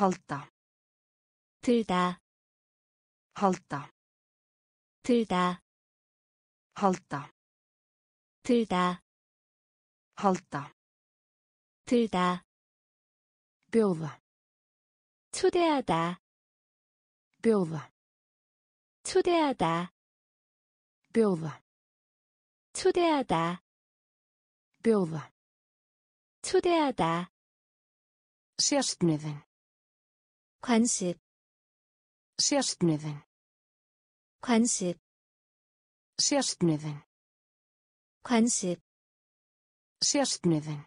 halda 들다 halda 들다 halda 들다 halda 들다 bjóða 초대하다 bjóða 초대하다 bjóða 초대하다 bjóða 초대하다 sérstniðin 관습 sérstniðin 관습 sérstniðin 관습 sérstniðin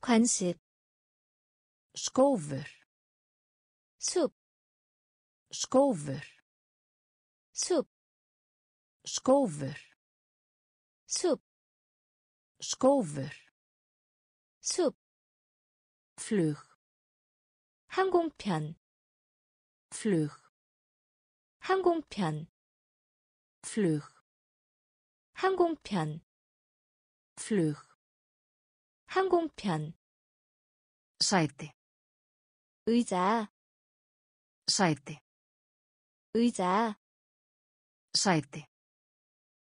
관습 skófur 숲, skófur 숲, skófur 숲, skófur 숲, flug 항공편, flug 항공편, flug 항공편, flug 항공편, sæti 의자, sæti 의자, sæti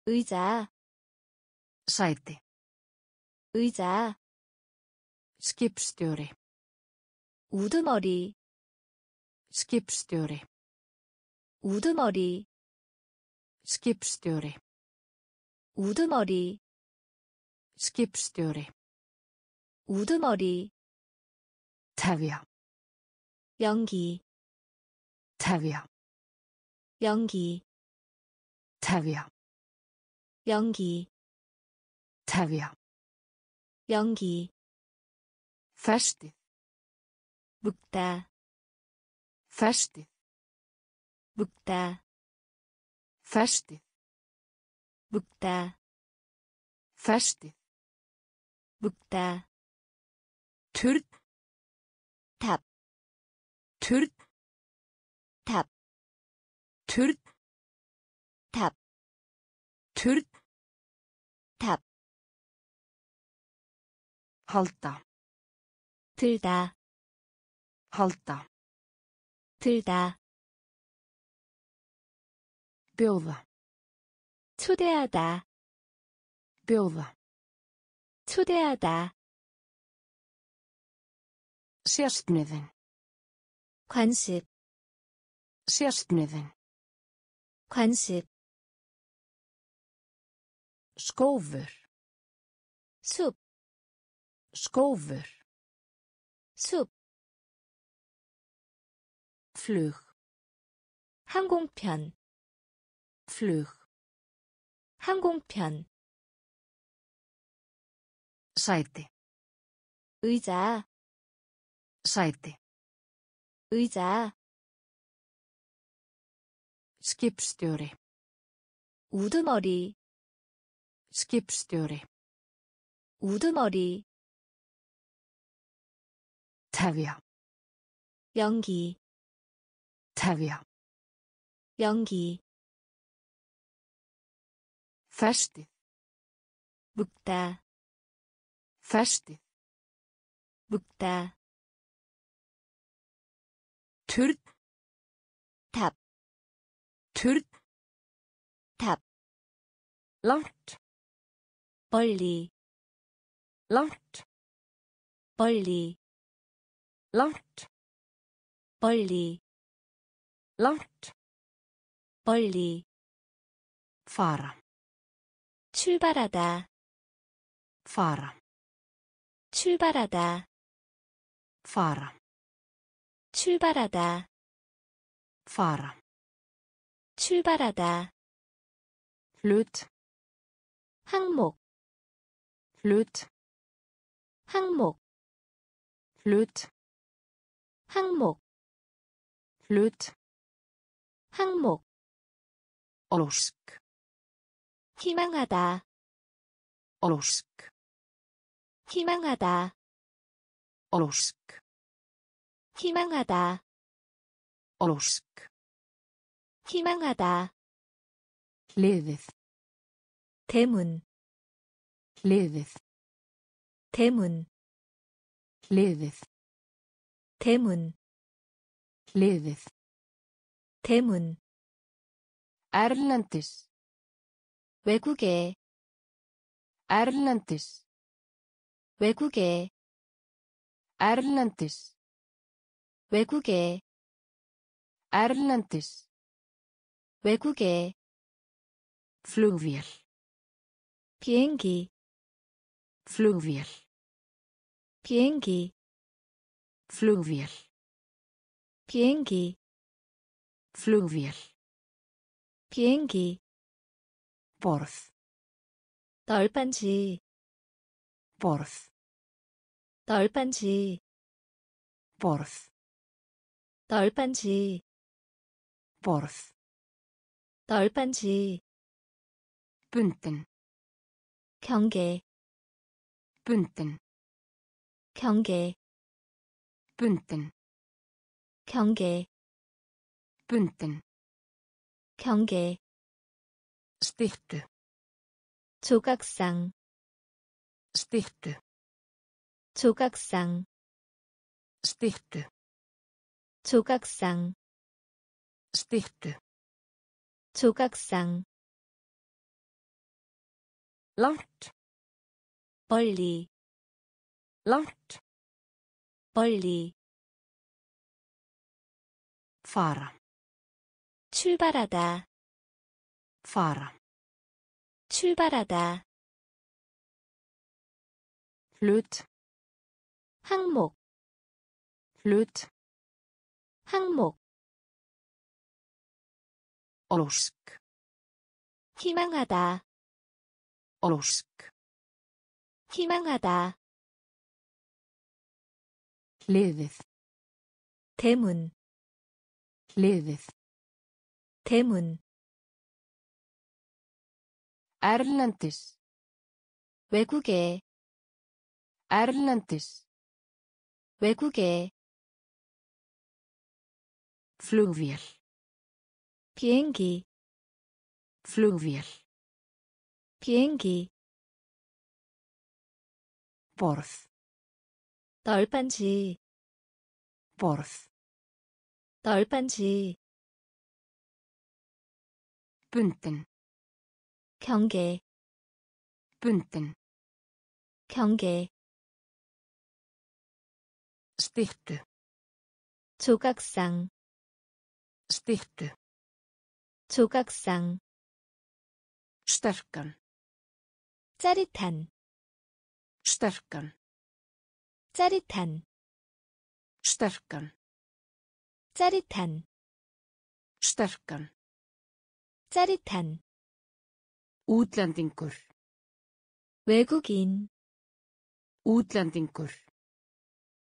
의자, sæti 의자, skipstjóri 우두머리, skipstjóri 우두머리, skipstjóri 우두머리, skipstjóri 우두머리, tefja 연기, tefja 연기, tefja 연기, tefja 연기, festið 묶다, festið 묶다, festið 묶다, festið 묶다, turn 탑, turn 탑, turn 탑, turn 탑, halda 들다, halda 들다, bjóða 초대하다, bjóða 초대하다, sérstniðin 관습, sérstniðin 관습, skófur 숲, skófur 숲, Flug 항공편, flug 항공편, sæti 의자, sæti 의자, skipstjóri 우두머리, skipstjóri 우두머리, tefja 연기, tefja 연기, festið 묶다, festið 묶다, turn 탑, turn 탑, langt 멀리, langt 멀리, langt 멀리, langt 멀리, fara 출발하다, fara 출발하다, fara 출발하다, fara 출발하다, hlut 항목, hlut 항목, hlut 항목, hlut 항목, ósk 희망하다, ósk 희망하다, ósk 희망하다, ósk 희망하다, hliðið 대문, hliðið 대문, hliðið 대문, Hliðið. 대문, Erlendis. 외국에, Erlendis. 외국에, Erlendis. 외국에, Erlendis. 외국에, Flugvél. 비행기, Flugvél. 비행기, Flugvél. 비행기, Flugvél. 비행기, Borð. 널빤지, Borð. 널빤지, Borð. 널빤지, Borð. 널빤지, Bundin. 경계, Bundin. 경계, Bundin. 경계, Bundin. 경계, Styttu. 조각상, Styttu. 조각상, Styttu. 조각상, Styttu. 조각상, Langt. 멀리, Langt. 멀리, Fara. 출발하다, Fara. 출발하다, Hlut. 항목, Hlut. 항목, Ósk. 희망하다, Ósk. 희망하다, Hliðið. 대문, Hliðið. 대문, Erlendis. 외국에, Erlendis. 외국에, Flugvél. 비행기, Flugvél. 비행기, Borð. 널빤지, Borð. 널빤지, Bundin. 경계, Bundin. 경계, Styttu. 조각상, Styttu. 조각상, Sterkan. 짜릿한, Sterkan. 짜릿한, Sterkan. 짜릿한, Sterkan. 짜릿한, Útlendingur. 외국인, Útlendingur.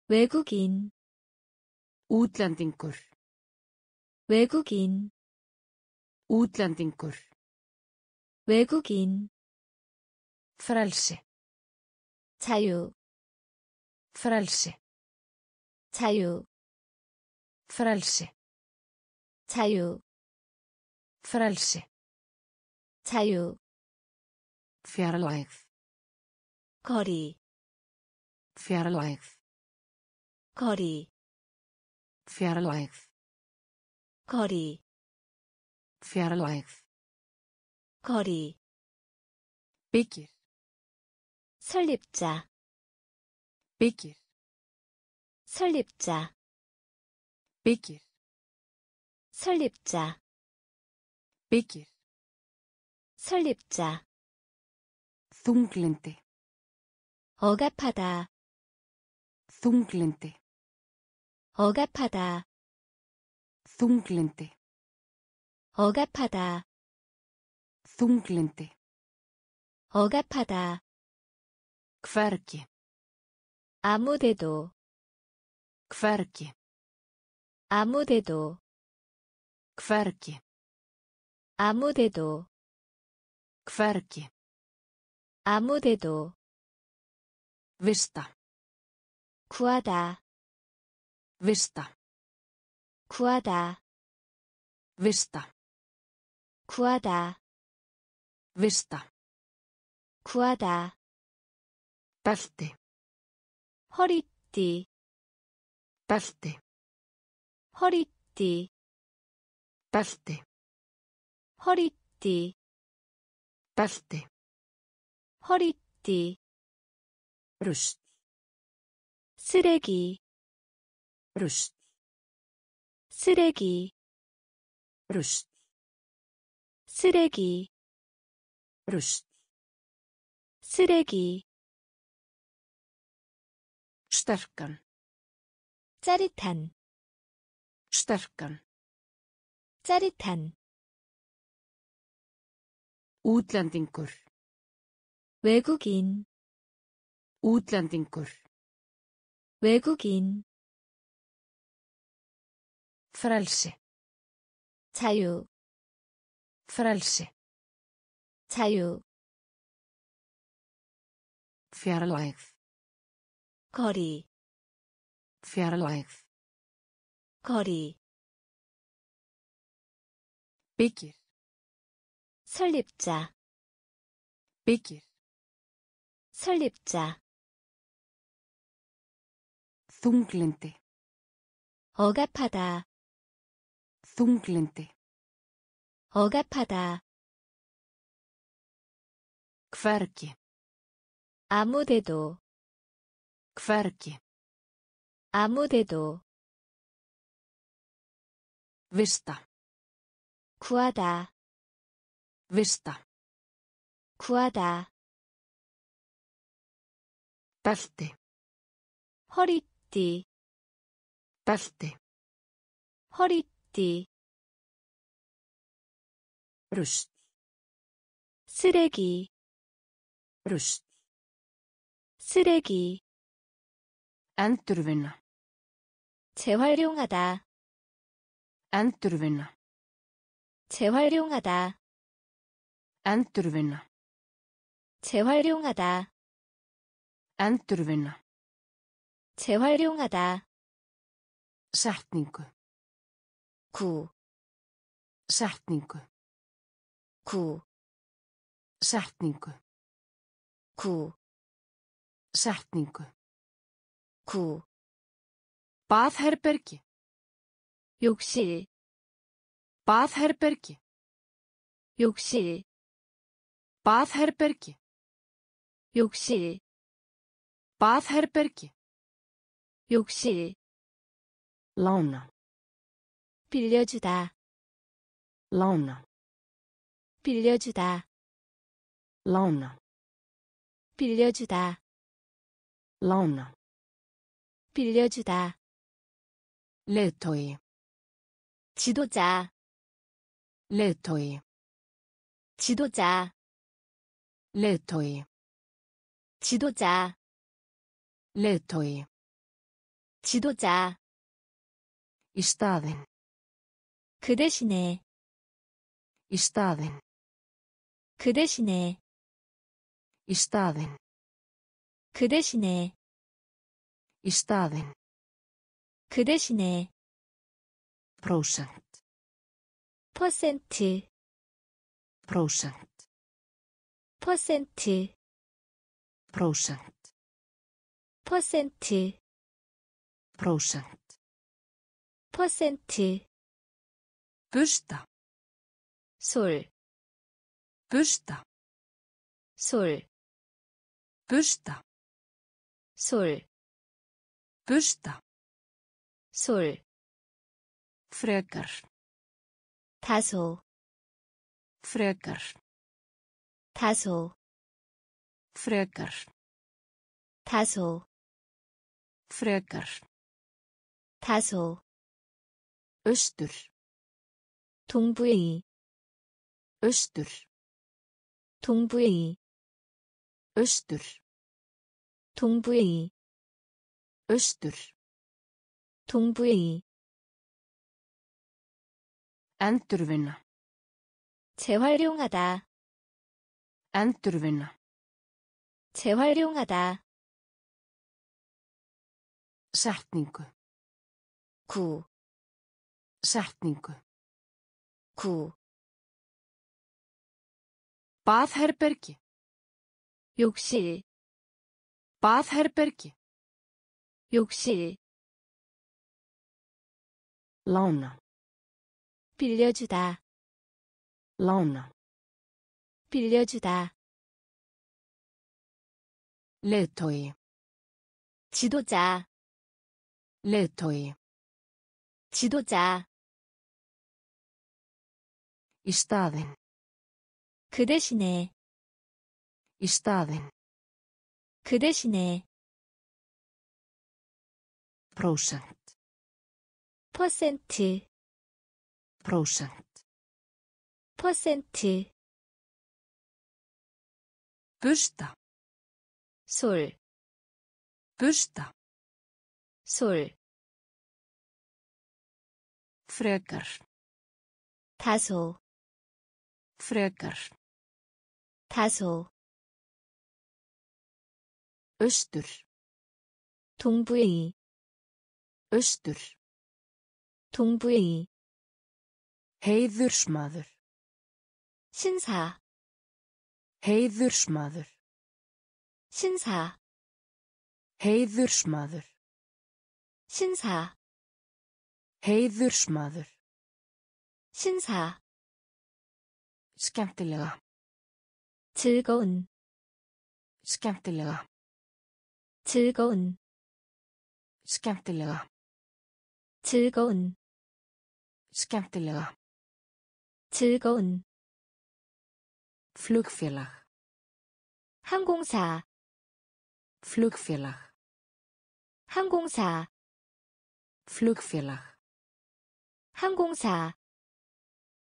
외국인, Útlendingur. 외국인, Útlendingur. 외국인, Frelsi. 자유, Frelsi. 자유, Frelsi. 자유, Frelsi. 자유, Fjarlægð. 거리, Fjarlægð. 거리, Fjarlægð. 거리, Fjarlægð. 거리, Byggir. 설립자, Byggir. 설립자, Byggir. 설립자, Byggir. 설립자, Þunglindi. 억압하다, Þunglindi. 억압하다, Þunglindi. 억압하다, Þunglindi. 억압하다, Hvergi. 아무데도, Hvergi. 아무데도, Hvergi. 아무데도, Hvergi. 아무데도, Vista. 구하다, Vista. 구하다, Vista. 구하다, Vista. 구하다, Belti. 허리띠, Belti. 허리띠 belti, 허리띠 belti, 허리띠 rust, 쓰레기 rust, 쓰레기 rust, 쓰레기 rust, 쓰레기 sterkan, 짜릿한 sterkan, 짜릿한 útlendingur, 외국인 útlendingur, 외국인 frelsi, 자유 frelsi, 자유 fjarlægð, 거리 fjarlægð, 거리 byggir, 설립자 byggir, 설립자 þunglindi, 억압하다 þunglindi, 억압하다 hvergi, 아무데도 hvergi, 아무데도 vista, 구하다 vista, 구하다 belti, 허리띠 belti, 허리띠 rust, 쓰레기 rust, 쓰레기 endurvinna, 재활용하다 endurvinna, 재활용하다 endurvinna, 재활용하다 endurvinna, 재활용하다 setningu, 구, setningu, 구, setningu, 구, setningu, 구, baðherbergi, 욕실, baðherbergi, 욕실, Baðherbergi, 욕실, baðherbergi, 욕실, lána, 빌려주다, lána, 빌려주다, lána, 빌려주다, lána, 빌려주다, leiðtogi, 지도자, leiðtogi, 지도자, leiðtogi, 지도자, leiðtogi, 지도자, í staðinn, 그 대신에, í staðinn, 그 대신에, í staðinn, 그 대신에, í staðinn, 그 대신에, prósent, 퍼센트, prósent, 퍼센트, prósent, 퍼센트, prósent, 퍼센트, busta, 솔, busta, 솔, busta, 솔, busta, 솔, frekar, 다소, frekar, 다소, frekar, 다소, frekar, 다소, austur, 동부의, austur, 동부의, austur, 동부의, austur, 동부의, endurvinna, 재활용하다, endurvinna, 재활용하다, setningu, 구, setningu, 구, baðherbergi, 욕실, baðherbergi, 욕실, lána, 빌려주다, lána, 빌려주다, leiðtogi, 지도자, leiðtogi, 지도자, staðinn, 그 대신에, staðinn, 그 대신에, prósent, 퍼센트, prósent, 퍼센트, bursta, 솔, bursta, 솔, frekar, 다소, frekar, 다소, austur, 동부의, austur, 동부의, heiðursmaður, 신사, heiðursmaður, 신사, heiðursmaður, 신사, heiðursmaður, 신사, skemmtilega, 즐거운, skemmtilega, 즐거운, skemmtilega, 즐거운, skemmtilega, 즐거운, Flugfélag, 항공사, flugfélag, 항공사, flugfélag, 항공사,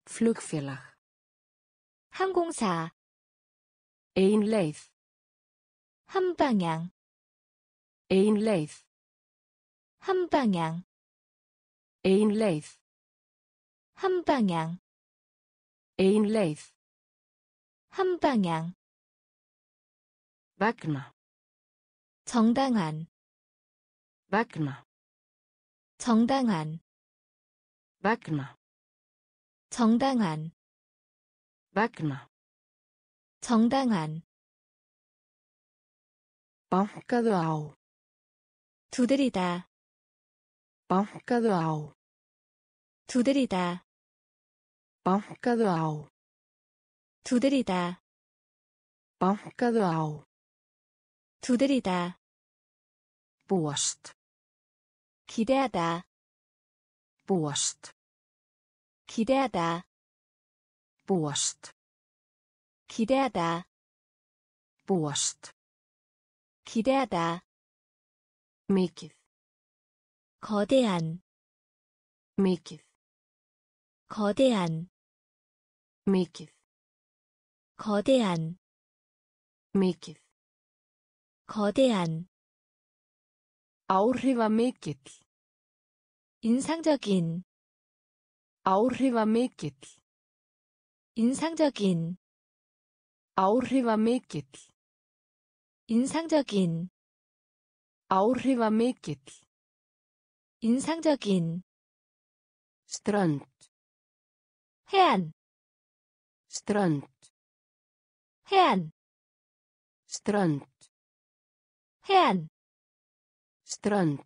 flugfélag, 항공사, ein leið, 한 방향, ein leið, 한 방향, ein leið, 한 방향, ein leið, 한 방향, vegna, 정당한, vegna, 정당한, vegna, 정당한, vegna, 정당한, bankaðu á, 두드리다, bankaðu á, 두드리다, bankaðu á, 두드리다, bankaðu á, 두드리다, búast, 기대하다, búast, 기대하다, búast, 기대하다, búast, 기대하다, mikið, 거대한, mikið, 거대한, mikið, 거대한, mikið, 거대한, áhrifamikill, 인상적인, áhrifamikill, 인상적인, áhrifamikill, 인상적인, áhrifamikill, 인상적인, strönd, 해안, strönd, 해안, strönd, 해안, strönd,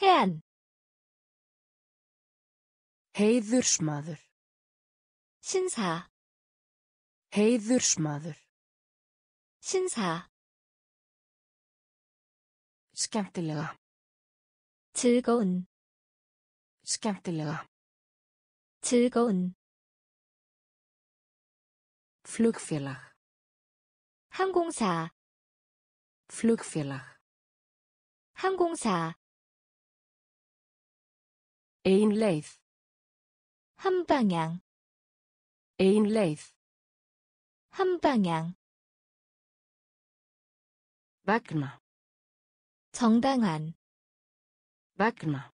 해안, heiðursmaður, 신사, heiðursmaður, 신사, skemmtilega, 즐거운, skemmtilega, 즐거운, flugfélag, 항공사, flugfélag, 항공사, ein leið, 한 방향, ein leið, 한 방향, vegna, 정당한, vegna,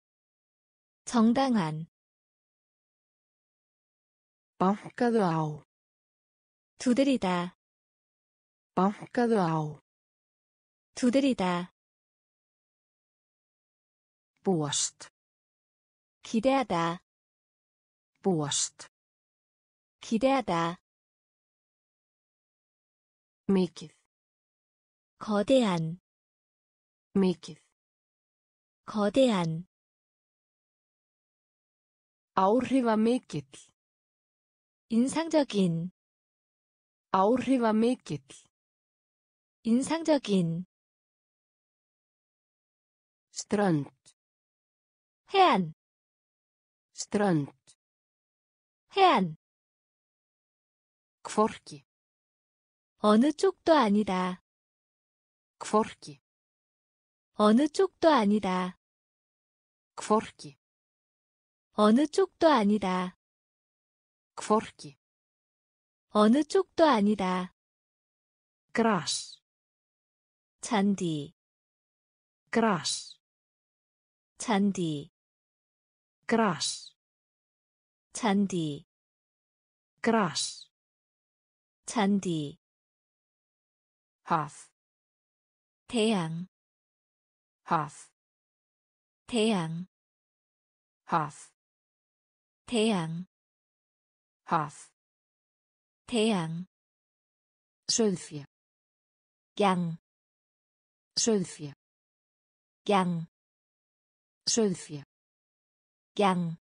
정당한, bankaðu á, 두드리다, bankaðu á, 두드리다, búast, 기대하다, búast, 기대하다, mikið, 거대한, mikið, 거대한, Áhrifamikill. 인상적인, Áhrifamikill. 인상적인, Strönd. 해안, Strönd. 해안, Hvorki. 어느 쪽도 아니다. Hvorki. 어느 쪽도 아니다. Hvorki. 어느 쪽도 아니다. Hvorki. 어느 쪽도 아니다. Gras. 잔디, Gras. 잔디, Gras. 잔디, Gras. 잔디, Haf. 태양, Haf. 태양, Haf. 태양, Haf. 태양, Sauðfé. 양, Sauðfé. 양, Sauðfé. 양,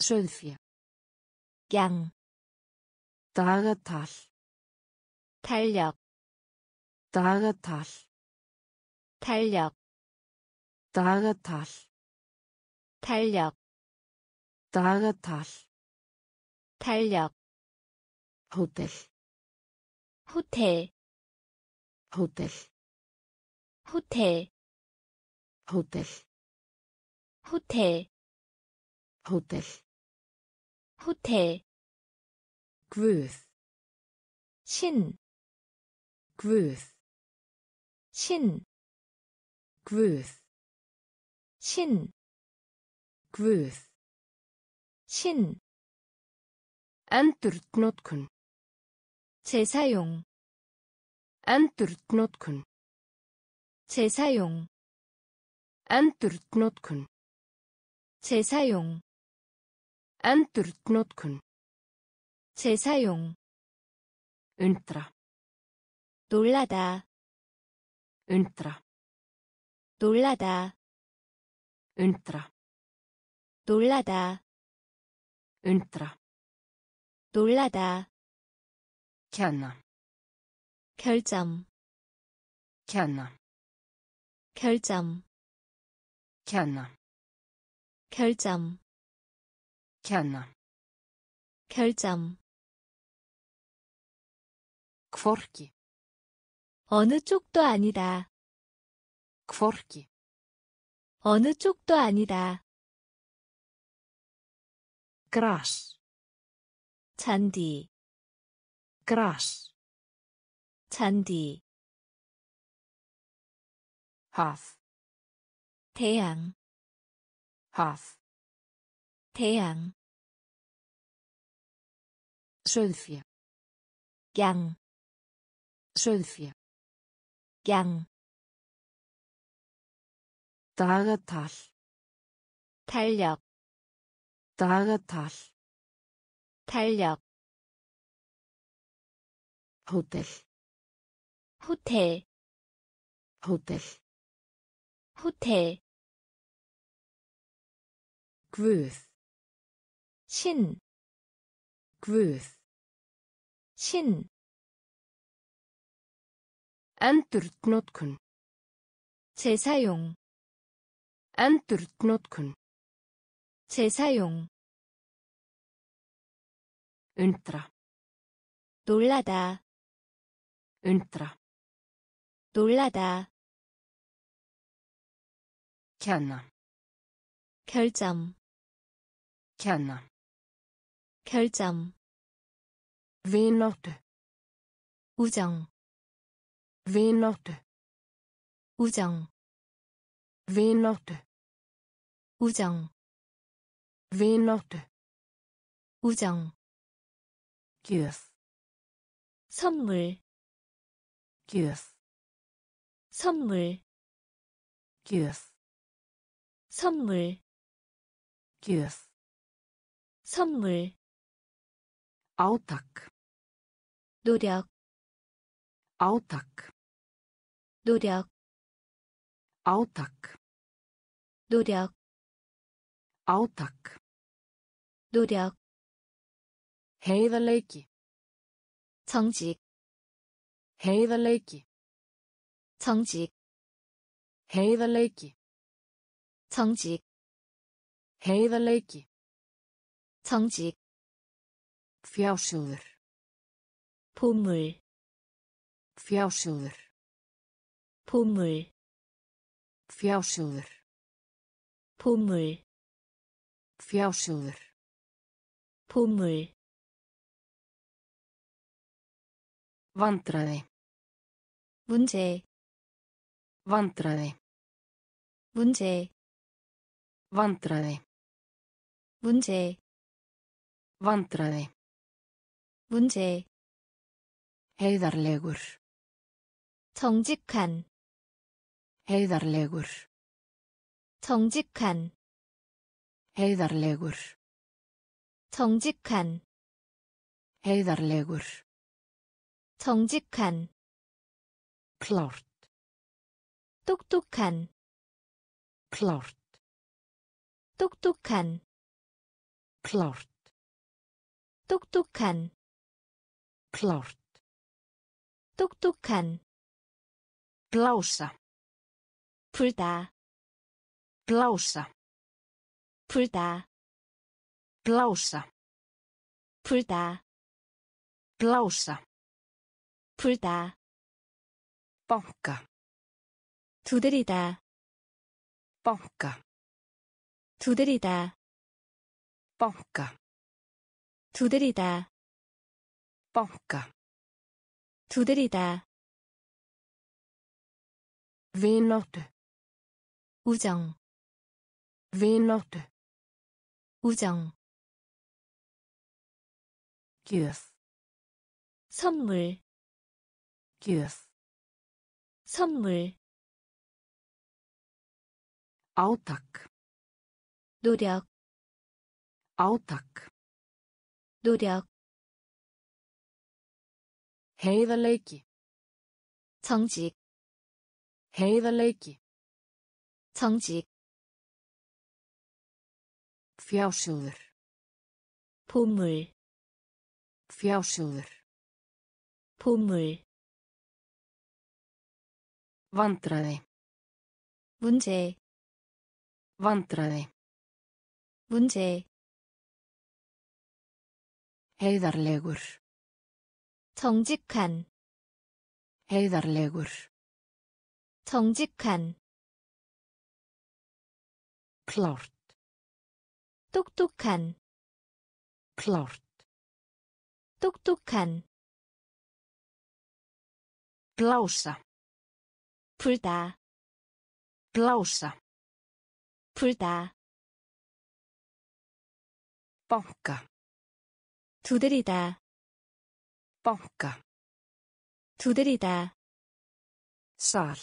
Sauðfé. 양, Dagatal. 탄력, Dagatal. 탄력, Dagatal. 탄력, Dagatal. 탄력, Hótel. 호텔, Hótel. 호텔, Hótel. 호텔, Hótel. 호텔, Guð. 신, Guð. 신, Guð. 신, Guð. 신, Endurnotkun. 재사용, Endurnotkun. 재사용, Endurnotkun. 재사용, Endurnotkun. 재사용, Undra. 놀라다, Undra. 놀라다, Undra. 놀라다, Undra. 놀라다, Kenna. 결점, Kenna. 결점, Kenna. 결점, Kenna. 결점, Hvorki. 어느 쪽도 아니다, Hvorki. 어느 쪽도 아니다, Gras. 잔디, Gras. 잔디, Haf. 태양, Haf. 태양, Sauðfé. 양, Sauðfé. 양, Dagatal. 탄력, Dagatal. 탄력, Hótel. 호텔, Hótel. 호텔, Guð. 신, Guð. 신, Endurnotkun. 재사용, Endurnotkun. 재사용, Undra. 놀라다, Undra. 놀라다, Kenna. 결점, Kenna. 결점, Vináttu. 우정, Vináttu. 우정, Vináttu. 우정, Vináttu. 우정, Gjöf. 선물, Gjöf. 선물, Gjöf. 선물, Gjöf. 선물, Átak. 노력, Átak. 노력, Átak. 노력, Átak. 노력, heiðarleiki, 정직, heiðarleiki, 정직, heiðarleiki, 정직, heiðarleiki, 정직, fjásjóður, 보물, fjásjóður, 보물, fjásjóður, 보물, fjásjóður, 보물, vandræði, 문제, vandræði, 문제, vandræði, 문제, vandræði, 문제, heiðarlegur, 정직한, heiðarlegur, 정직한, heiðarlegur, 정직한, heiðarlegur, 정직한, klárt, 똑똑한, klárt, 똑똑한, klárt, 똑똑한, klárt, 똑똑한, blása, 불다, blása, 불다, blása, 불다, blása, 불다, banka, 두드리다, banka, 두드리다, banka, 두드리다, banka, 두드리다, vináttu, 우정, vináttu, 우정, gjöf, 선물, gjöf, 선물, átak, 노력, átak, 노력, heiðarleiki, 정직, heiðarleiki, 정직, fjásjóður, 보물, fjásjóður, 보물, vandræði, 문제, vandræði, 문제, heiðarlegur, 정직한, heiðarlegur, 정직한, klárt, 똑똑한, klárt, 똑똑한, blása, 불다, blása, 불다, banka, 두드리다, banka, 두드리다, sal,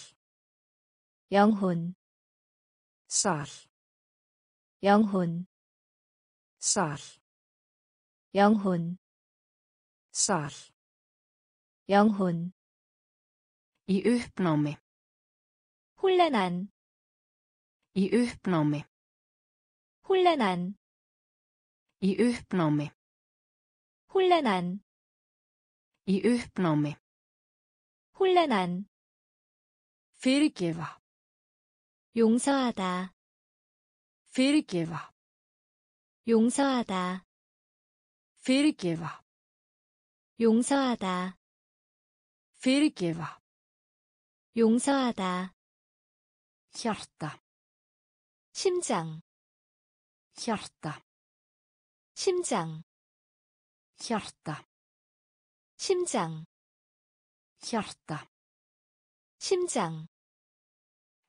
영혼, sal, 영혼, sal, 영혼, sal, 영혼, í uppnámi, 혼란한, í uppnámi, 혼란한, í uppnámi, 혼란한, í uppnámi, 혼란한, fyrirgefa, 용서하다, fyrirgefa, 용서하다, fyrirgefa, 용서하다, fyrirgefa, 용서하다, hjarta, 심장, hjarta, 심장, hjarta, 심장, hjarta, 심장,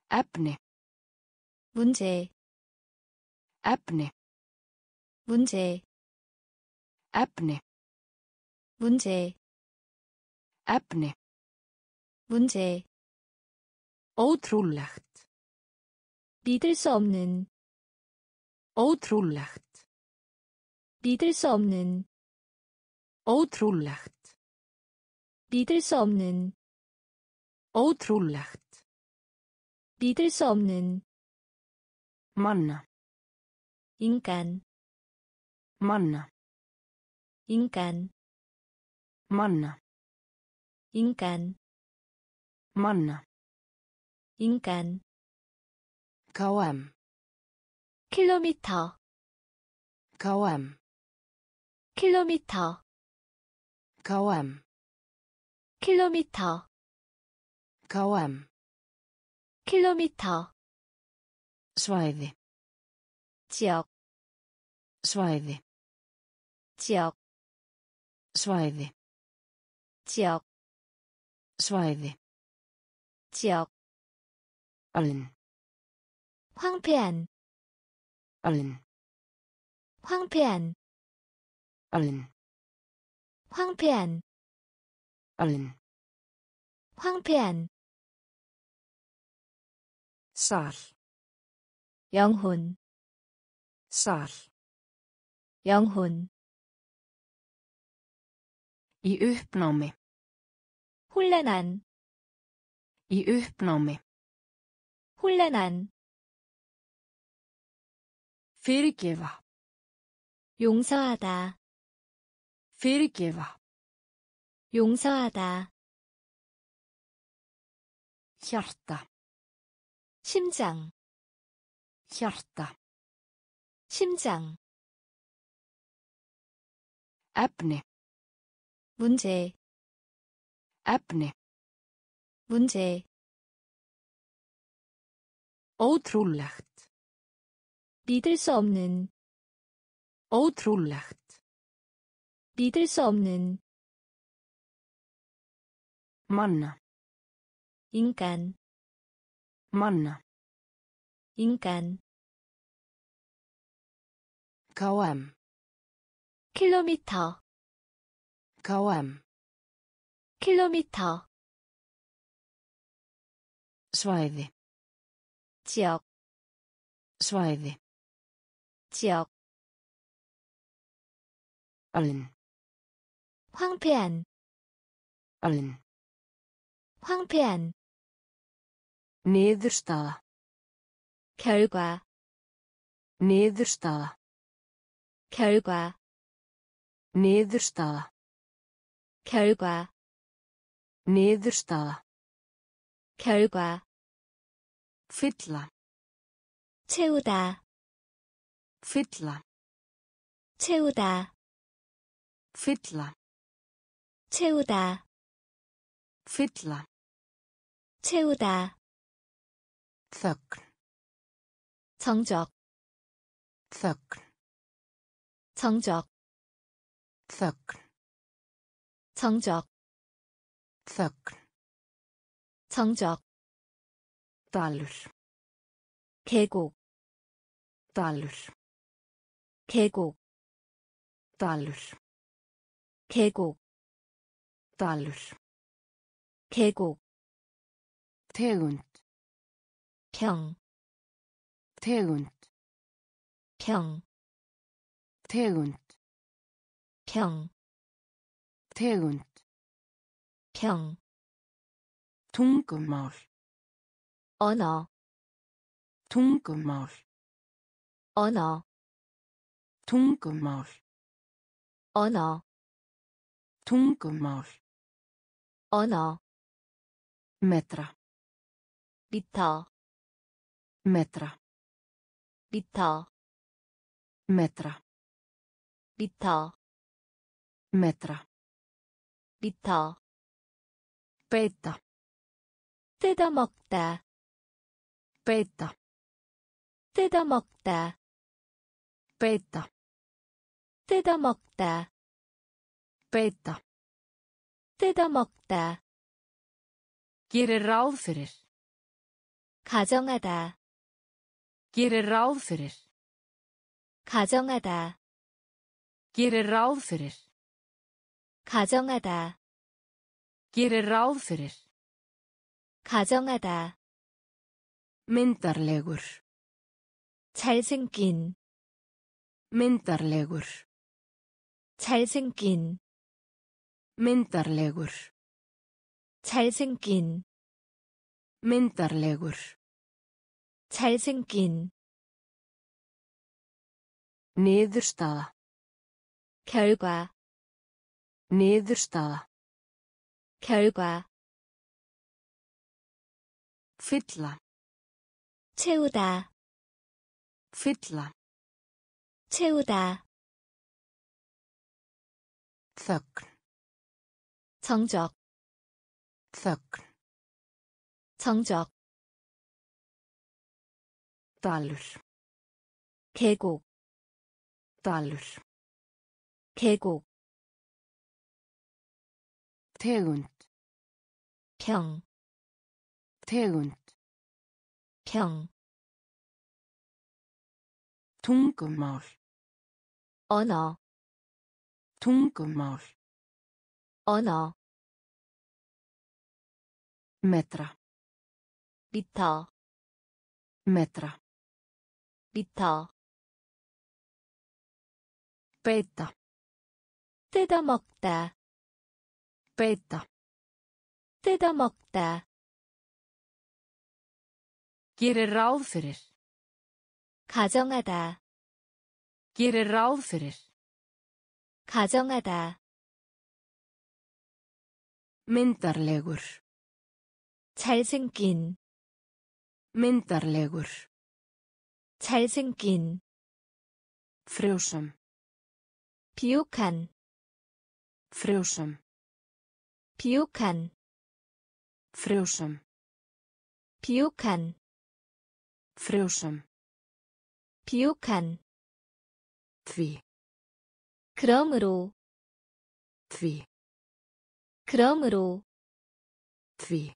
efni, 문제, efni, 문제, efni, 문제, efni, 문제, ótrúlegt, 믿을 수 없는, ótrúlegt, 믿을 수 없는, ótrúlegt, 믿을 수 없는, ótrúlegt, 믿을 수 없는, manna, 인간, manna, 인간, manna, 인간, manna, 인간, km, 킬로미터, km, 킬로미터, km, 킬로미터, km, 킬로미터, svæði, 지역, svæði, 지역, svæði, 지역, svæði, 지역, alin, 황폐한, alin, 황폐한, alin, 황폐한, alin, 황폐한, sal, 영혼, sal, 영혼, í uppnámi, 혼란한, í uppnámi, 혼란한, fyrirgefa, 용서하다, fyrirgefa, 용서하다, hjarta, 심장, hjarta, 심장, efni, 문제, efni, 문제, ótrúlegt, 믿을 수 없는, ótrúlegt, 믿을 수 없는, manna, 인간, manna, 인간, km, 킬로미터, km, 킬로미터, svæði, 지역, svæði, 지역, alin, 황폐한, alin, 황폐한, niðurstaða, 결과, niðurstaða, 결과, niðurstaða, 결과, niðurstaða, 결과, fylla, 채우다, fylla, 채우다, fylla, 채우다, fylla, 채우다, þögn, 정적, þögn, 정적, þögn, 정적, þögn, 정적, dalur, 계곡, dalur, 계곡, dalur, 계곡, dalur, 계곡, tegund, 평, tegund, 평, tegund, 평, tegund, 평, tungumál, 언어, tungumál, 언어, tungumál, 언어, tungumál, 언어, metra, 미터, metra, 미터, metra, 미터, metra, 미터, beita, 뜯어먹다, beita, 뜯어먹다, beita, 뜯어먹다, beita, 뜯어먹다, gerir ráð fyrir, 가정하다, gerir ráð fyrir, 가정하다, gerir ráð fyrir, 가정하다, gerir ráð fyrir, 가정하다, myndarlegur, 잘생긴, myndarlegur, 잘생긴, myndarlegur, 잘생긴, myndarlegur, 잘생긴, niðurstaða, 결과 Niðurstaða. 결과 Fylla. 채우다 Fylla. 채우다 Þögn. 정적 Þögn. 정적 Dalur. 계곡 Dalur. 계곡 Tegund. 평 Tegund. 평 Tungumál. 언어 Tungumál. 언어 Metra. 미터 Metra. 미터 Beita. 뜯어먹다 Beita. 뜯어먹다 Gerir ráð fyrir. 가정하다 Gerir ráð fyrir. 가정하다 Myndarlegur. 잘생긴 Myndarlegur. 잘생긴 Frjósam. 비옥한 Frjósam. 비옥한 Frjósam. 비옥한 Frjósam. 비옥한 Því. 그러므로 Því. 그러므로 Því.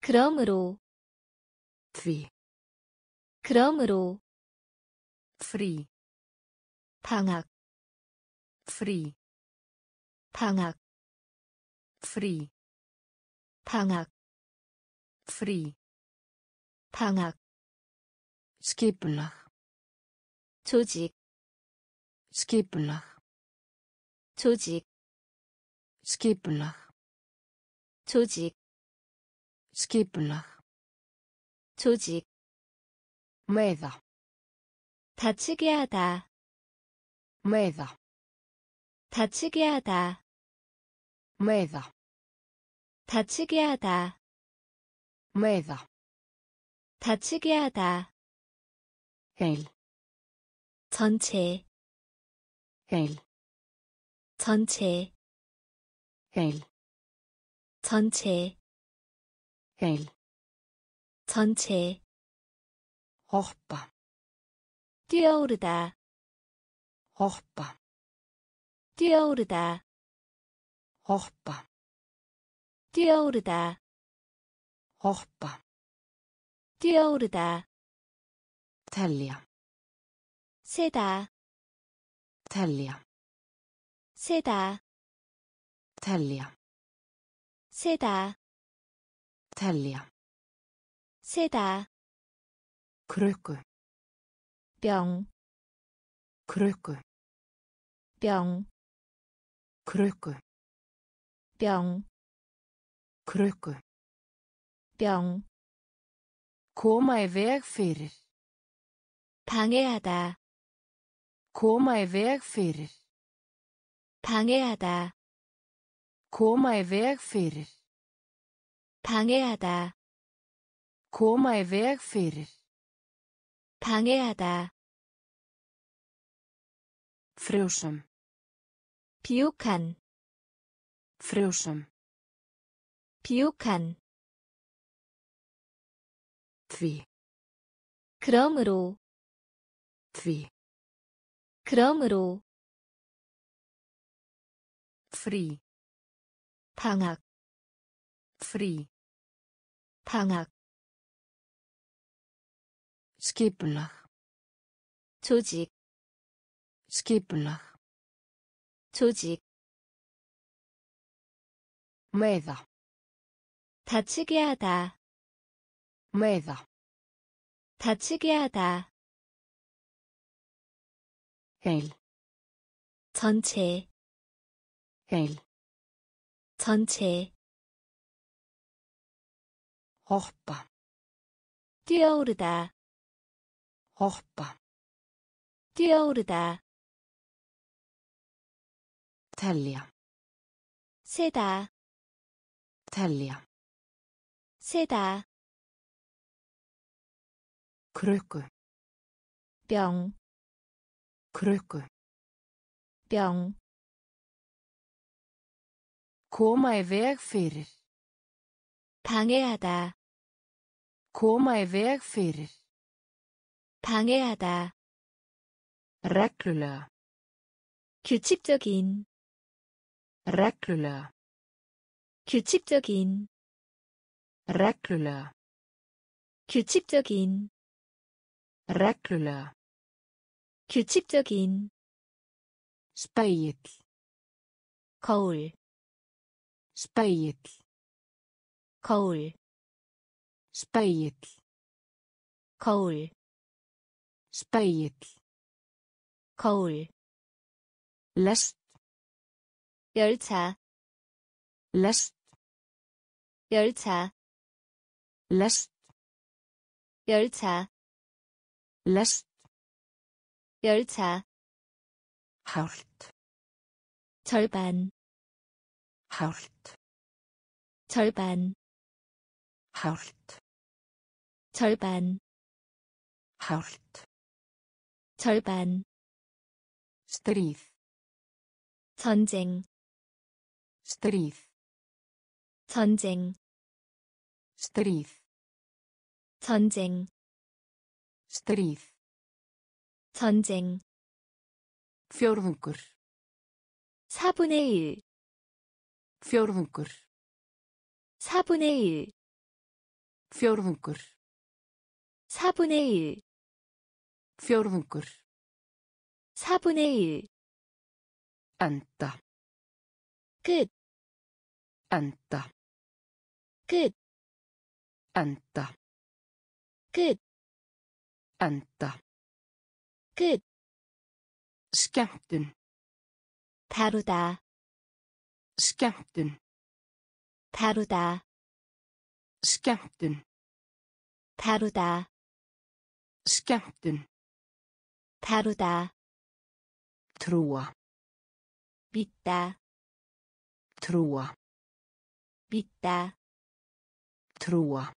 그러므로 Því. 그러므로 Frí. 방학 Frí. 방학 Frí. 방학 Frí. 방학 Skipulag. 조직 Skipulag. 조직 Skipulag. 조직 Skipulag. 조직 Meiða. 다치게 하다 Meiða. 다치게 하다 Meiða. 다치게 하다 Meiða. 다치게 하다 Heil. 전체 Heil. 전체 Heil. 전체 Heil. 전체 Hoppa. 뛰어오르다 Hoppa. 뛰어오르다 Hoppa. 뛰어오르다 Hoppa. 뛰어오르다 Telja. 세다 Telja. 세다 Telja. 세다 Telja. 세다. 병, Krukku. 병, Krukku. 병, Krukku. 병, Koma í veg fyrir. 방해하다, Koma í veg fyrir. 방해하다, Koma í veg fyrir. 방해하다, Koma í veg fyrir. 방해하다, Frjósam. 비옥한, Frjósam. 비옥한, Því. 그러므로, Því. 그러므로, Frí. 방학, Frí. 방학, Skipulag. 조직, Skipulag. 조직, Meiða. 다치게 하다, Meiða. 다치게 하다, Heil. 전체, Heil. 전체, Hoppa. 뛰어오르다, Hoppa. 뛰어오르다, telja, 세다, telja, 세다, krukku, 병, krukku, 병, koma í veg fyrir, 방해하다, koma í veg fyrir, 방해하다, reglulega, 규칙적인, reglulega, 규칙적인, reglulega, 규칙적인, reglulega, 규칙적인, spegill, 거울, spegill, 거울, spegill, 거울, spegill, 거울, lest, 열차, lest, 열차, lest, 열차, lest, 열차, hált, 절반, hált, 절반, hált, 절반, hált, 절반, stríð, 전쟁, stríð, 전쟁, stríð, 전쟁, stríð, 전쟁, fjórðungur, 4분의 1, fjórðungur, 4분의 1, fjórðungur, 4분의 1, fjórðungur, 4분의 1, enda, 끝, enda, 끝, enda, 끝, enda, 끝, skemmtun, 다루다, skemmtun, 다루다, skemmtun, 다루다, skemmtun, 다루다, trúa, 믿다, trúa, 믿다, trúa,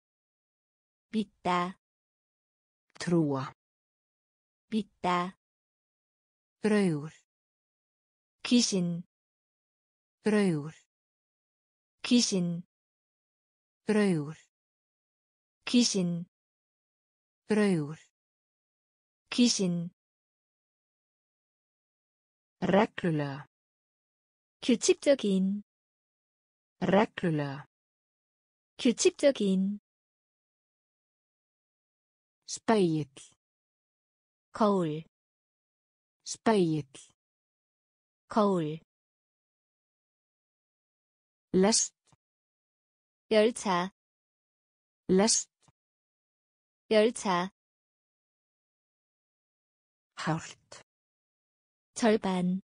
믿다, trúa, 믿다, draugur, 귀신, draugur, 귀신, draugur, 귀신, draugur, 귀신, reglulega, 규칙적인, reglulega, 규칙적인, spegill, 거울, spegill, 거울, lest, 열차, lest, 열차, hált, 절반,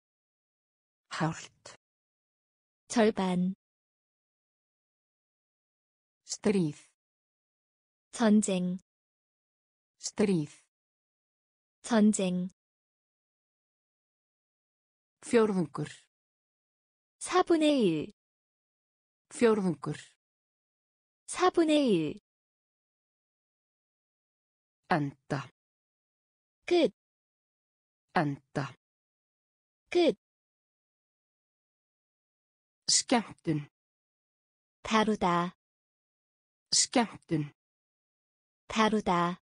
hált, 절반, stríð, 전쟁, stríð, 전쟁, fjórðungur, 4분의 1, fjórðungur, 4분의 1, enda, 끝, enda, 끝, skemmtun, 다루다, skemmtun, 다루다,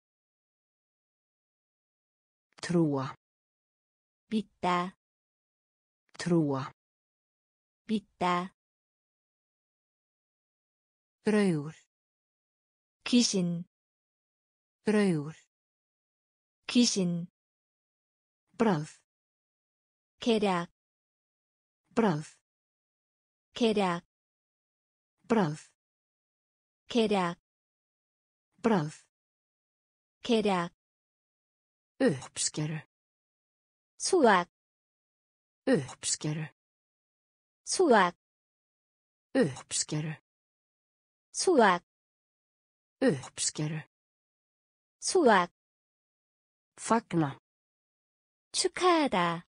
trúa, 믿다, trúa, 믿다, draugur, 귀신, draugur, 귀신, bragð, 계략, bragð, uppskeru, 수확, uppskeru, 수확, uppskeru, 수확, uppskeru, 수확, fagna, 축하하다,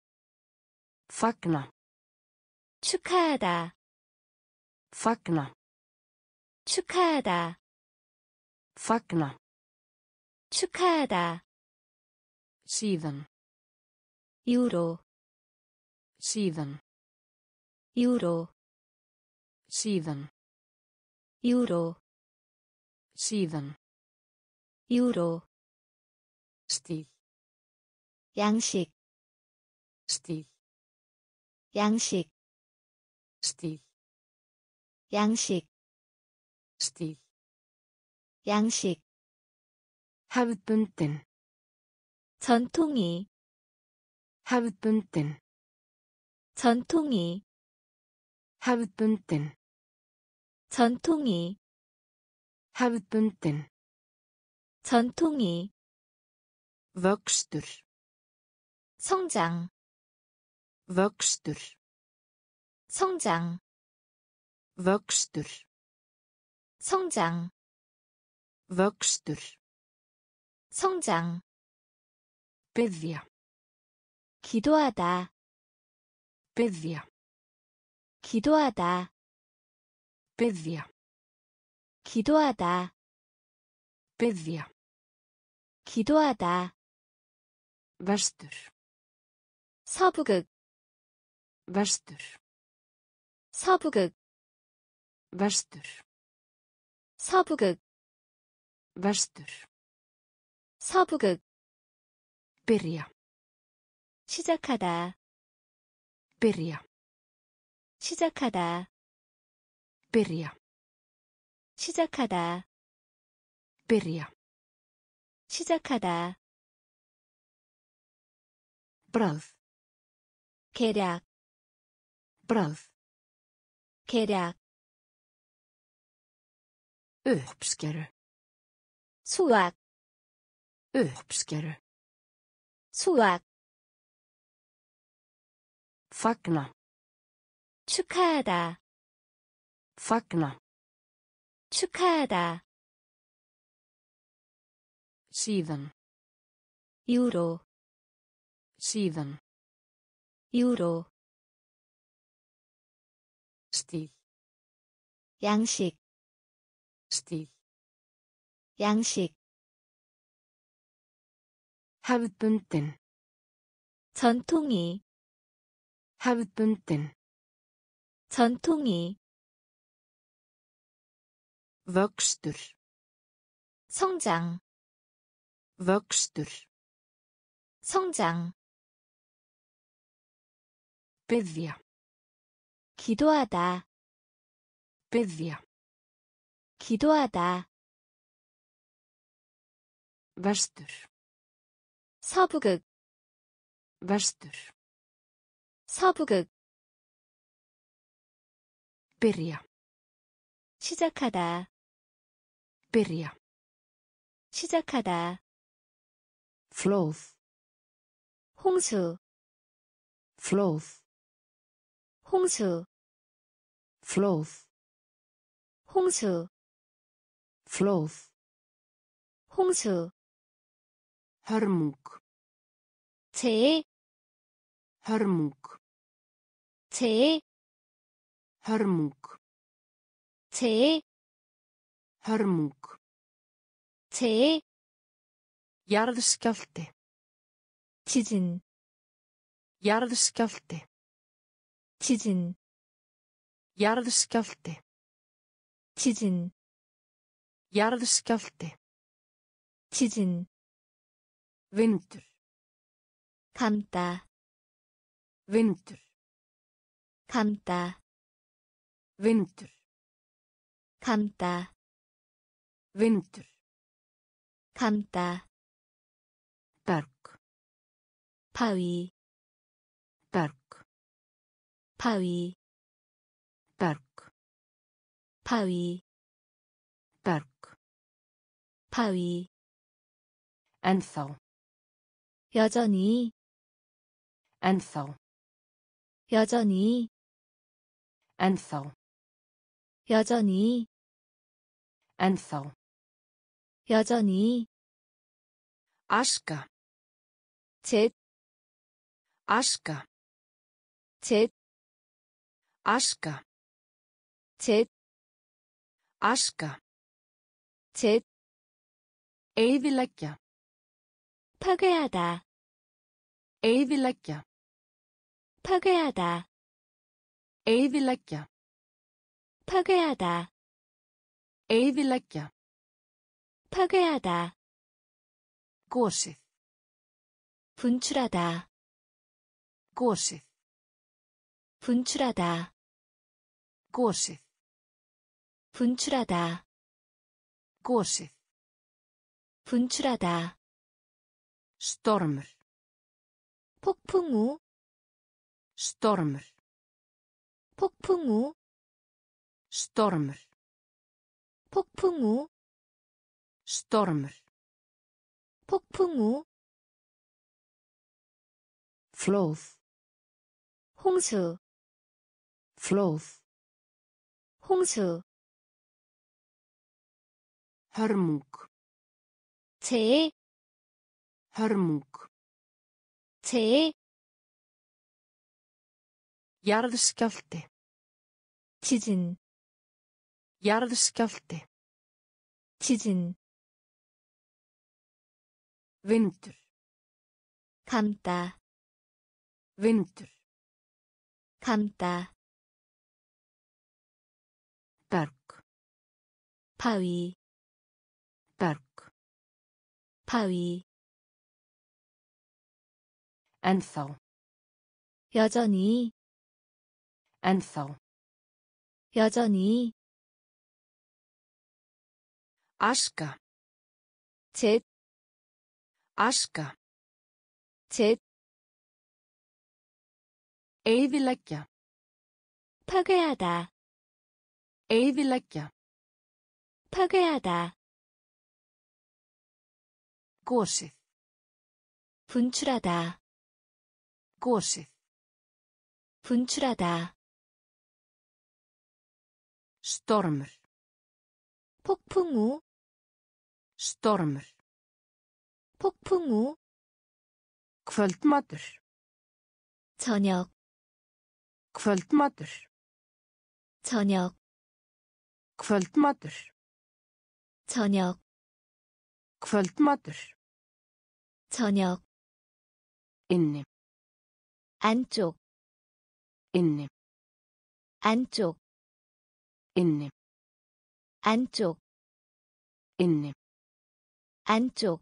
fagna, 축하하다, Fagna. 축하하다, Fagna. 축하하다, Síðan. 유로, Síðan. 유로, Síðan. 유로, Síðan. 유로, Stíl. 양식, Stíl. 양식, Stíl. 양식, Stíl. 양식, Hefðbundin. 전통이, Hefðbundin. 전통이, Hefðbundin. 전통이, Hefðbundin. 전통이, Vöxtur. 성장, Vöxtur. 성장, Vöxtur. 성장, Vöxtur. 성장, Biðja. 기도하다, Biðja. 기도하다, Biðja. 기도하다, Biðja. 기도하다, Vestur. 서부극, Vestur. 서부극, Vestur. 서부극, Vestur. 서부극, Byrja. 시작하다, Byrja. 시작하다, Byrja. 시작하다, Byrja. 시작하다, Bragð. 계략, Bragð. 계략, Uppskeru. 수확, Uppskeru. 수확, Fagna. 축하하다, Fagna. 축하하다, Síðan. 유로, Síðan. 유로, Stíl. 양식, Stíl. 양식, Hefðbundin. 전통이, Hefðbundin. 전통이, Vöxtur. 성장, Vöxtur. 성장, Biðja. 기도하다, Biðja. 기도하다, Vestur. 서부극, Vestur. 서부극, Byrja. 시작하다, Byrja. 시작하다, Flóð. 홍수, Flóð. 홍수, Flóð. 홍수, Flóð. 홍수, Hörmung. 재해, Hörmung. 재해, Hörmung. 재해, Hörmung. 재해, Jarðskjálfti. 지진, Jarðskjálfti. 지진, Jarðskjálfti. 지진, Jarðskjálfti. 지진, Vindur. 감다, Vindur. 감다, Vindur. 감다, Vindur. 감다, Berg. 바위, Berg. 바위, Berg. 바위, Berg. 바위, Ennþá. 여전히, Ennþá. 여전히, Ennþá. 여전히, Ennþá. 여전히, Aska. 젯, Aska. 젯, Aska. 젯, Aska. 젯, Eyðileggja. 파괴하다, Eyðileggja. 파괴하다, Eyðileggja. 파괴하다, Eyðileggja. 파괴하다, Gosið. 분출하다, Gosið. 분출하다, Gosið. 분출하다, Gosið. 분출하다, Stormur. 폭풍우, Stormur. 폭풍우, Stormur. 폭풍우, Stormur. 폭풍우, Flóð. 홍수, Flóð. 홍수, Hörmung. 재해, Hörmung. 재해, Jarðskjálti. 지진, Jarðskjálti. 지진, Vindur. 감다, Vindur. 감다, Berg. 바위, Berg. 바위, Ennþá. 여전히, Ennþá. 여전히, Aska. 젯, Aska. 젯, Eyðileggja. 파괴하다, Eyðileggja. 파괴하다, Gosið. 분출하다, Gosið. 분출하다, Stormur. 폭풍우, Stormur. 폭풍우, Kvöldmatur. 저녁, Kvöldmatur. 저녁, Kvöldmatur. 저녁, Kvöldmatur. 저녁, Inni. 안쪽, Inni. 안쪽, Inni. 안쪽, Inni. 안쪽,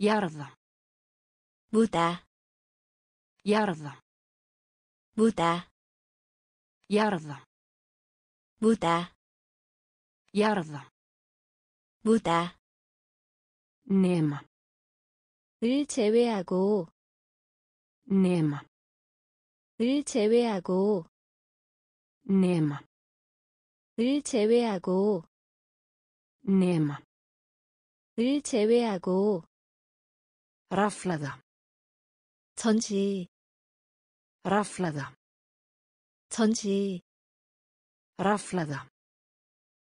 Jarða. 무다, Jarða. 무다, Jarða. 무다, Jarða. 무다, Nema. 을 제외하고, Nema. 을 제외하고, Nema. 을 제외하고, Nema. 을 제외하고, Raflaða. 전지, Raflaða. 전지, Raflaða.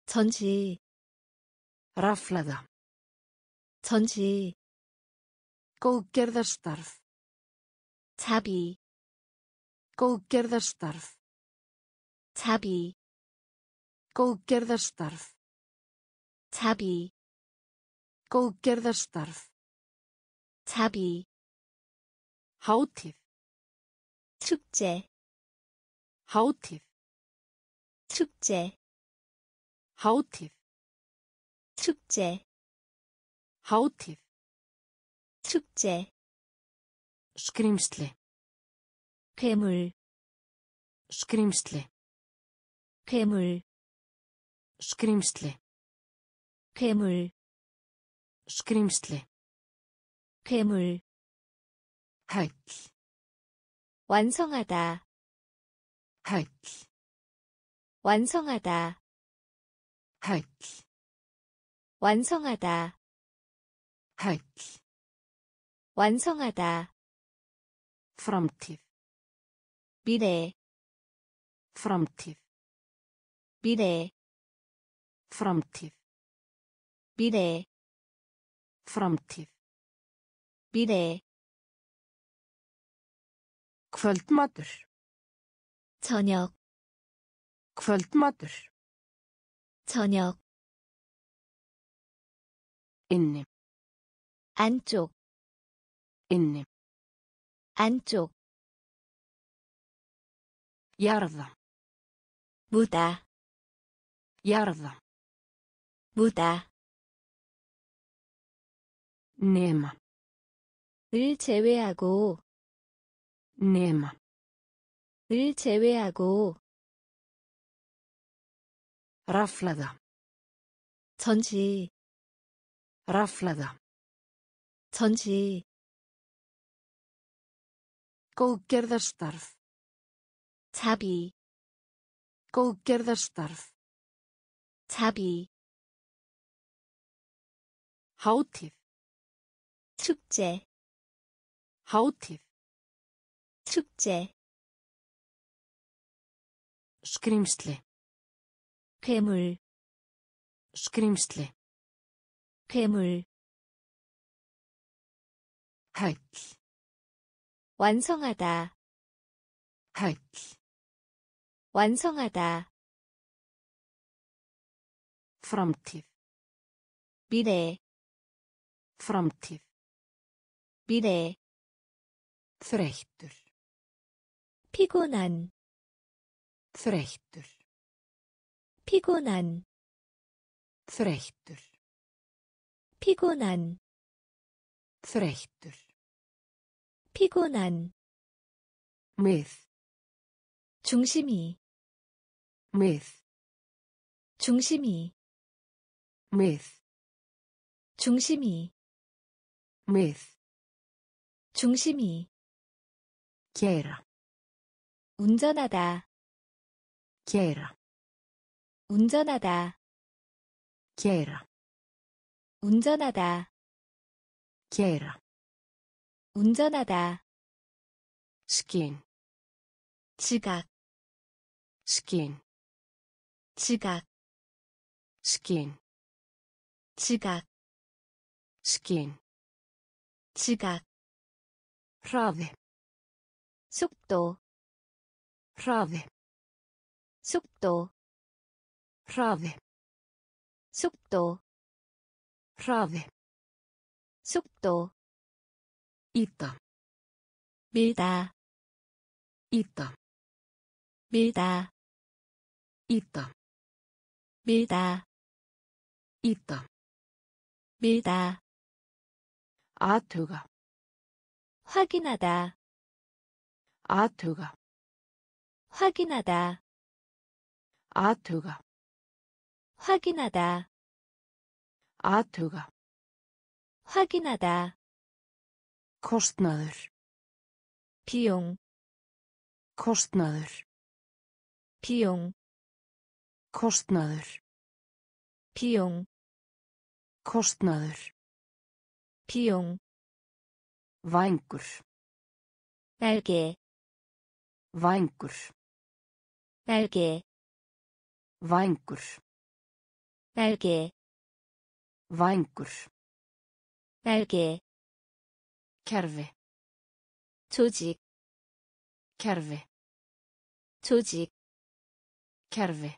전지, Raflaða. 전지, Góðgerðarstarf. 자비, Góðgerðarstarf. 자비, Góðgerðarstarf. 자비, Góðgerðarstarf. 자비, Hátíð. 축제, Hátíð. 축제, Hátíð. 축제, Hátíð. 축제, Skrimsli. 괴물, Skrimsli. 괴물, Skrimsli. 괴물, Skrimsli. 괴물, Hæll. 완성하다, Hæll. 완성하다, Hæll. 완성하다, Hæll. 완성하다, Framtíð. 미래, Framtíð. 미래, Framtíð. 미래, Framtíð. 미래, Kvöldmatur. 저녁, Kvöldmatur. 저녁, Inni. 안쪽, Inni. 안쪽, Jarða. 무다, Jarða. 무다, Nema. 을 제외하고, Nema. 을 제외하고, Raflaða. 전지, Raflaða. 전지, Góðgerðarstarf. 자비, Góðgerðarstarf. 자비, Hátíð. 축제, Hátíð. 축제, Skrimsli. 괴물, Skrimsli. 괴물, Hæll. 완성하다, Hæll. 완성하다, Framtíð. 미래, Framtíð. 미래, Þreyttur. 피곤한, Þreyttur. 피곤한, Þreyttur. 피곤한, Þreyttur. 피곤한, Mið. 중심이, Mið. 중심이, Mið. 중심이, Mið. 중심이, Kæra. 운전하다, Kæra. 운전하다, Kæra. 운전하다, Kæra. 운전하다, Skinn. 지각, Skinn. 지각, Skinn. 지각, Skinn. 지각, Hraði. 속도, Hraði. 속도, Hraði. 속도, Hraði. 속도, Íta. 밀다, Íta. 밀다, Íta. 밀다, Íta. 밀다, Athuga. 확인하다, Athuga. 확인하다, Athuga. 확인하다, Athuga. 확인하다, Kostnaður. Pjón. Kostnaður. Pjón. Kostnaður. Pjón. Kostnaður. Pjón. Vængur. Belgi. Vængur. Belgi. Vængur. Belgi. Vængur. Belgi. Kerfi. 조직, Kerfi. 조직, Kerfi.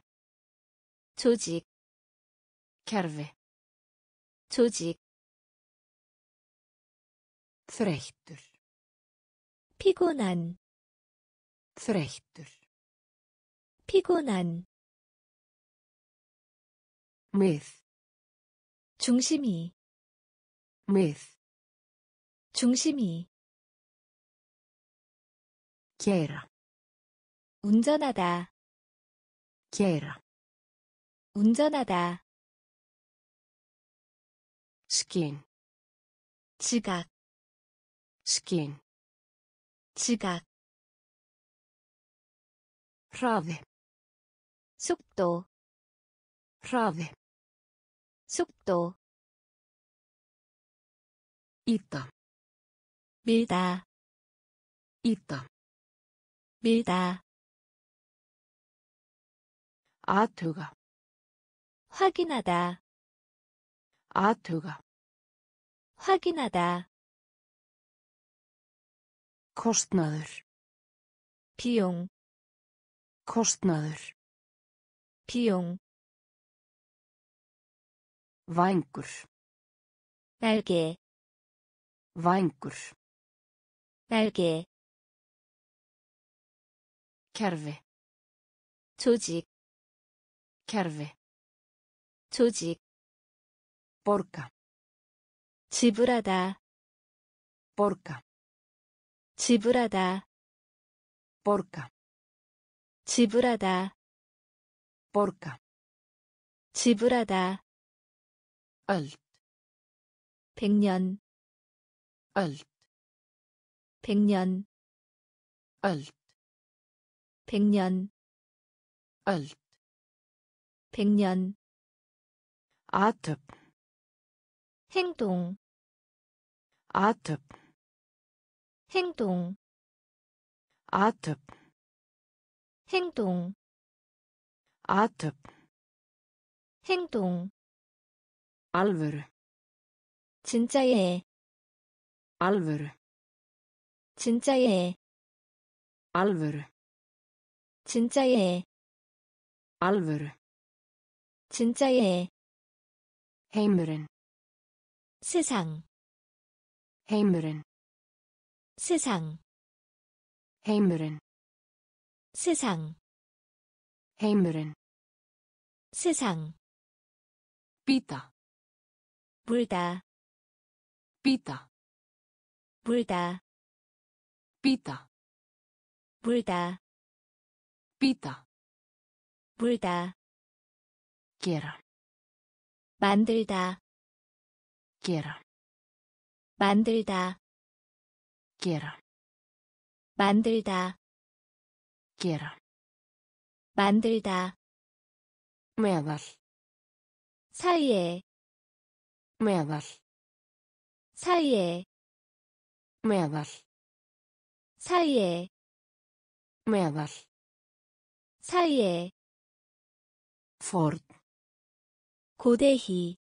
조직, Kerfi. 조직, Þreyttur. 피곤한, Þreyttur. 피곤한, Mið. 중심이, Mið. 중심이, Kæra. 운전하다, Kæra. 운전하다, Skinn. 지각, Skinn. 지각, Hraði. 속도, Hraði. 속도, Íta. 밀다, Íta. 밀다, Athuga. 확인하다, Athuga. 확인하다, Kostnaður. 비용, Kostnaður. 비용, Vængur. 날개, Vængur. 날개, Kerfi. 조직, Kerfi. 조직, Borga. 지불하다, Borga. 지불하다, Borga. 지불하다, Borga. 지불하다, Öld. 백년, Öld. 백년, Öld. 백년, Öld. 백년, Atöp. 행동, Atöp. 행동, Atöp. 행동. 행동, Alvöru. 진짜예, Alvöru. 진짜예, Alvöru. 진짜예, Alvöru. 진짜예, Heimurinn. 세상, Heimurinn. 세상, Heimurinn. 세상, Heimurinn. 세상, Bíta. 물다, Bíta. 물다, Bíta. 물다, Bíta. 물다, Gera. 만들다, Gera. 만들다, Gera. 만들다, Gera. 만들다, Meðal. 사이에, Meðal. 사이에, Meðal. 사이에, Meðal. 사이에, Ford. 고대희,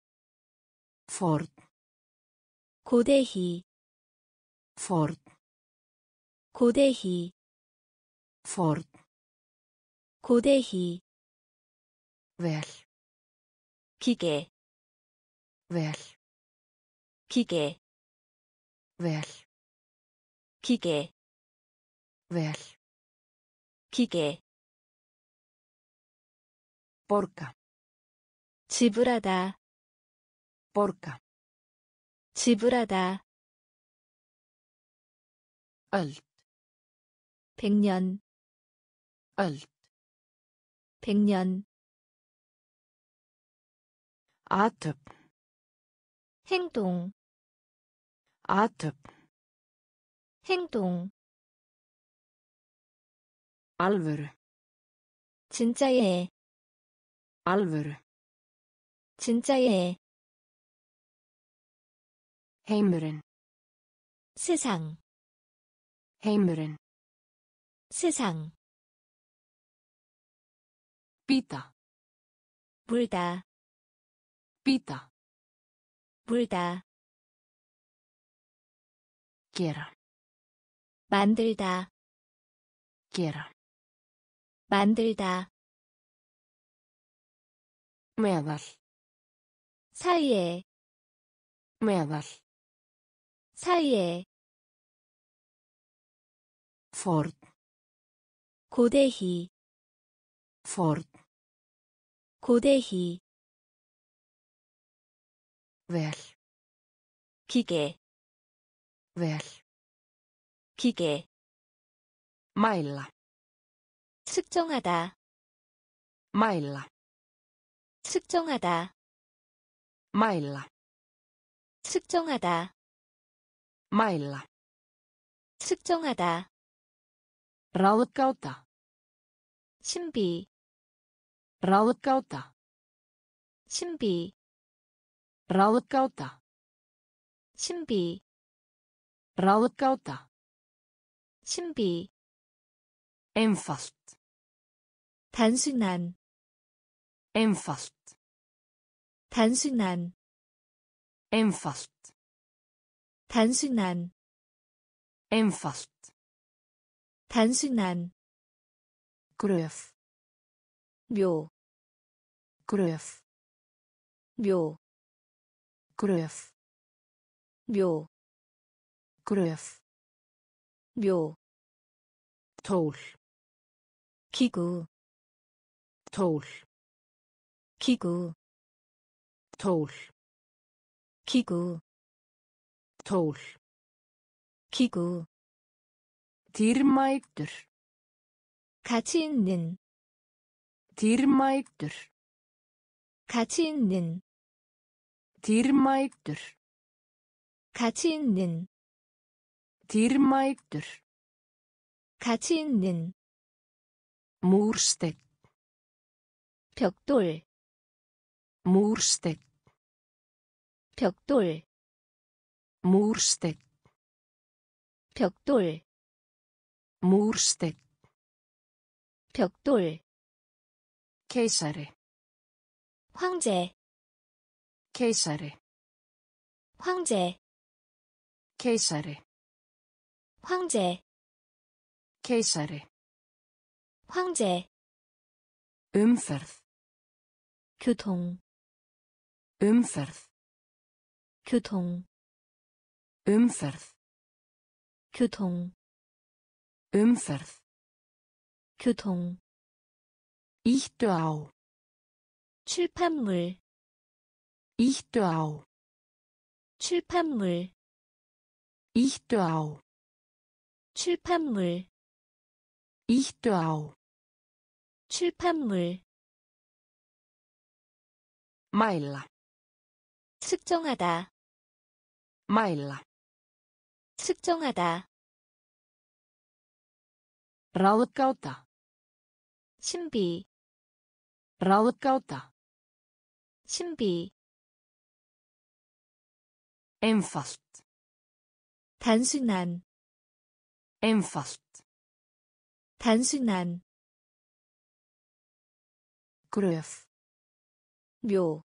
Ford. 고대희, Ford. 고대희, Ford. 고대희, Vel. 기계, Vel. 기계, Vel. 기계, Vel. 기계, Borga. 지불하다, Borga. 지불하다, Öld. 백년, Öld. 백년, Atöp. 행동, Atöp. 행동, Alvöru. 진짜예, Alvöru. 진짜예, Heimurinn. 세상, Heimurinn. 세상, Bíta. 물다, Bíta. 물다, Gera. 만들다, Gera. 만들다, Meðal. 사이에, Meðal. 사이에, Ford. 고대희, Ford. 고대희, Vel. 기계, Vel. 기계, Mæla. 측정하다, Mæla. 측정하다, Mæla. 측정하다, Mæla. 측정하다, Ráðgáta. 신비, Ráðgáta. 신비, Ráðgáta. 신비, Ráðgáta. 신비, Einfalt. 단순한, Einfalt. 단순한, Einfalt. 단순한, Einfalt. 단순한, Gröf. 묘, gröf 묘, gröf 묘, gröf 묘, tól 기구, tól 기구, tól 기구, tól 기구, dýrmætur 가치 있는, dýrmætur 가치 있는, dýrmætur 가치 있는, dýrmætur 가치 있는, múrsteinn 벽돌, múrsteinn 벽돌, múrsteinn 벽돌, múrsteinn 벽돌, keisari 황제, keisari 황제, keisari 황제, keisari 황제, umferð 교통, umferð 교통, umferð 교통, umferð 교통, íttu á 출판물, íttu á 출판물, íttu á 출판물, íttu á 출판물, mæla 측정하다, mæla 측정하다, ráðgáta, 신비, ráðgáta, 신비, einfalt, 단순한, einfalt, 단순한, gröf 묘,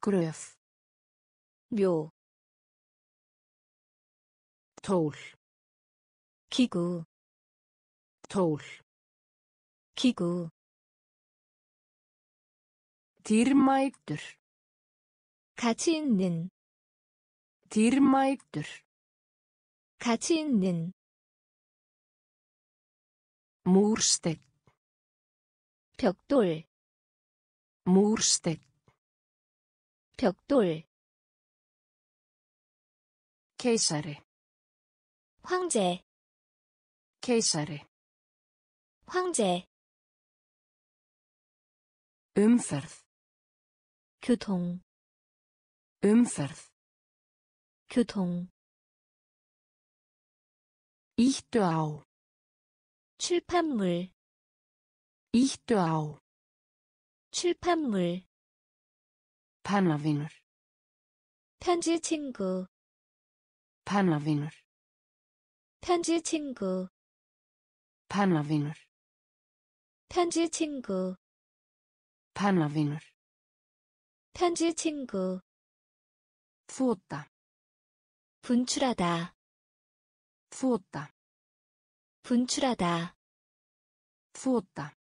gröf 묘, tól 기구, tól 기구, dýrmætur 가치 있는, dýrmætur 가치 있는, múrsteinn 벽돌, múrsteinn 벽돌, keisari 황제, keisari 황제, umferð 교통, umferð 교통, íttu á 출판물, íttu á 출판물, pennavinur 편지 친구, pennavinur 편지 친구, pennavinur 편지 친구, pennavinur 편지 친구, þvota 분출하다, þvota 분출하다, þvota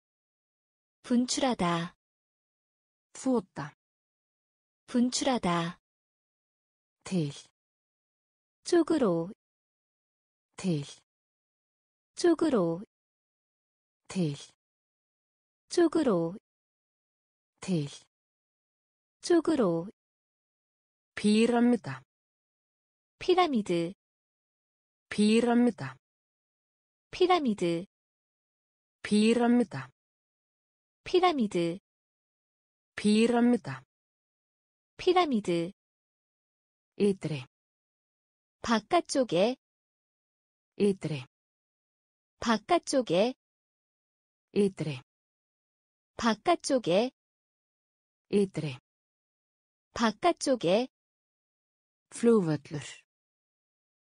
분출하다, þvota 분출하다, til 쪽으로, til 쪽으로, til 쪽으로, til 쪽으로, píramída 피라미드, píramída 피라미드, píramída 피라미드, píramída 피라미드, ytri 바깥쪽에, ytri 바깥쪽에, ytri 바깥쪽에, ytri 바깥쪽에, flugvöllur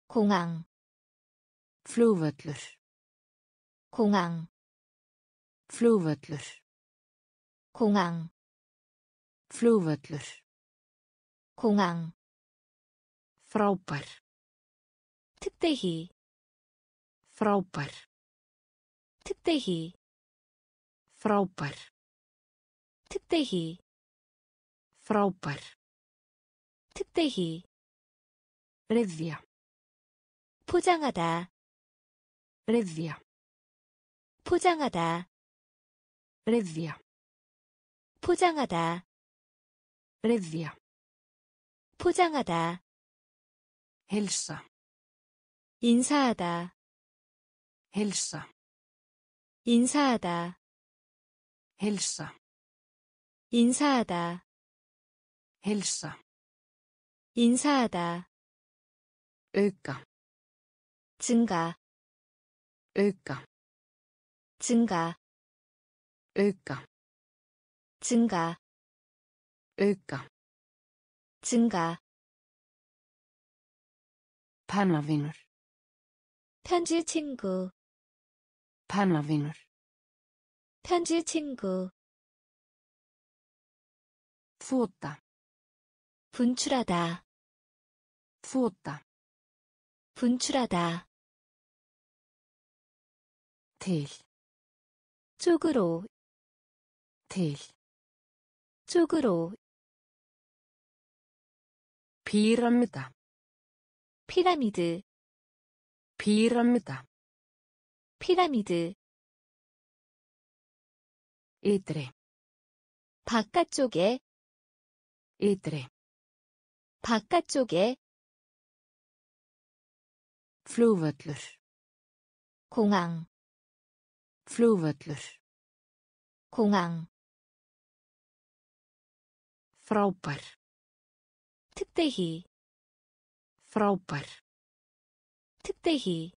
공항, flugvöllur 공항, flugvöllur 공항, flugvöllur 공항, frábær 특대히, frábær 특대히, frábær 특대히 Frábær. 특대히 Ryðja. 포장하다 Ryðja. 포장하다 Ryðja. 포장하다 Ryðja. 포장하다 Hilsa. 인사하다 Hilsa. 인사하다 Hilsa. 인사하다 Hilsa. 인사하다 Auka. 증가 Auka. 증가 Auka. 증가 Auka. 증가 Pennavinur. 편지 친구 Pennavinur. 편지 친구 Þvota. 분출하다 Þvota. 분출하다 Til. 쪽으로 Til. 쪽으로 Píramida. 피라미드 Píramida. 피라미드 Ytri. 바깥쪽에 Ytri. 바깥쪽에 Flugvöllur. 공항 Flugvöllur. 공항 Frábær. 특대히 Frábær. 특대히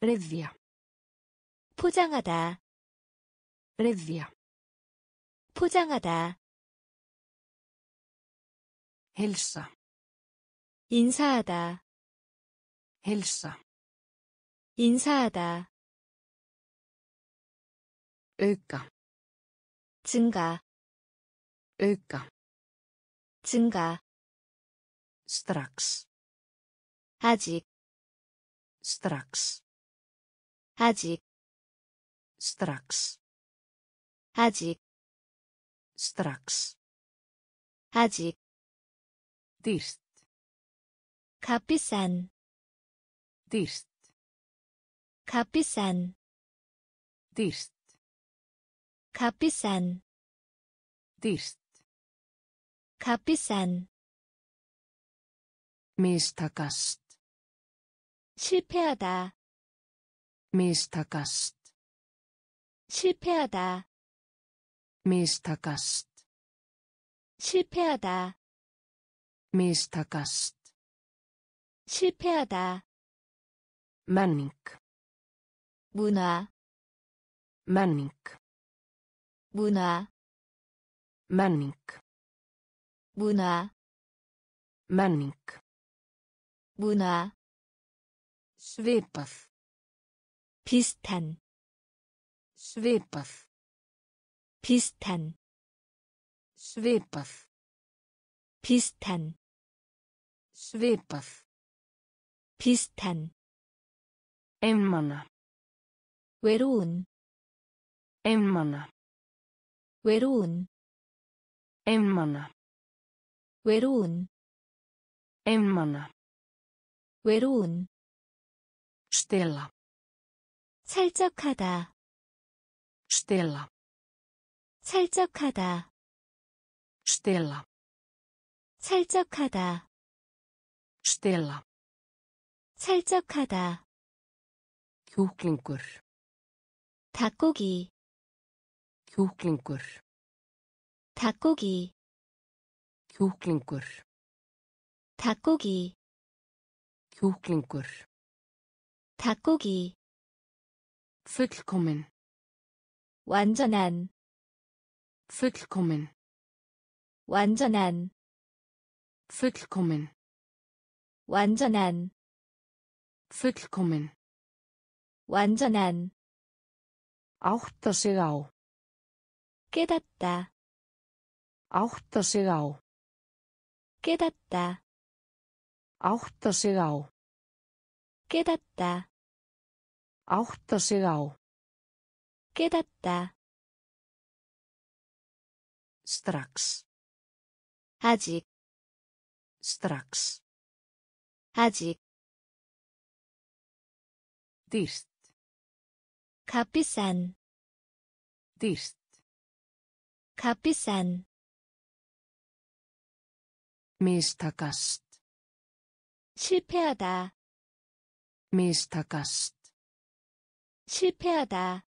Ryðja. 포장하다 Ryðja. 포장하다 Hilsa. 인사하다 Hilsa. 인사하다 Auka. 증가 Auka. 증가 Strax. 아직 Strax. 아직 Strax. 아직 Strax. 아직 Dýrt. 값비싼 Dýrt. 값비싼 Dýrt. 값비싼 Dýrt. 값비싼 Mistakast. 실패하다 Mistakast. 실패하다 Mistakast. 실패하다 Mistakast. 실패하다 Menning. 문화 Menning. 문화 Menning. 문화 Menning. 문화 Svipað. 비슷한 Svipað. 비슷한 Svipað. 비슷한 Svipað. 비슷한 Einmana. 외로운 Einmana. 외로운 Einmana. 외로운 Einmana. 외로운 Stela. 살짝하다 Stela. 살짝하다 Stela. 살짝하다 Stela. 살짝하다 Kjúklingur. 닭고기 Kjúklingur. 닭고기 Kjúklingur. 닭고기 Kjúklingur. 닭고기 Fullkomin. 완전한 Fullkomin. 완전한 Fullkomin. 완전한 Fullkomin. 완전한 Átta sig á. 깨닫다 Átta sig á. 깨닫다 Átta sig á. 깨닫다 Átta sig á. 깨닫다 strax, 아직, strax, 아직, dýrt, 값비싼, dýrt, 값비싼, mistakast, 실패하다, mistakast, 실패하다,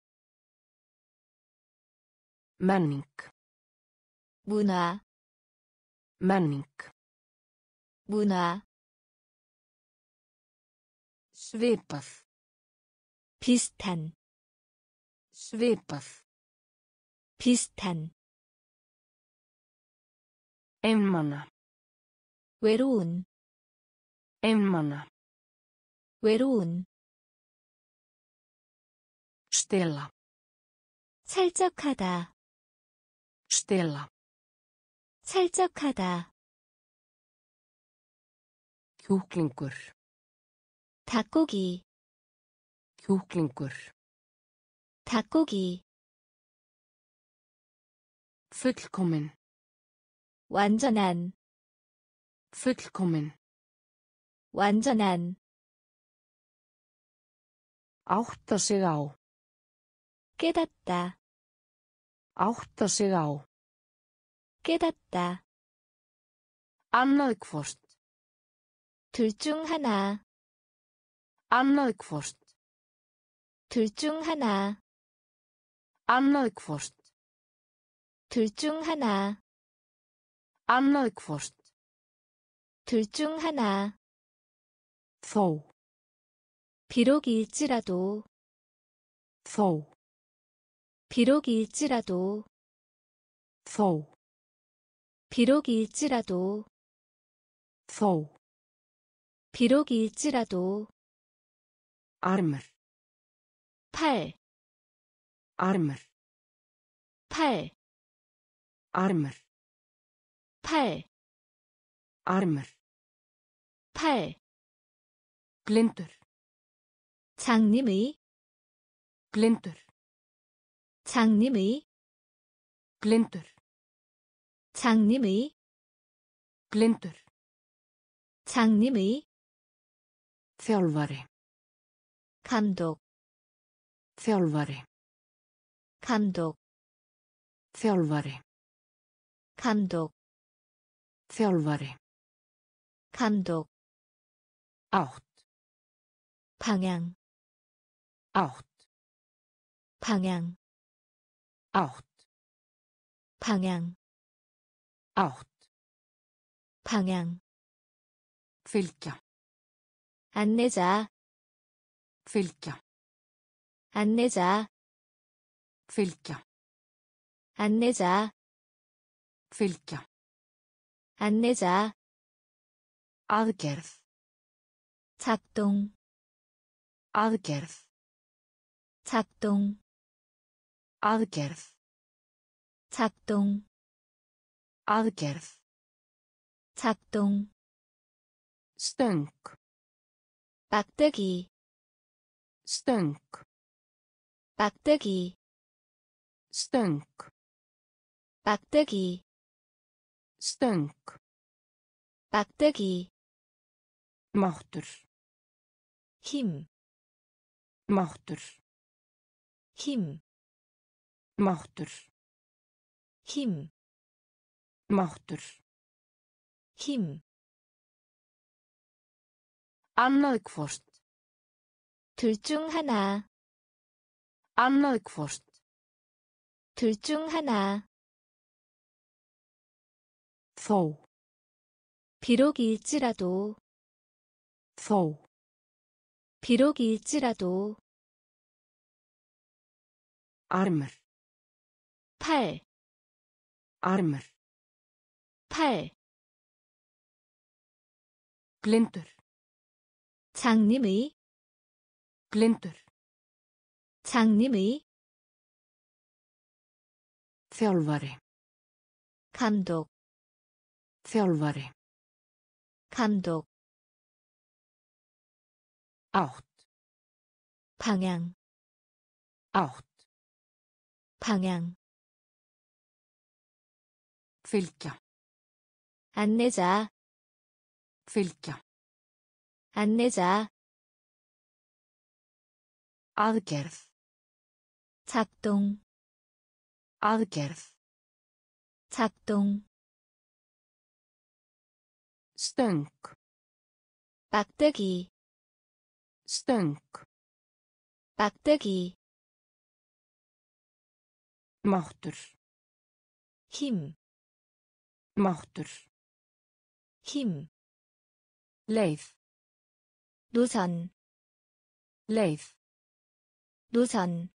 menning, 문화, menning, 문화, svipað, 비슷한, svipað, 비슷한, einmana, 외로운, einmana, 외로운, stela, 살짝하다, stela, 살짝하다, kjúklingur, 닭고기, kjúklingur, 닭고기, fullkomin, 완전한, fullkomin, 완전한, átta sig á, 깨닫다, átta sig á, 깨닫다, annað hvort, 둘 중 하나, annað hvort, 둘 중 하나, annað hvort, 둘 중 하나, annað hvort, 둘 중 하나, þó, 비록일지라도, þó, 비록일지라도, þó, 비록일지라도, þó, 비록일지라도, armur, 팔, armur, 팔, armur, 팔, armur, 팔, blindur, 장님의, blindur, 장님의, blindur, 장님의, blindur, 장님의, þjálfari, 감독, þjálfari, 감독, þjálfari, 감독, þjálfari, 감독, átt, 방향, átt, 방향, átt, 방향, átt, 방향, fylgja, 안내자, fylgja, 안내자, fylgja, 안내자, fylgja, 안내자, aðgerð, 작동, aðgerð, 작동, aðgerð, 작동, aðgerð, 작동, stöng, 빡뜨기, stöng, 빡뜨기, stöng, 빡뜨기, stöng, 빡뜨기, máttur, 힘, máttur, 힘, máttur, 힘, máttur, 힘, annað hvort, 둘 중 하나, annað hvort, 둘 중 하나, þó, 비록일지라도, þó, 비록일지라도, armur, 팔, armur, 팔, blindur, 장님의, blindur, 장님의, þjálfari, 감독, þjálfari, 감독, átt, 방향, átt, 방향, Fylgja. 안내자, Fylgja. 안내자, Aðgerð. 작동, Aðgerð. 작동, Stöng. 빡뜨기, Stöng. 빡뜨기, Máttur. 힘, Máttur. 힘, Leið. 노선, Leið. 노선,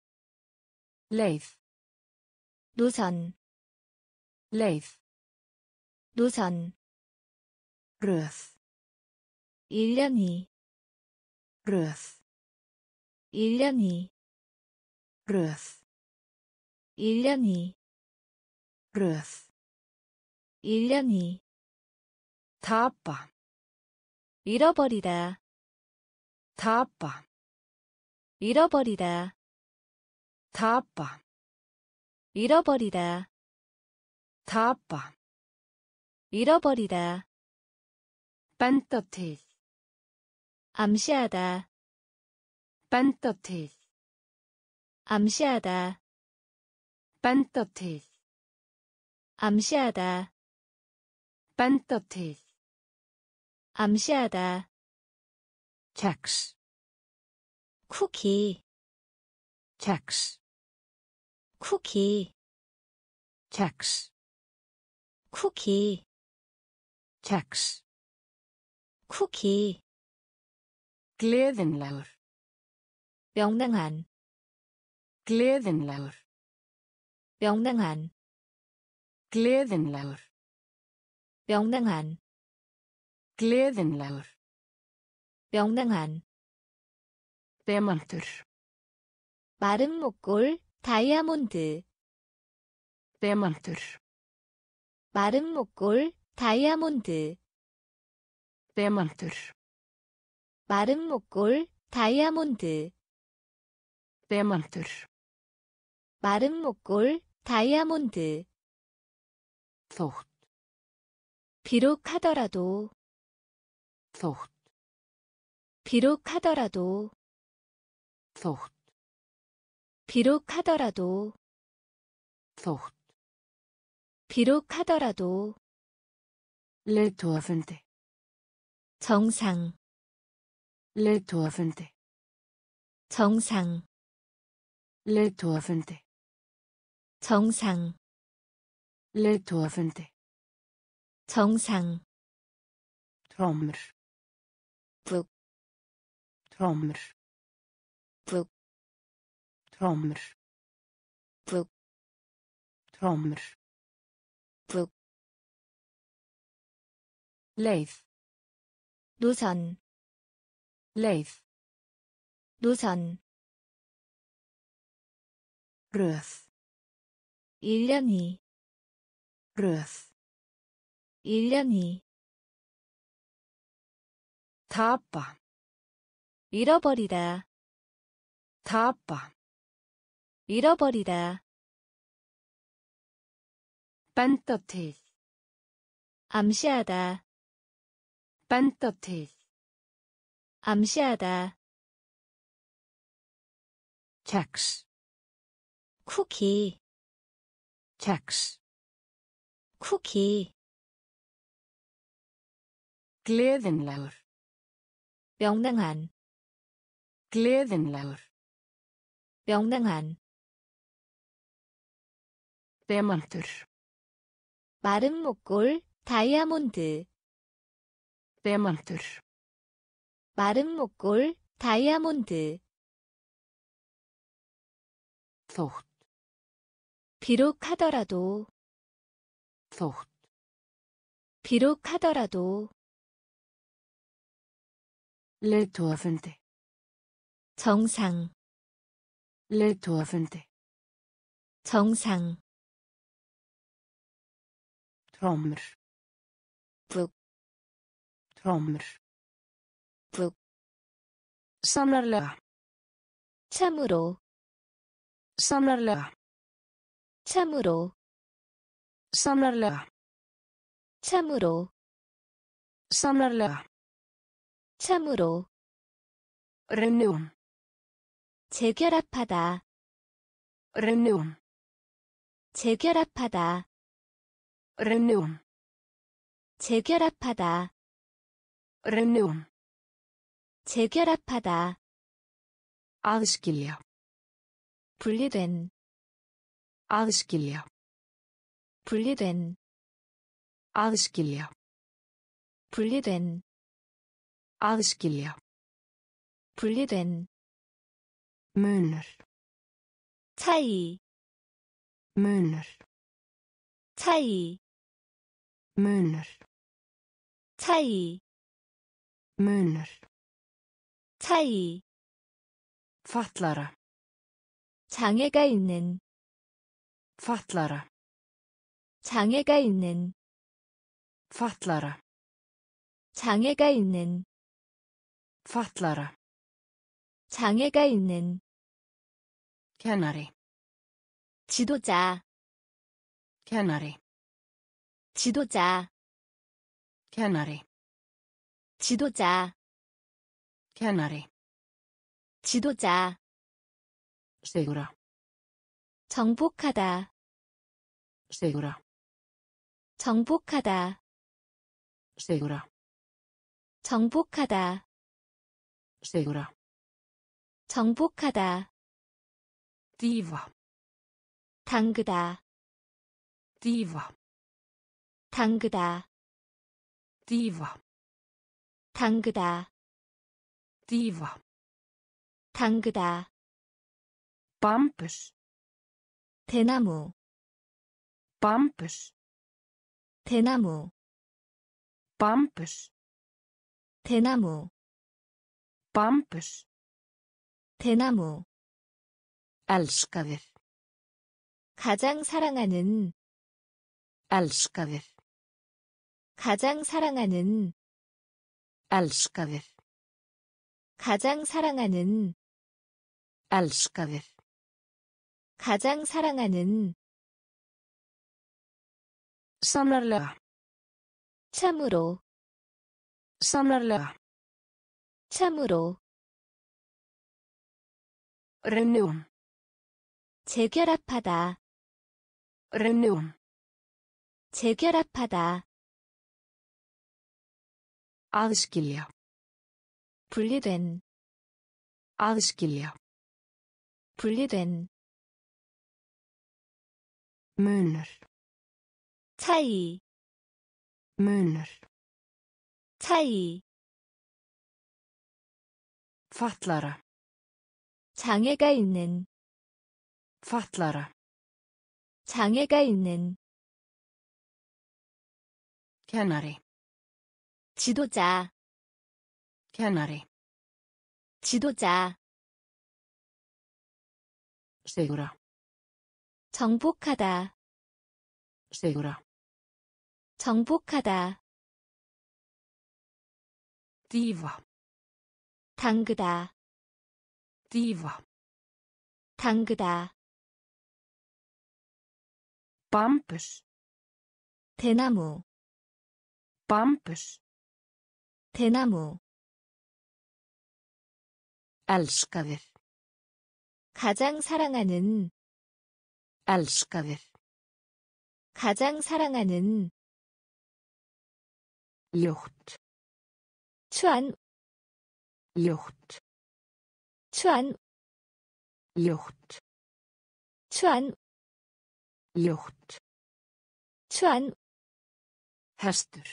Leið. 노선, Leið. 노선, Röð. 1년이, Röð. 1년이, Röð. 1년이, Röð. 1년이, Tapa. 잃어버리다, Tapa. 잃어버리다, Tapa. 잃어버리다, Tapa. 잃어버리다, til. 암시하다, Benda til. 암시하다, Benda til. 암시하다, Benda til. 암시하다, Keks. 쿠키, Keks. 쿠키, Keks. 쿠키, Keks. 쿠키, Gleðinlegur. 명랑한, Gleðinlegur. 명랑한, Gleðinlegur. 명랑한, Gleðinlegur. 명랑한, Demantur. 마른 목골, 다이아몬드, Demantur. 마른 목골, 다이아몬드, Demantur. 마른 목골, 다이아몬드, Demantur. 마른 목골, 다이아몬드, Þótt. 비록 하더라도, Þótt. 비록 하더라도, Þótt. 비록 하더라도, Þótt. 비록 하더라도, Leiðtógafundi. 정상, Leiðtógafundi. 정상, Leiðtógafundi. 정상, Leiðtógafundi. 정상, Trommur. 북, Trommur. 북, Trommur. 북, Trommur. 북, Leið. 노선, Leið. 노선, Röð. 1년이, Röð. 1년이, Tapa. 잃어버리다, Tapa. 잃어버리다, til. 암시하다, til. 암시하다, Keks. 쿠키, Keks. 쿠키, Gleðinlegur. 명랑한, Gleðinlegur. 명랑한, Demantur. 마른 목골, 다이아몬드, Demantur. 마른 목골, 다이아몬드, Þótt. 비록 하더라도, Þótt. 비록 하더라도, Leiðtógafundi. 정상, Leiðtógafundi. 정상, Trommur. 북, Trommur. 북, Sannarlega. 참으로, Sannarlega. 참으로, Sannarlega. 참으로, Sannarlega. 참으로, Reunion. 재결합하다, Reunion. 재결합하다, Reunion. 재결합하다, Reunion. 재결합하다, Aðskilja. 분리된, Aðskilja. 분리된, Aðskilja. 분리된, Aðskilja. 분리된, Munur. 차이, Munur. 차이, Munur. 차이, Munur. 차이, Fatlara. 장애가 있는, Fatlara. 장애가 있는, Fatlara. 장애가 있는, Fatlara. 장애가 있는, Kennari. 지도자, Kennari. 지도자, Kennari. 지도자, Kennari. 지도자, Sigura. 정복하다, Sigura. 정복하다, Sigura. 정복하다, Sigura. 정복하다, Dífa. 당그다, Dífa. 당그다, Dífa. 당그다, Dífa. 당그다, Bambus. 대나무, Bambus. 대나무, Bambus. 대나무, Bambus. 대나무, Elskaðir. 가장 사랑하는, Elskaðir. 가장 사랑하는, Elskaðir. 가장 사랑하는, Elskaðir. 가장 사랑하는, Sannarlega. 참으로, Sannarlega. 참으로, Reunion. 재결합하다, Reunion. 재결합하다, Aðskilja. 분리된, Aðskilja. 분리된, Munur. 차이, Munur. 차이, Fatlara. 장애가 있는, Fatlara. 장애가 있는, Kennari. 지도자, Kennari. 지도자, Sigura. 정복하다, Sigura. 정복하다, Dífa. 당그다, Dífa. 당그다, Bambus. 대나무, Bambus. 대나무, Elskaðir. 가장 사랑하는, Elskaðir. 가장 사랑하는, Ljótt. 추한, Ljótt. 추한, Ljótt. 추한, Ljótt. 추한, Hestur.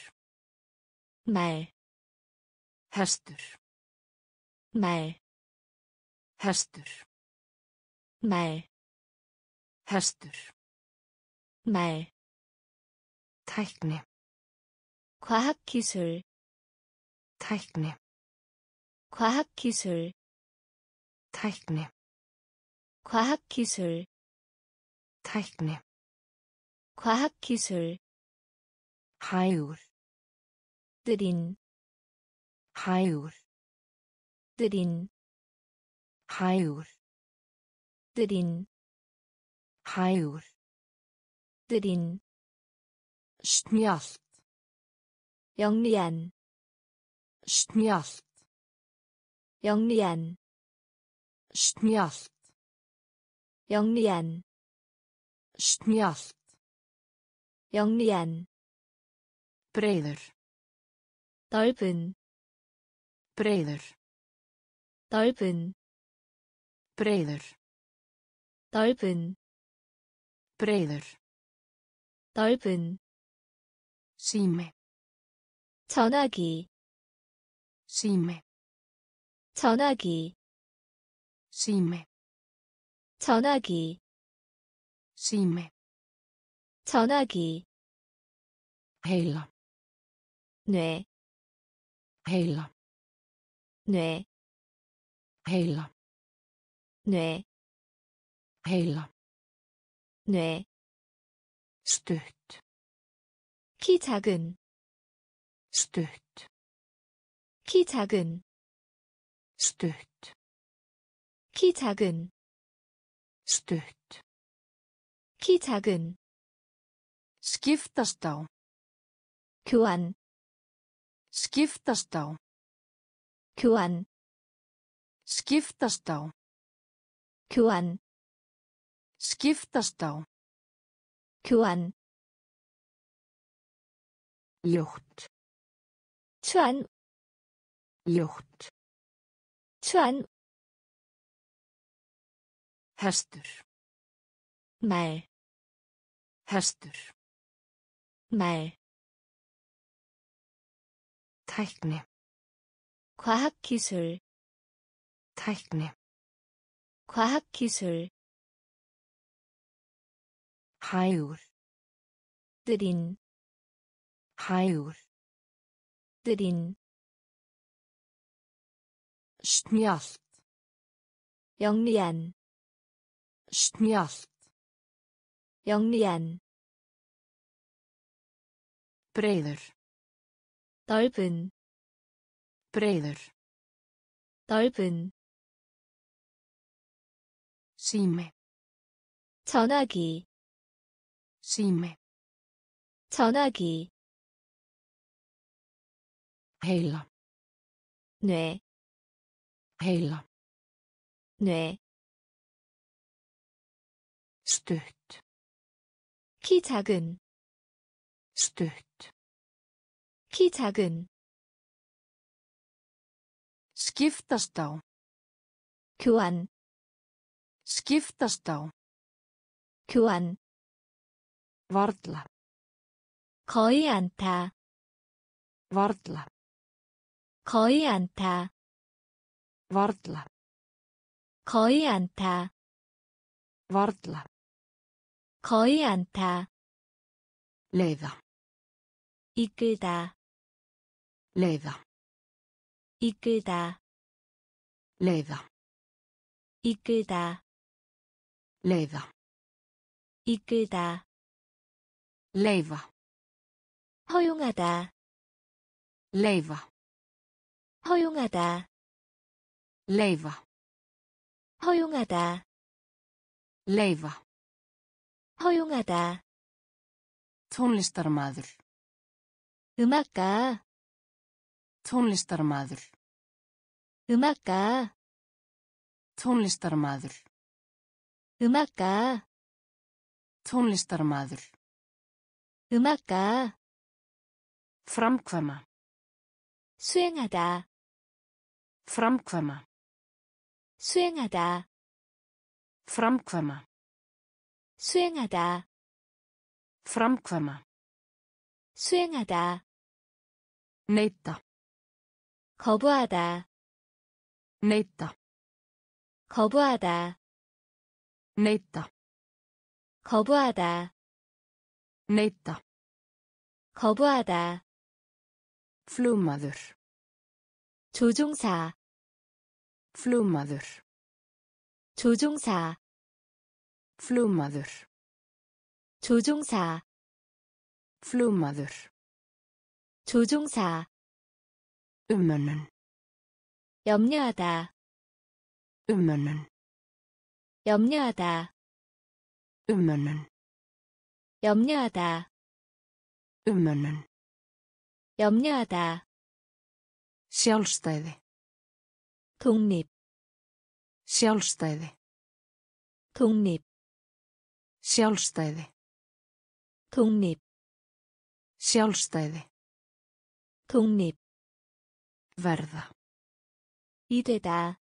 말, Hestur. 말, Hestur. 말, Hestur. 말, Tækni. 과학기술, Tækni. 과학기술, Tækni. 과학기술, Tækni. 과학기술, Hægur. 느린, Hægur. 느린, Hægur. 느린, Hægur. 느린, Snjallt. 영리한 Snjallt. 영리한 Snjallt. 영리한 Snjallt. 영리한 Breiður. 넓은 Breiður. 넓은 Breiður. 넓은 Breiður. 넓은 Sími. 전화기 Sími. 전화기 Sími. 전화기 Sími. 전화기 Heila. 뇌, Heila. 뇌, Heila. 뇌, Heila. 뇌, Stutt. 키 작은, Stutt. 키 작은, Stutt. 키 작은, Stutt. 키 작은, Skiptast á. 교환, Skiptast á. 교환, Skiptast á. 교환, Skiptast á. 교환, Ljótt. 추한, Ljótt. 추한, Hestur. 말, Hestur. 말, Tækni. 과학기술, Tækni. 과학기술, Hægur. 느린, Hægur. 느린, Snjallt. 영리한, Snjallt. 영리한, Breiður. 넓은, Breiður. 넓은, Sími. 전화기, Sími. 전화기, Heila. 뇌, Heila. 뇌, Stutt. 키 작은, Stutt. 키 작은, Skiptast á. 교환, Skiptast á. 교환, Varla. 거의 않다, Varla. 거의 않다, Varla. 거의 않다, Varla. 거의 않다, Leiða. 이끌다, Leiða. 이끌다, Leiða. 이끌다, Leiða. 이끌다, Leifa. 허용하다, Leifa. 허용하다, Leifa. 허용하다, Leifa. 허용하다, Tónlistarmaður. 음악가, Tónlistarmaður. 음악가, Tónlistarmaður. 음악가, Tónlistarmaður. 음악가, Framkvæma. 수행하다, Framkvæma. 수행하다, Framkvæma. 수행하다, Framkvæma. 수행하다, Neita. 거부하다, Neita. 거부하다, Neita. 거부하다, Neita. 거부하다, Flugmaður. 조종사, Flugmaður. 조종사, Flugmaður. 조종사, Flugmaður. 조종사, Umönnun. 염려하다, Umönnun. 염려하다, Umönnun. 염려하다, Umönnun. 염려하다, Sjálfstæði. 독립, Sjálfstæði. 독립, Sjálfstæði. 독립, Sjálfstæði. 독립, Verða. 이되다,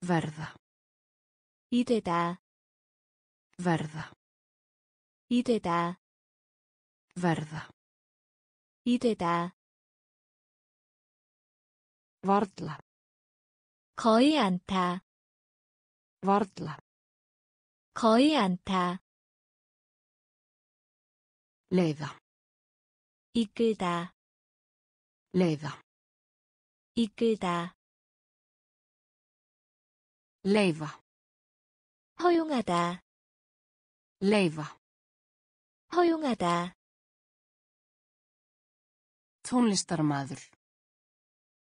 Verða. 이 되다, Verða. 이 되다, Verða. 이 되다, Varla. 거의 않다, Varla. 거의 않다, Leiða. 이끌다, Leiða. 이끌다, Leifa. 허용하다, Leifa. 허용하다, Tónlistarmaður.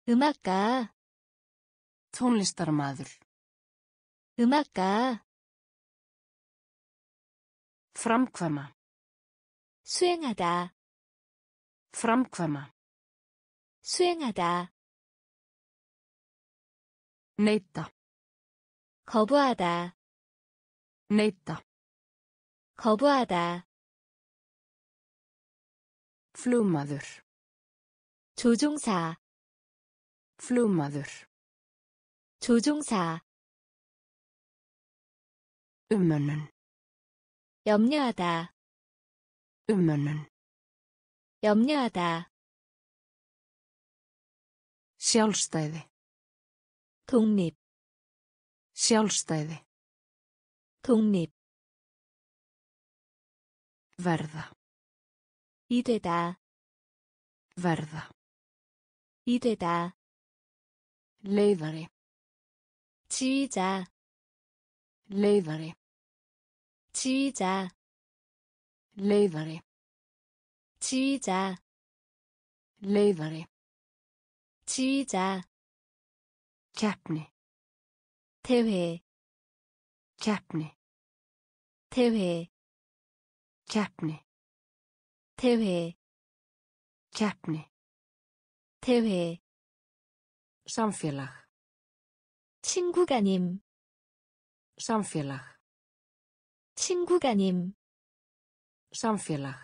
음악가, Tónlistarmaður. 음악가, Framkvæma. 수행하다, Framkvæma. 수행하다, Neita. 거부하다, Neita. 거부하다, Flugmaður. 조종사, Flugmaður. 조종사, Umönnun. 염려하다, Umönnun. 염려하다, Sjálfstæði. 독립, Sjálfstæði. 독립, Verða. 이 되다, Verða. 이 되다, Leiðari. 지휘자, Leiðari. 지휘자, Leiðari. 지휘자, Leiðari. 지휘자, Keppni. 대회, Keppni. 대회, Keppni. 대회, Keppni. 대회, Samfélag. 친구가님, Samfélag. 친구가님, Samfélag.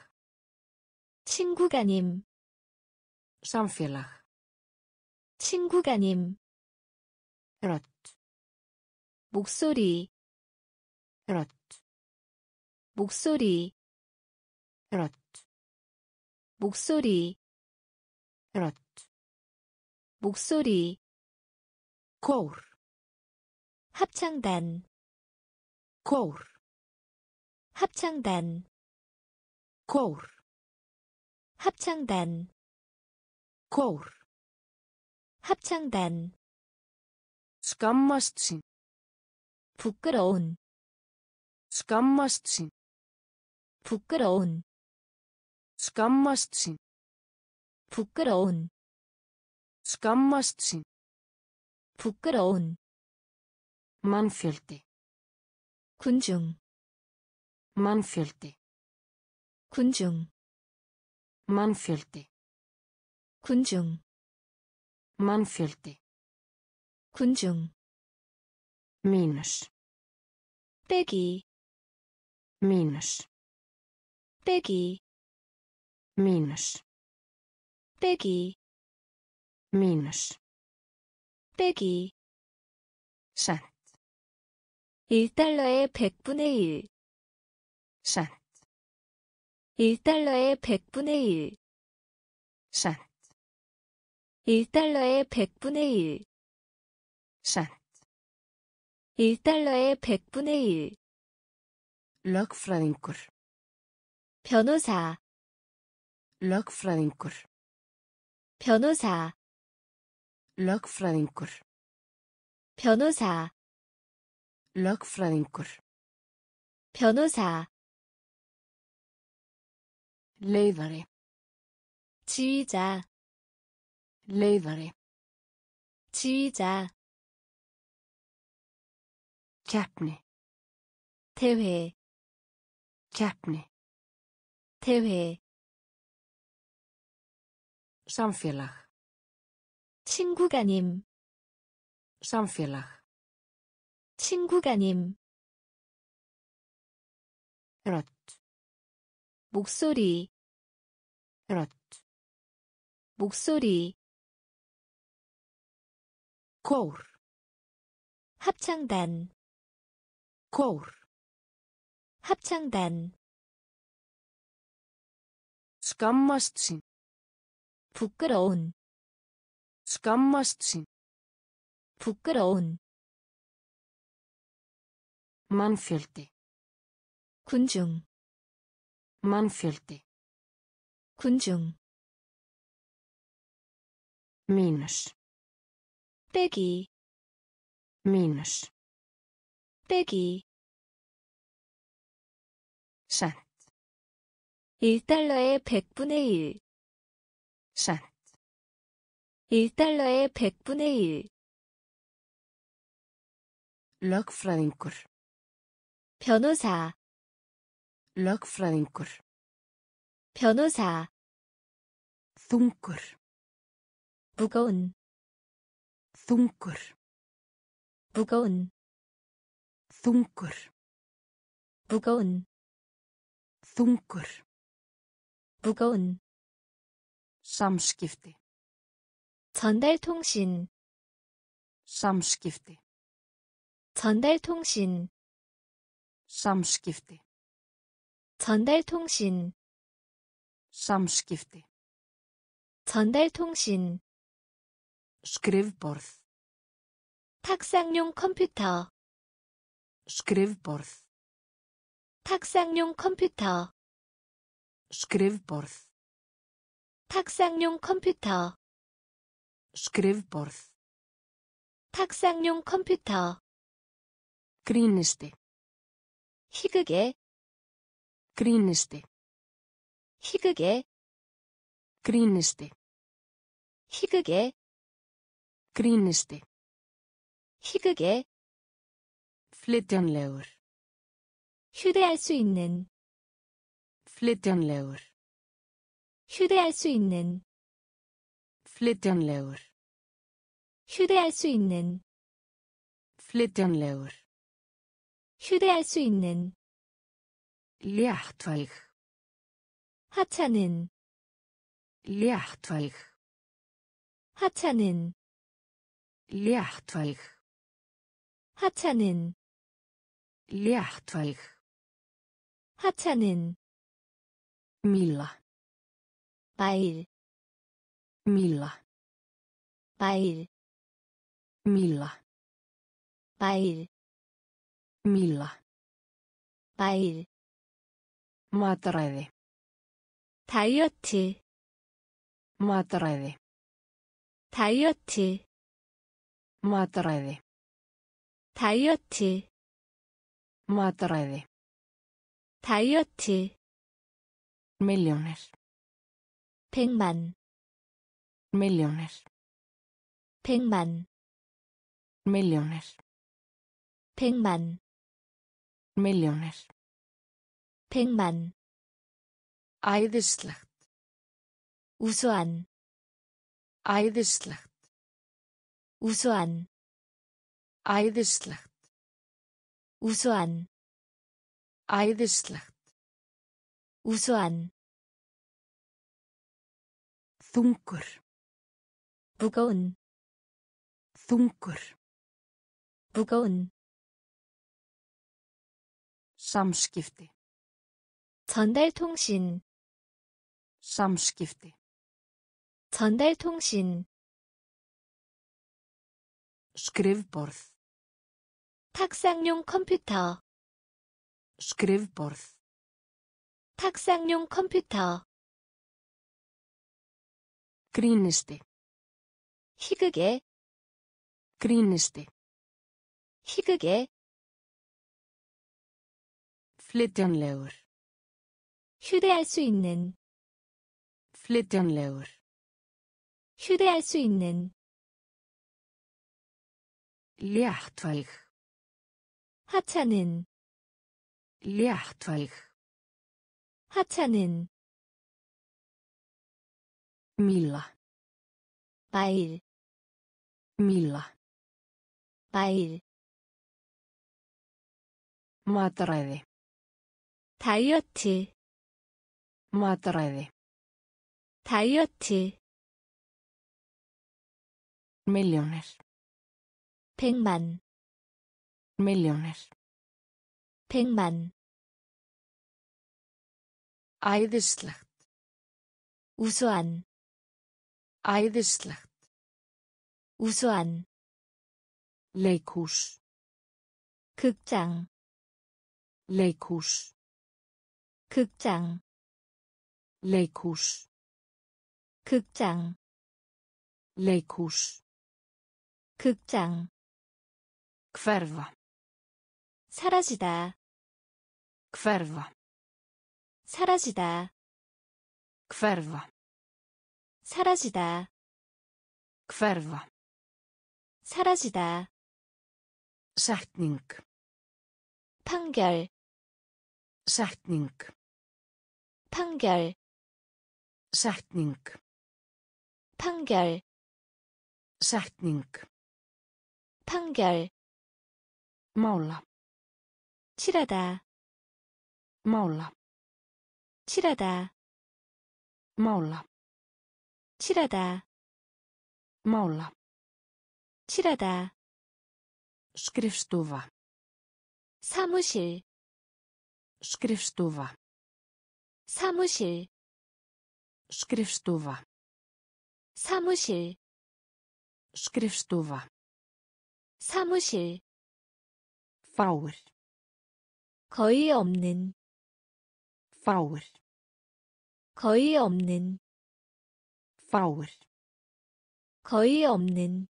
친구가님, Samfélag. 친구가님, Rödd. 목소리, Rödd. 목소리, Rödd. 목소리, Rödd. 목소리, Kór. 합창단, Kór. 합창단, Kór. 합창단, Kór. 합창단, Skammast sín. 부끄러운, Skammast sín. 부끄러운, Skammast sín. 부끄러운, Skammast sín. 부끄러운, Mannfjöldi. 군중, Mannfjöldi. 군중, Mannfjöldi. 군중, Mannfjöldi. 군중, Mínus. 빼기, Mínus. 빼기, Mínus. 빼기, Mínus. 빼기, Sent. 1달러의 100분의 1, Sent. 1달러의 100분의 1, Sent. 1달러의 100분의 1, Sent. 1달러의 100분의 1, Lögfræðingur. 변호사, Lögfræðingur. 변호사, Lögfræðingur. 변호사, Lögfræðingur. 변호사, Leiðari. 지휘자, Leiðari. 지휘자, Keppni. 대회, Keppni. 대회, Samfélag. 친구가님, Samfélag. 친구가님, Rödd. 목소리, Rödd. 목소리, Kór. 합창단, Kór. 합창단, Skammast sín. 부끄러운, Skammast sín. 부끄러운, Mannfjöldi. 군중, Mannfjöldi. 군중, Mínus. 빼기, Mínus. 빼기, Sent. 1달러의 100분의 1, Sent. 1달러의 100분의 1, Lögfræðingur. 변호사, Lögfræðingur. 변호사, Þungur. 무거운, Þungur. 무거운, Þungur. 무거운, Þungur. 무거운, Samskipti. 전달통신, Samskipti. 전달통신, Samskipti. 전달통신, Samskipti. 전달통신, Skrifborð. 탁상용 컴퓨터, Skrifborð. 탁상용 컴퓨터, Skrifborð. 탁상용 컴퓨터, Skrifborð. 탁상용 컴퓨터, Grínisti. 희극의, Grínisti. 희극의, Grínisti. 희극의, Grínisti. 희극의, Flytjanlegur. 휴대할 수 있는, Flytjanlegur. 휴대할 수 있는, Flytjanlegur. 휴대할 수 있는, Flytjanlegur. 휴대할 수 있는, Léttvæg. 하찮은, Léttvæg. 하찮은, Léttvæg. 하찮은, Léttvæg. 하찮은, Míla. 마일, Míla. 마일, Míla. 마일, Míla. 마일, Mataræði. 다이어트, Mataræði. 다이어트, Mataræði. 다이어트, Mataræði. 다이어트, Milljónir. 백만, Milljónir. 백만, Milljónir. 백만, Milljónir. 백만, Æðislegt. 우수한, Æðislegt. 우수한, Æðislegt. 우수한, Æðislegt. 우수한, Þungur. 무거운, Þungur. 무거운, Samskipti. 전달통신, Samskipti. 전달통신, Skrifborð. 탁상용 컴퓨터, Skrifborð. 탁상용 컴퓨터, Grínisti. 희극의, Grínisti. 희극의, Flytjanlegur. 휴대할 수 있는, Flytjanlegur. 휴대할 수 있는, Léttvæg. 하찮은, Léttvæg. 하찮은, Míla. 마일, Míla. 마일, Mataræði. 다이어트, Mataræði. 다이어트, Miljónir. 백만, Miljónir. 백만, Æðislegt. 우수한, Æðislegt. 우수한, Leikhús. 극장, Leikhús. 극장, Leikhús. 극장, Leikhús. 극장, Hverfa. 사라지다, Hverfa. 사라지다, Hverfa. 사라지다, Hverfa. 사라지다, Setning. 판결, Setning. 판결, Setning. 판결, Setning. 판결, Mála. 칠하다, Mála. 칠하다, Mála. 칠하다, Mála. 칠하다, Skrifstofa. 사무실, Skrifstofa. 사무실, Skrifstofa. 사무실, Skrifstofa. 사무실, Fáir. 거의 없는, Fáir. 거의 없는, Fáir. 거의 없는,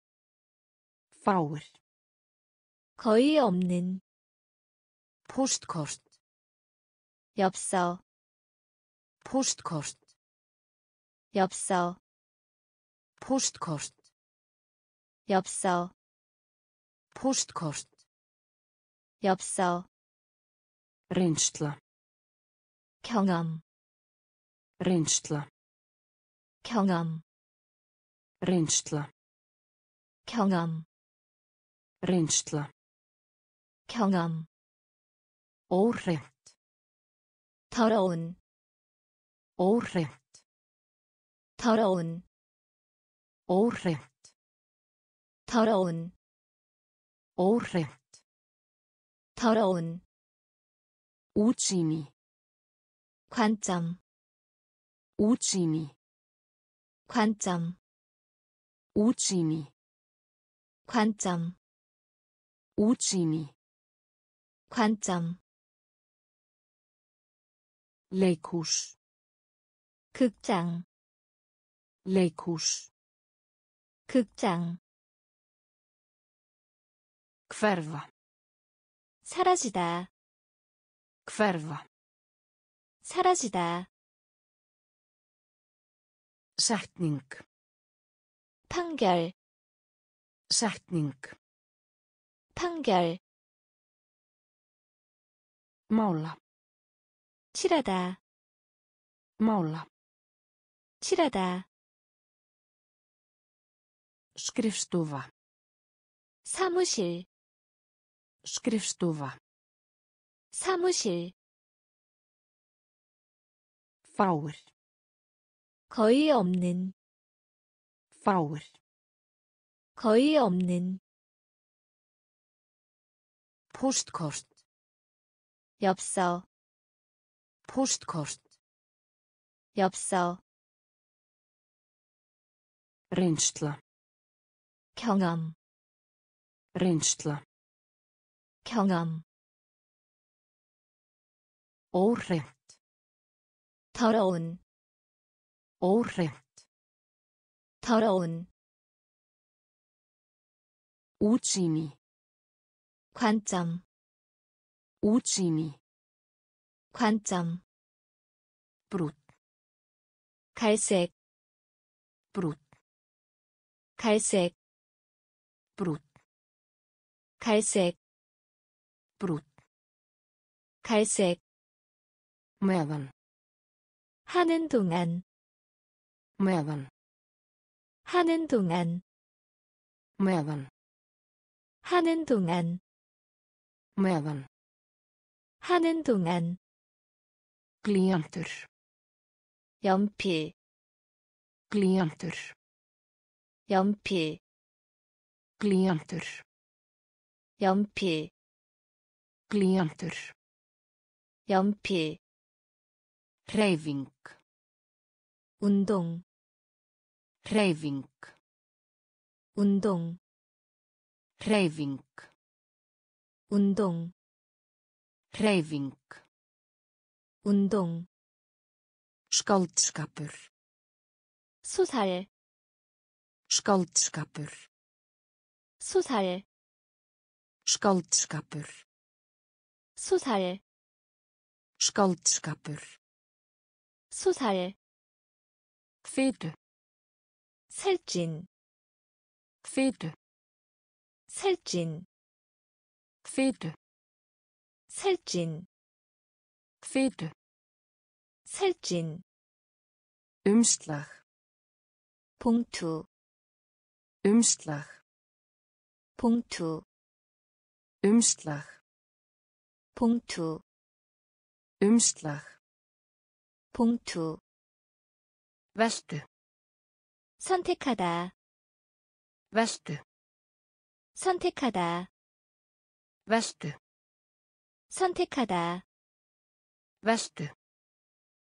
Fáir. 거의 없는, Póstkort. 엽서, Póstkort. 엽서, Póstkort. 엽서, Póstkort. 엽서, Reynsla. 경험, Reynsla. 경험, Reynsla. 경험, Reynsla. 경험, Óhreint. 더러운, Óhreint. 더러운, Óhreint. 더러운, Óhreint. 더러운, Útsýni. 관점, Útsýni. 관점, Útsýni. 관점, Útsýni. 관점, Leikhús. 극장, Leikhús. 극장, Hverfa. 사라지다, Hverfa. 사라지다, Setning. 판결, Setning. 판결, Mála. 칠하다, Mála. 칠하다, Skrifstofa. 사무실, Skrifstofa. 사무실, Fáir. 거의 없는, Fáir. 거의 없는, Póstkort. 엽서, Póstkort. 엽서, Reynsla. 경험, Reynsla. 경험, Óhreint. 더러운, Óhreint. 더러운, Útsýni. 관점, Útsýni. 관점, Brúnn. 갈색, Brúnn. 갈색, Brúnn. 갈색, Brúnn. 갈색, Meðan. 하는 동안, Meðan. 하는 동안 meðan, 하는 동안 meðan, 하는 동안 glíjantur, 연필 glíjantur, 연필 glíjantur, 연필 glíjantur, 연필 hreyfing, 운동 hreyfing, 운동 hreyfing, 운동 hreyfing, 운동 skáldskapur, 소살 skáldskapur, 소살 skáldskapur, 소살 skáldskapur, 소살 fitu, 살찐 fitu, 살찐 fitu, 살찐 fitu, 살찐 umslag, 봉투 umslag, 봉투 umslag, 봉투 umslag, 봉투 veltu, 선택하다 veltu, 선택하다 veltu, 선택하다 veltu,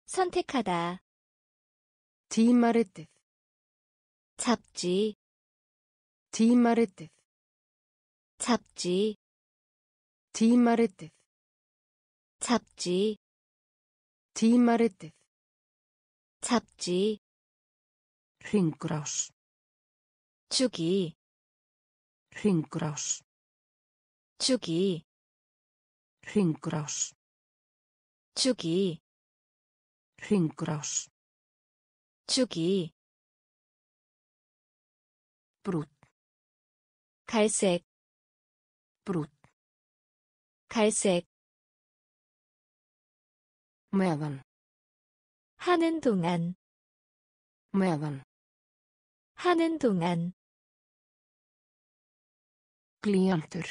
선택하다 tímaritið, 잡지 tímaritið, 잡지 tímaritið, 잡지 tímaritið, 잡지 hringrás, 주기 hringrás, 주기 hringrás, 주기 hringrás, 주기 brút, 갈색 brút, 갈색 meðan, 하는 동안 meðan, 하는 동안 glíjantur,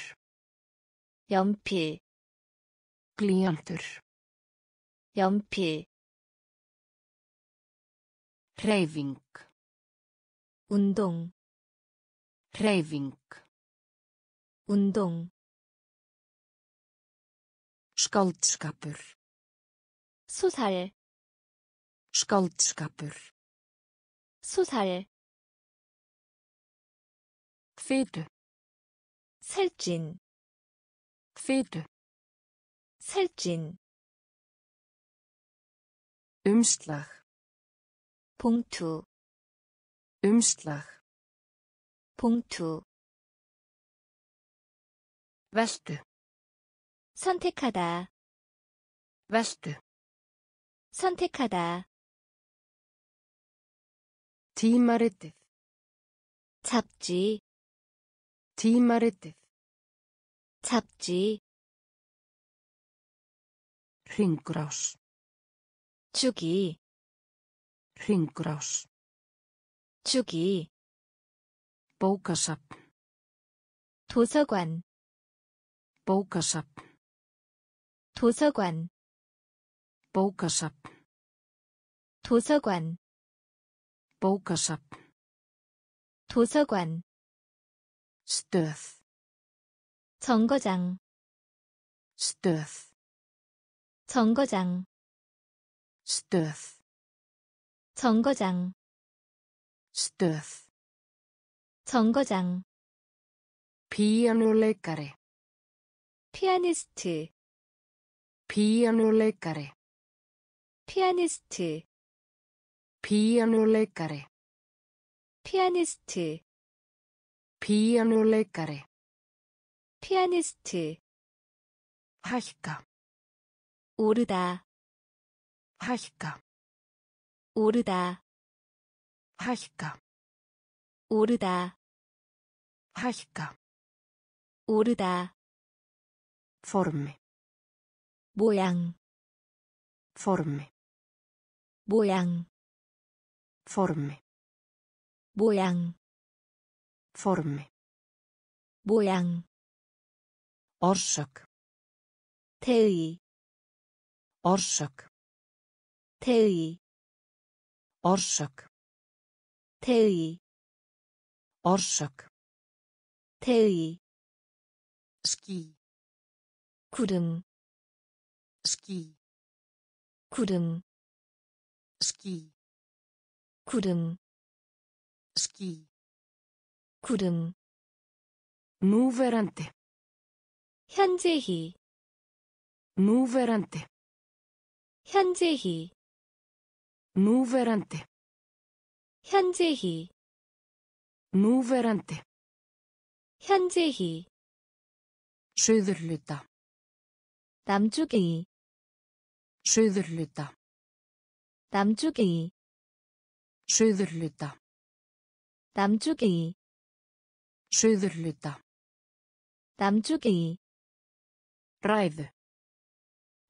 연필 glíjantur, 연필 hreyfing, 운동 hreyfing, 운동 skáldskapur, 소살 skáldskapur, 소살 fitu, 살찐 fitu, 살찐 umslag, 봉투 umslag, 봉투 veltu, 선택하다 veltu, 선택하다 tímaritið, 잡지 tímaritið, 잡지 hringrás, 주기 hringrás, 주기 bókasafn, 도서관 bókasafn, 도서관 bókasafn, 도서관 Bókasafn, 도서관 stöð, 정거장 stöð, 정거장 stöð, 정거장 stöð, 정거장 píanuleikari, 피아니스트 píanuleikari, 피아니스트 píanuleikari, 피아니스트 píanuleikari, 피아니스트 hækka, 오르다 hækka, 오르다 hækka, 오르다 hækka, 오르다 formi, 모양 formi, 모양 formi, 모양 Formi. 모양 Orsök. 태의 Orsök. 태의 Orsök. 태의 Orsök. 태의 ský 구름 ský 구름 ský 구름 ský 구름 Núverandi. 현재히 Núverandi. 현재히 Núverandi. 현재히 Núverandi. 현재히 Suðurluta. 남쪽의 Suðurluta. 남쪽의 Suðurluta. 남쪽의 Suðurluta. 남쪽의 Ræðu.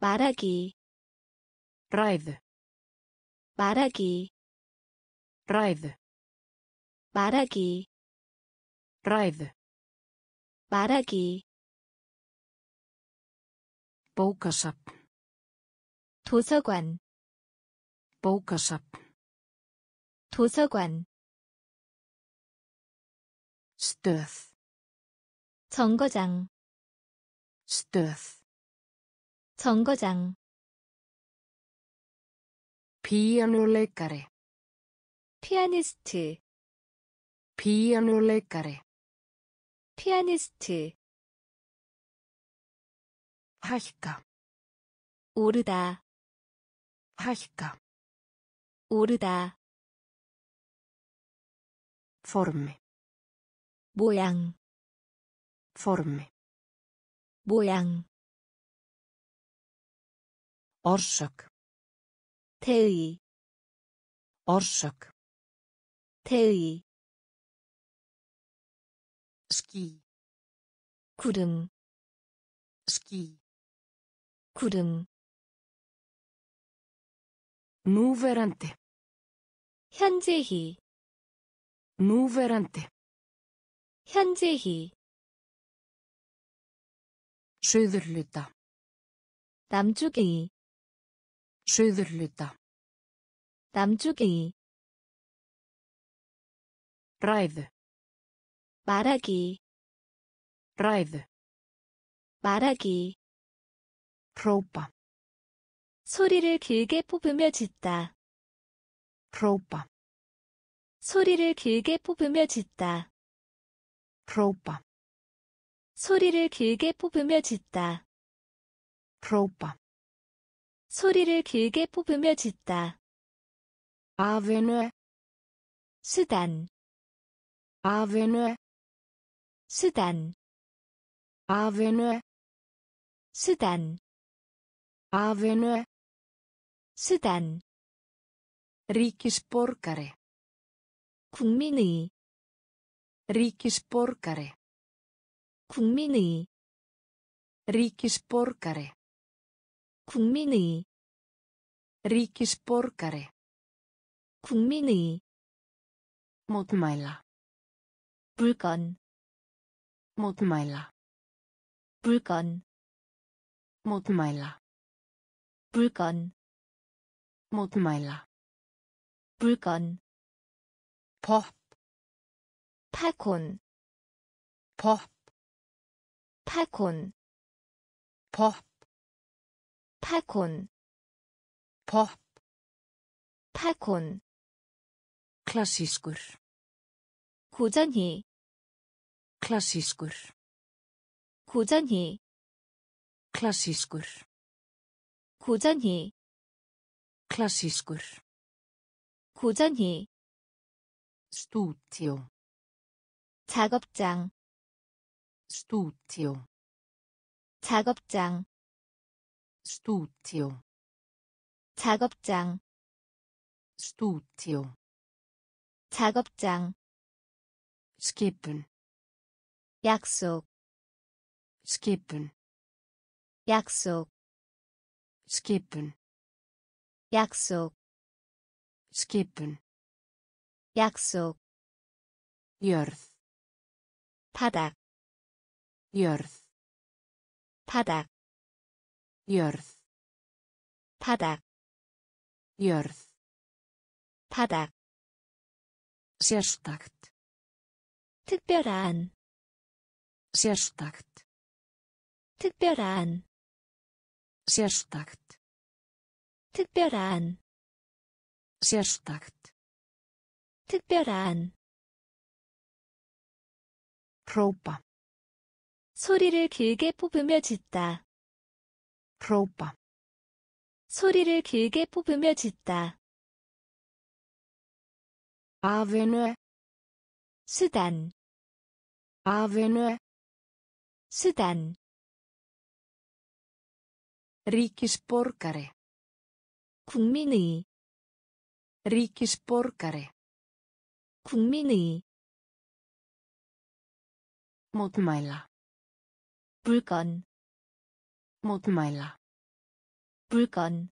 말하기 Ræðu. 말하기 Ræðu. 말하기 Ræðu. 말하기 Bókasafn. 도서관 Bókasafn. 도서관 Stöð. 정거장 Stöð. 정거장 Píanuleikari. 피아니스트 Píanuleikari. 피아니스트 Hækka. 오르다 Hækka. 오르다 Formi. 모양 Formi. 모양 Orsök. 태의 Orsök. 태의 ský 구름 ský 구름 Núverandi. 현재히 Núverandi. 현재히 Suðurluta. 남쪽의 Suðurluta. 남쪽의 Ræðu. 말하기 Ræðu. 말하기 Hrópa. 소리를 길게 뽑으며 짖다 Hrópa. 소리를 길게 뽑으며 짖다 Hrópa. 소리를 길게 뽑으며 짖다 Hrópa. 소리를 길게 뽑으며 짖다 Avenue. 수단 Avenue. 수단 Avenue. 수단 Avenue. 수단 Ríkisborgari. 국민의 Ríkisborgari. 국민의 Ríkisborgari. 국민의 Ríkisborgari. 국민의 Mótmæla. 물건 Mótmæla. 물건 Mótmæla. 물건 Mótmæla. 물건 Pop. 팝콘 Pop. 팝콘 Pop. 팝콘 Pop. 팝콘 Klassískur. 고전히 Klassískur. 고전히 Klassískur. 고전히 Klassískur. 고전히 Stúdíó. 작업장 Stúdíó. 작업장 Stúdíó. 작업장 Stúdíó. 작업장 Skipun. 약속 Skipun. 약속 Skipun. 약속 Skipun. 약속 Jörð. 바닥, Jörð. 바닥, Jörð. 바닥, Jörð. 바닥, Sérstakt. 특별한, Sérstakt. 특별한, Sérstakt. 특별한, Sérstakt. 특별한, Hrópa. 소리를 길게 뽑으며 짖다, Hrópa. 소리를 길게 뽑으며 짖다, Avenue. 수단, Avenue. 수단, Ríkisborgari. 국민의, Ríkisborgari. 국민의, Mótmæla. 물건, Mótmæla. 물건,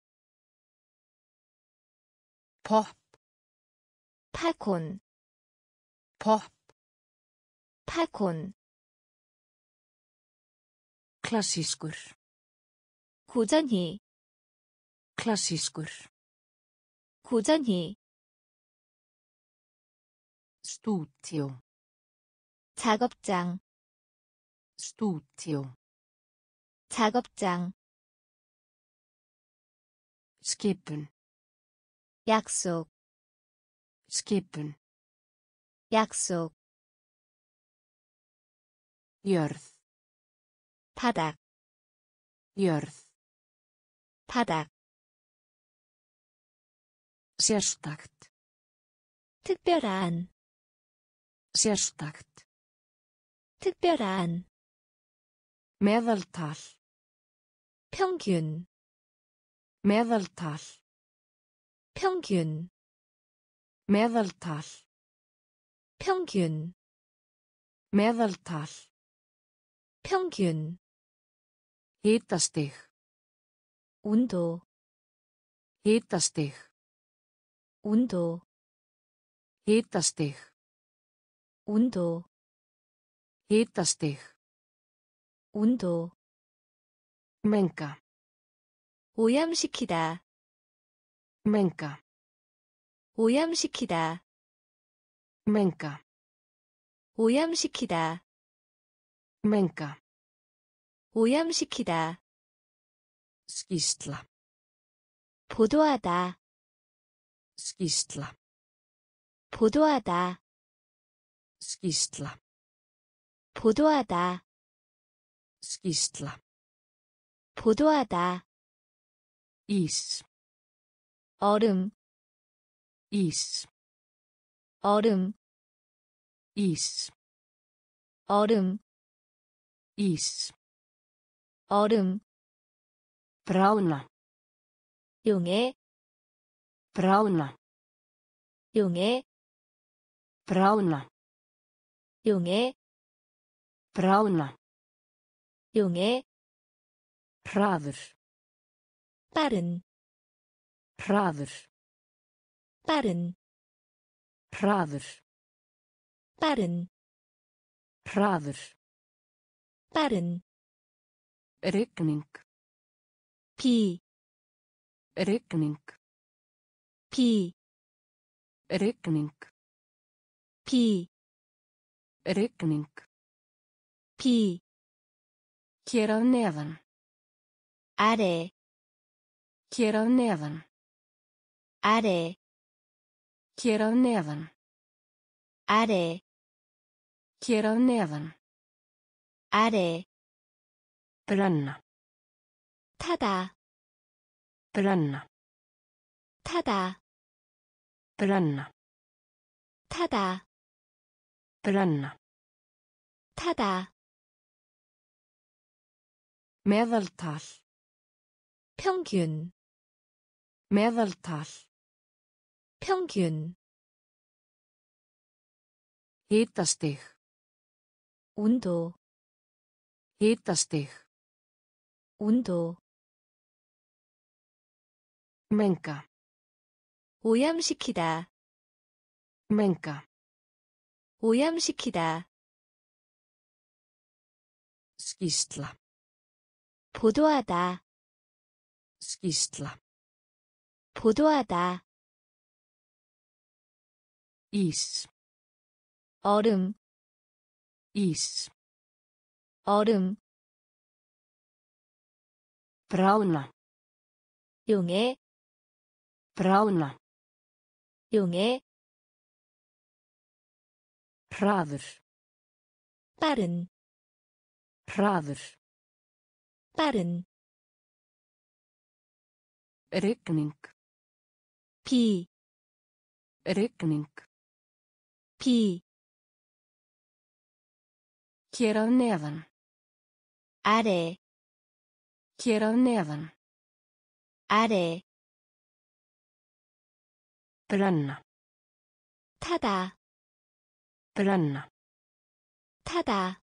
Pop. 팝콘, Pop. 팝콘, Klassískur. 고전히, Klassískur. 고전히, Stúdíó. 작업장, Stúdíó. 작업장, Skipun. 약속, Skipun. 약속, Jörð. 바닥, Jörð. 바닥, Sérstakt. 특별한, Sérstakt. 특별한, Meðaltal. 평균, Meðaltal. 평균, Meðaltal. 평균, Meðaltal. 평균, Hitastig. 온도, Hitastig. 온도, Hitastig. 온도, Hitastig. 온도, Menga. 오염시키다, Menga. 오염시키다, Menga. 오염시키다, Menga. 오염시키다, Skýsla. 보도하다, Skýsla. 보도하다, Skýsla. 보도하다, Skýsla. 보도하다, Ís. 얼음, Ís. 얼음, Ís. 얼음, Ís. 얼음, Brána. 용해, Brána. 용해, Brána. 용해, Brána. 용해, Hraður. 빠른, Hraður. 빠른, Hraður. 빠른, Hraður. 빠른, Rigning. 비, Rigning. 비, Rigning. 비, Rigning. 비, Hér að neðan. 아래, Hér að neðan. 아래, Hér að neðan. 아래, Hér að neðan. 아래, Brenna. 타다, Brenna. 타다, Brenna. 타다, Brenna. 타다, Meðaltal. 평균, Meðaltal. 평균, Hitastig. 온도, Hitastig. 온도, Menga. 오염시키다, Menga. 오염시키다, Skýsla. 보도하다, Skýsla. 보도하다, Ís. 얼음, Ís. 얼음, Bráðna. 용해, Bráðna. 용해, Hraður. 빠른, Hraður. 빠른, Rigning. 비, Rigning. 비, Hér að neðan. 아래, Hér að neðan. 아래, Brenna. 타다, Brenna. 타다,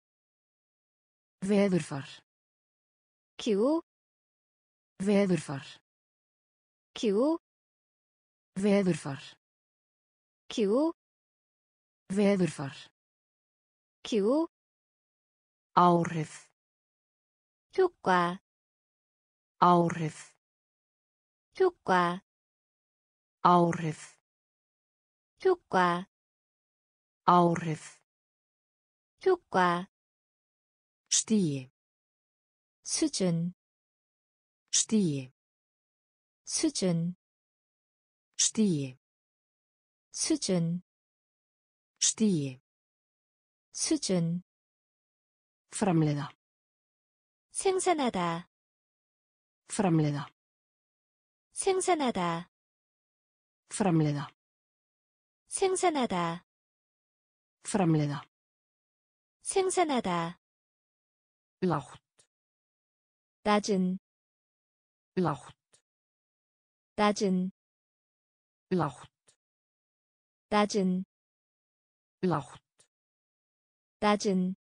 Veðurfar. 기후, Veðurfar. 기후, Veðurfar. 기후, Veðurfar. 기후, Áhrif. 효과, Áhrif. 효과, Áhrif. 효과, Áhrif. 효과, Stíi. 수준, Stíi. 수준, Stíi. 수준, Stíi. 수준, Framleiða. 생산하다, Framleiða. 생산하다, Framleiða. 생산하다, Framleiða. 생산하다, Lágt. 낮은, Lágt. 낮은, Lágt. 낮은, Lágt. 낮은,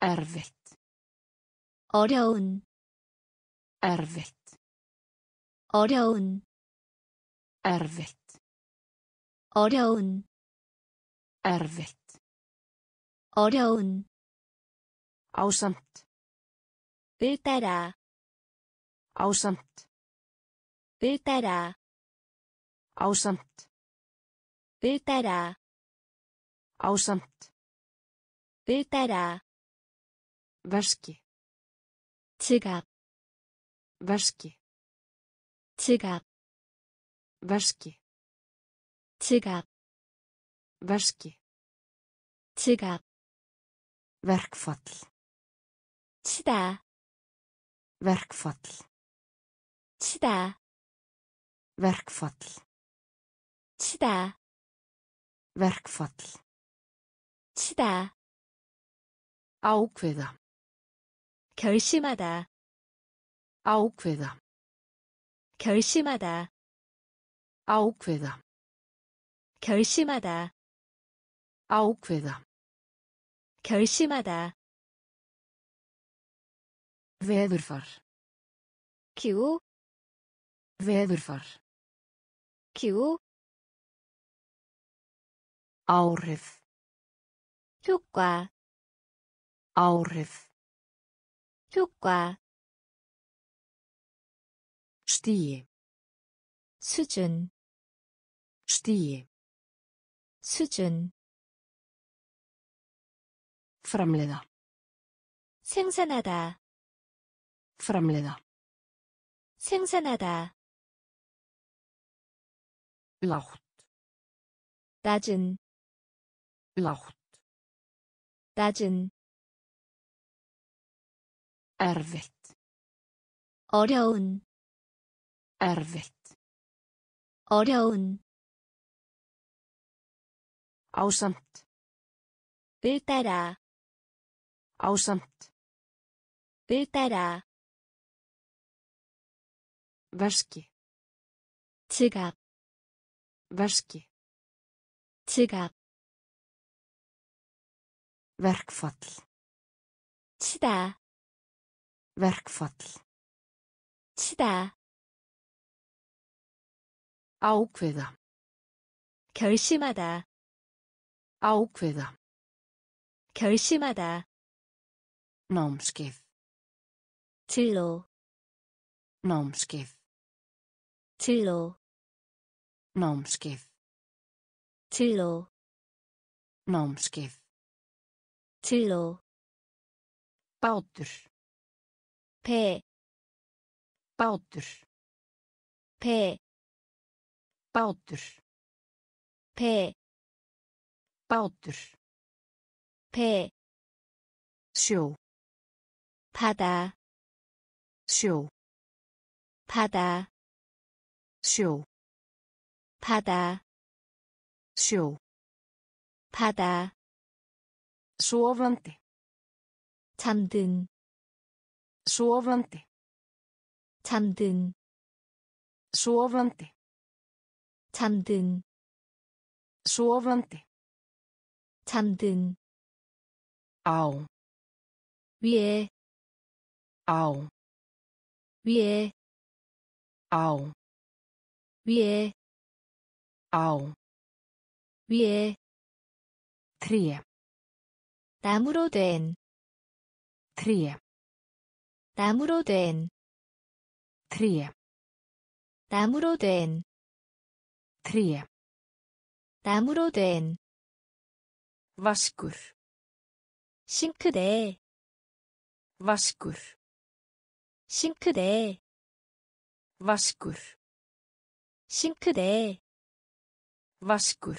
Erfitt. 어려운, Erfitt. 어려운, Erfitt. 어려운, Erfitt. 어려운, Ásamt. 을 따라, Ásamt. 을 따라, Ásamt. 을 따라, Ásamt. 을 따라, Veski. 지갑, Veski. 지갑, Veski. 지갑, Veski. 지갑, Verkfall. 치다, Verkfall. 치다, Verkfall. 치다, Verkfall. 치다, Ákveða. 결심하다, Ákveða. 결심하다, Ákveða. 결심하다, Ákveða. 결심하다, Veðurfar. 기후, Veðurfar. 기후, Áhrif. 효과, Áhrif. 효과, Stíi. 수준, Stíi. 수준, Framleiða. 생산하다, Framleiða. 생산하다, Lágt. 낮은, Lágt. 낮은, Erfitt. 어려운, Erfitt. 어려운, Ásamt. 을 따라, Ásamt. 을 따라, Veski. 지갑, Veski. 지갑, Verkfall. 치다, Verkfall. 치다, Ákveða. 결심하다, Ákveða. 결심하다, Námskeið. Tilló. Námskeið. Tilló. Námskeið. Tilló. Námskeið. Tilló. Bátur. Pe. Bátur. Pe. Bátur. Pe. Bátur. Pe. Sjó. 바다, Sjó. 바다, Sjó. 바다, Sjó. 바다, Sofandi. 잠든, Sofandi. 잠든, Sofandi. 잠든, Sofandi. 잠든, Á. 위에, Á. 위에, Á. 위에, Á. 위에, Tré. 나무로 된, Tré. 나무로 된, Tré. 나무로 된, Tré. 나무로 된, Vaskur. 싱크대, Vaskur. 싱크대, Vaskur. 싱크대, Vaskur.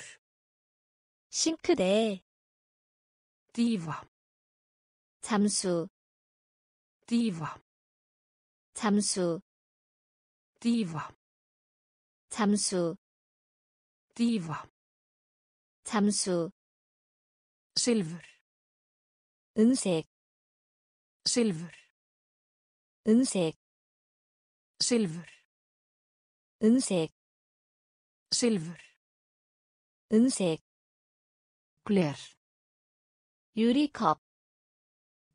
싱크대, Dífa. 잠수, Dífa. 잠수, Dífa. 잠수, Dífa. 잠수, Silfur. 은색, Silfur. 은색, Silfur. 은색, Silfur. 은색, Gler. 유리컵,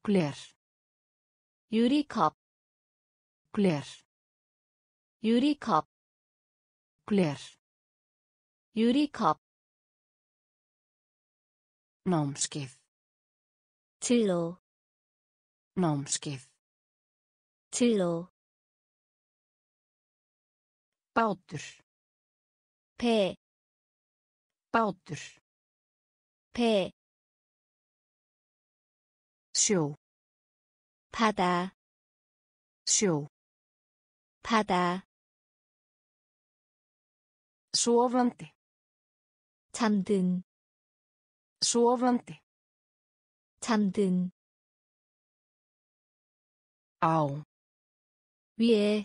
Gler. 유리컵, Gler. 유리컵, Gler. 유리컵, Námskeið. 진로, Námskeið. 진로, Bátur. 배, Bátur. 배, Sjó. 바다, Sjó. 바다, Sofandi. 잠든, Sofandi. 잠든, Á. 위에,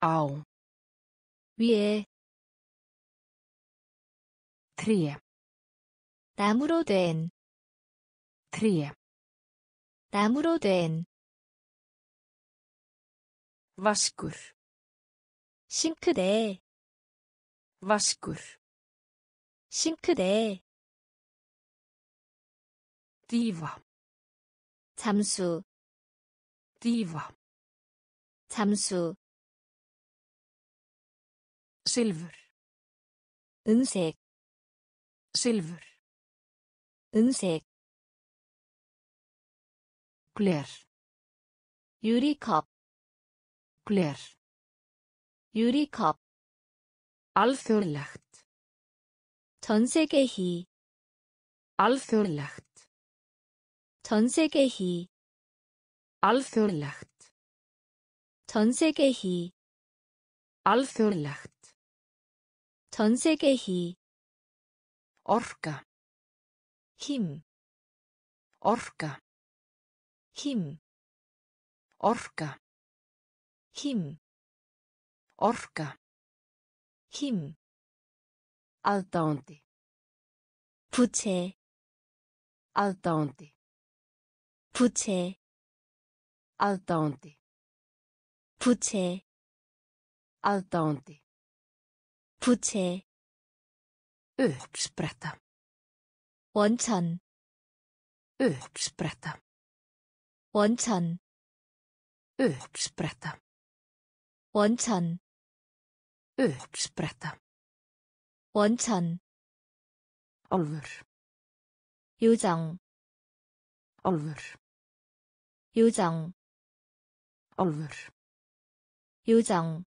Á. 위에, Tré. 나무로 된, Tré. 나무로 된, Vaskur. 싱크대, Vaskur. 싱크대, Dífa. 잠수, Dífa. 잠수, Silfur. 은색, Silfur. 은색, Gler. 유리컵, Gler. 유리컵, Alþjóðlegt. 전세계희, Alþjóðlegt. 전세계희, Alþjóðlegt. 전세계희, Alþjóðlegt. 전세계희, Orka. 힘, Orka. 힘, Orka. 힘, Orka. 힘, Aðdáandi. 부채, Aðdáandi. 부채, Aðdáandi. 부채, Aðdáandi. 부채, Uppspretta. 원천, Uppspretta. 원천, Uppspretta. 원천, Uppspretta. 원천, Álfur. 요정 Álfur. 요정 Álfur. 요정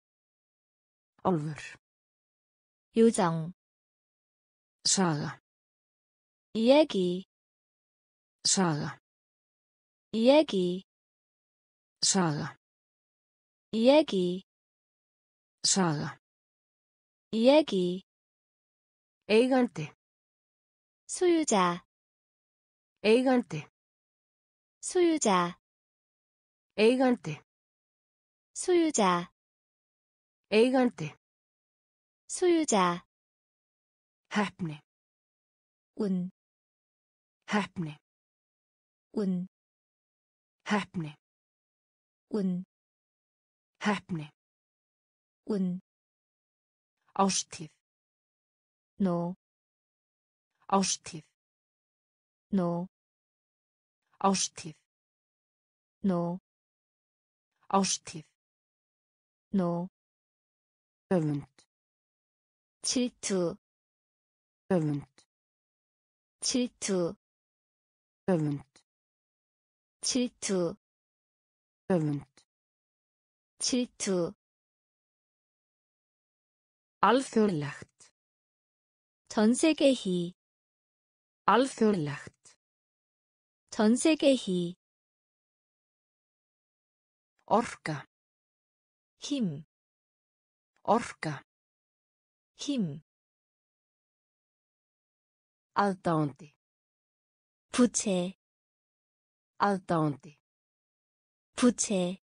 Álfur. 요정 Saga. 이야기 Saga. 이야기 Saga. 이야기 Saga. 이야기 Eigandi. 소유자 Eigandi. 소유자 Eigandi. 소유자 Eigandi. 소유자 Heppni. 운, Heppni. 운, Heppni. 운, Heppni. 운, Ástíð. 노, Ástíð. 노, Ástíð. 노, Ástíð. 노, Öfund. 질투, Öfund. 질투, Öfund. 질투, Öfund. 질투, Alþjóðlegt. 전세계희, Alþjóðlegt. 전세계희, Orka. 힘, Orka. 힘, Aðdáandi. 부채, Aðdáandi. 부채,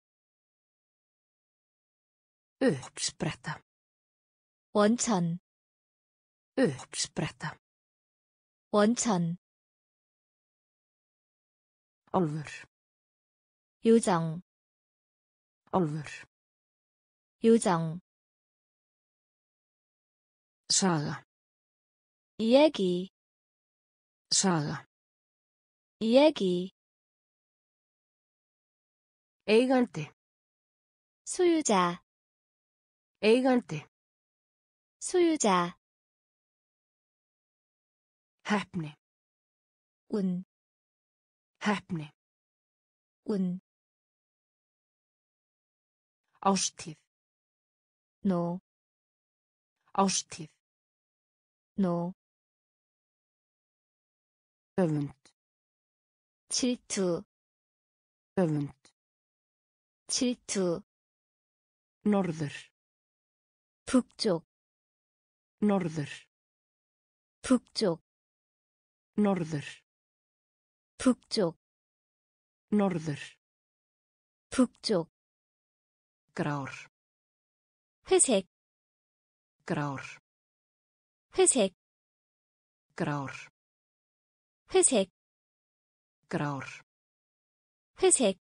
Uppspretta. 원천, Uppspretta. 원천, Álfur. 요정, Álfur. 요정, Saga. 이야기, Saga. 이야기, Eigandi. 소유자, Eigandi. 소유자, Heppni. 운, Heppni. 운, Ástíð. 노, Ástíð. 노, Öfund. 질투, Öfund. 질투, Norður. 북쪽, Norður. 북쪽, Norður. 북쪽, Norður. 북쪽, Grár. 회색, Grár. 회색, Grár. 회색, Grár. 회색,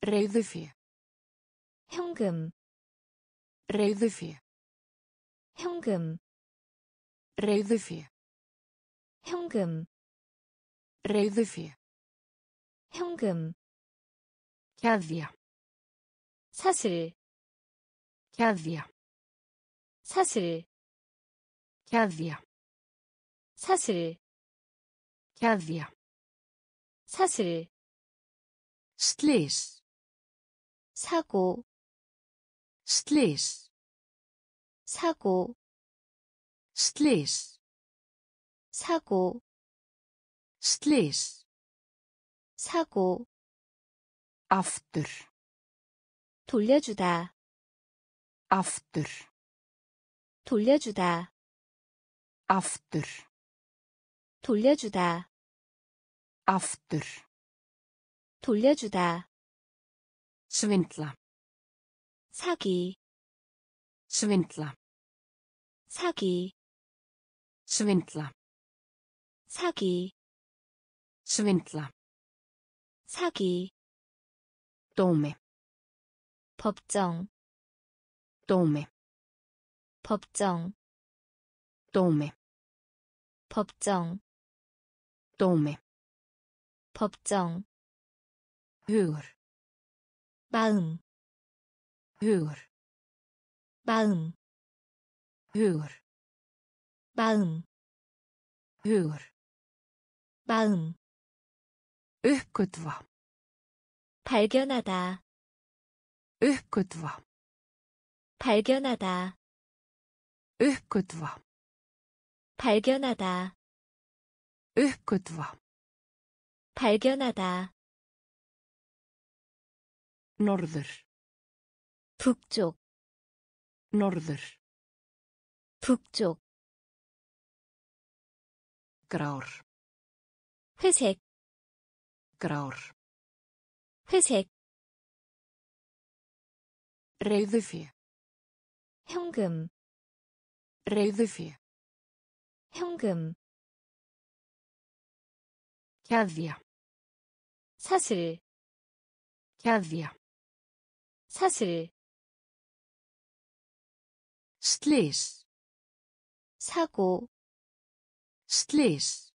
Reyðufé. 현금, Reyðufé. 현금, Reyðufé. 현금, Reyðufé. 현금, Keðja. 사슬, Keðja. 사슬, Keðja. 사슬, Keðja. 사슬, Slys. 사고, Slys. 사고, Slys. 사고, Slys. 사고, Aftur. 돌려주다, Aftur. 돌려주다, Aftur. 돌려주다, Aftur. 돌려주다, Svindla. 사기, Svindla. 사기, Svindla. 사기, Svindla. 사기, Dómi. 법정, Dómi. 법정, Dómi. 법정, Dómi. 법정, Hugur. 마음, Hugur. 마음, Hugur. 마음, Hugur. 마음, uppgötva, 발견하다, uppgötva, 발견하다, uppgötva, 발견하다, uppgötva, 발견하다, norður, 북쪽, norður, 북쪽, grár, 회색, grár, 회색, reiðufé, 현금, reiðufé, 현금, keðja, 사슬, keðja, 사슬, slís, 사고, slís,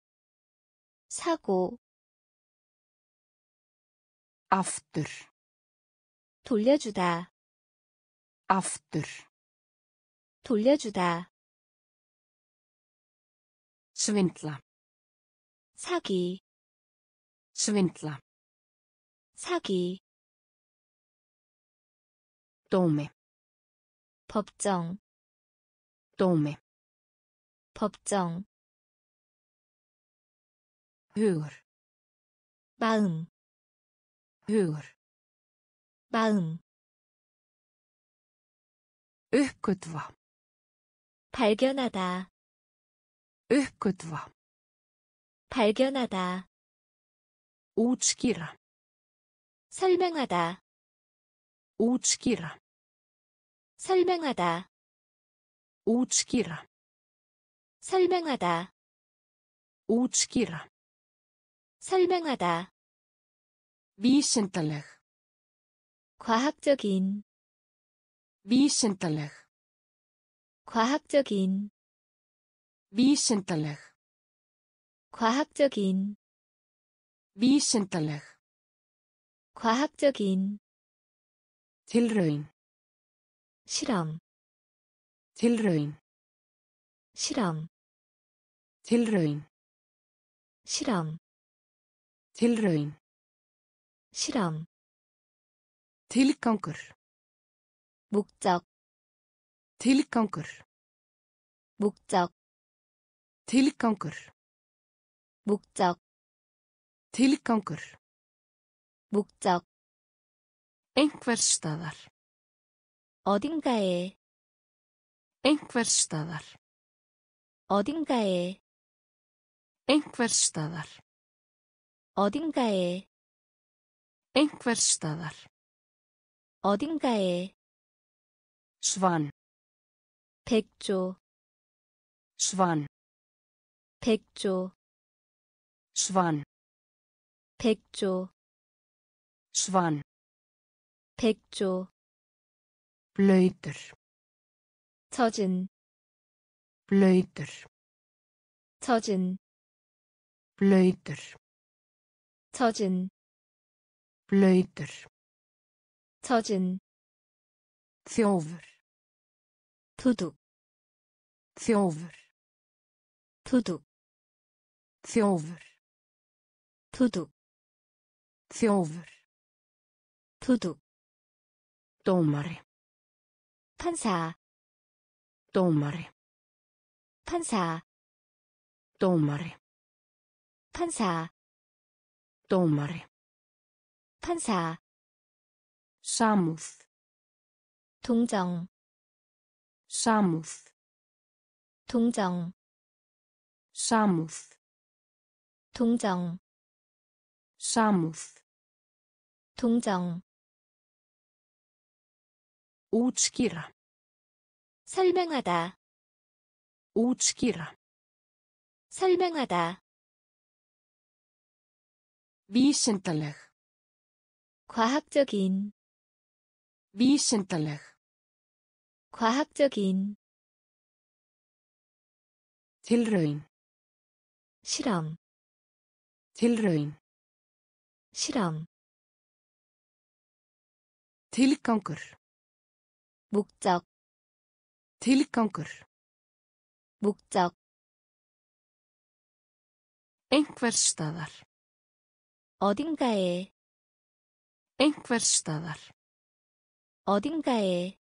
사고, aftur, 돌려주다, aftur, 돌려주다, svindla, 사기, svindla, 사기, dómi, 법정, dómi, 법정, hugur, 마음, hugur, 마음, uppgötva, 발견하다, uppgötva, 발견하다, útskýra, 설명하다, útskýra, 설명하다, útskýra, 설명하다, útskýra, 설명하다, vísindaleg, 과학적인, vísindaleg, 과학적인, vísindaleg, 과학적인, vísindaleg, 과학적인, tilraun, 실험, tilraun, 실험, tilraun, 실험, tilraun, 실험, tilgangur, 목적, tilgangur, 목적, tilgangur, 목적, tilgangur, 목적, einhvers staðar, 어딘가에, einhvers staðar, 어딘가에, einhvers staðar, 어딘가에, einhvers staðar, 어딘가에, svan, 백조, svan, 백조, svan, 백조, svan, 백조, blöytur, 젖은, blöytur, 젖은, blöytur, 젖은, blöytur, 젖은, þjófur, 도둑, þjófur, 도둑, þjófur, 도둑, þjófur, 도둑, dómari, 판사, dómari, 판사, dómari, 판사, dómari, 판사, samúð, 동정, samúð, 동정, samúð, 동정, samúð, 동정, útskýra, 설명하다, útskýra, 설명하다, vísindaleg, 과학적인, vísindaleg, 과학적인, tilraun, 실험, tilraun, 실험, tilgangur, 목적, tilgangur, 목적, Einhvers staðar. 어딘가에, Einhvers staðar. 어딘가에,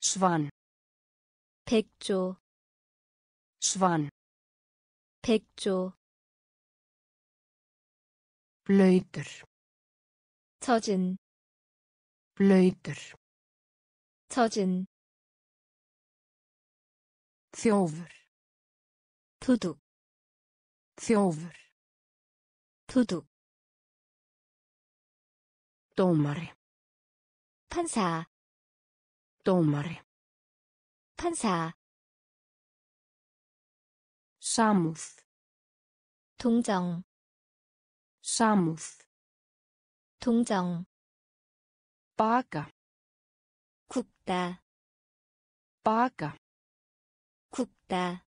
Svan. 백조, Svan. 백조, Blöytur. 젖은, Blöytur. 젖은, Þjófur. 도둑, Þjófur. 도둑, Dómari. 판사, Dómari. 판사, Samúð. 동정, Samúð. 동정, Baka. 굽다, Baka. 굽다,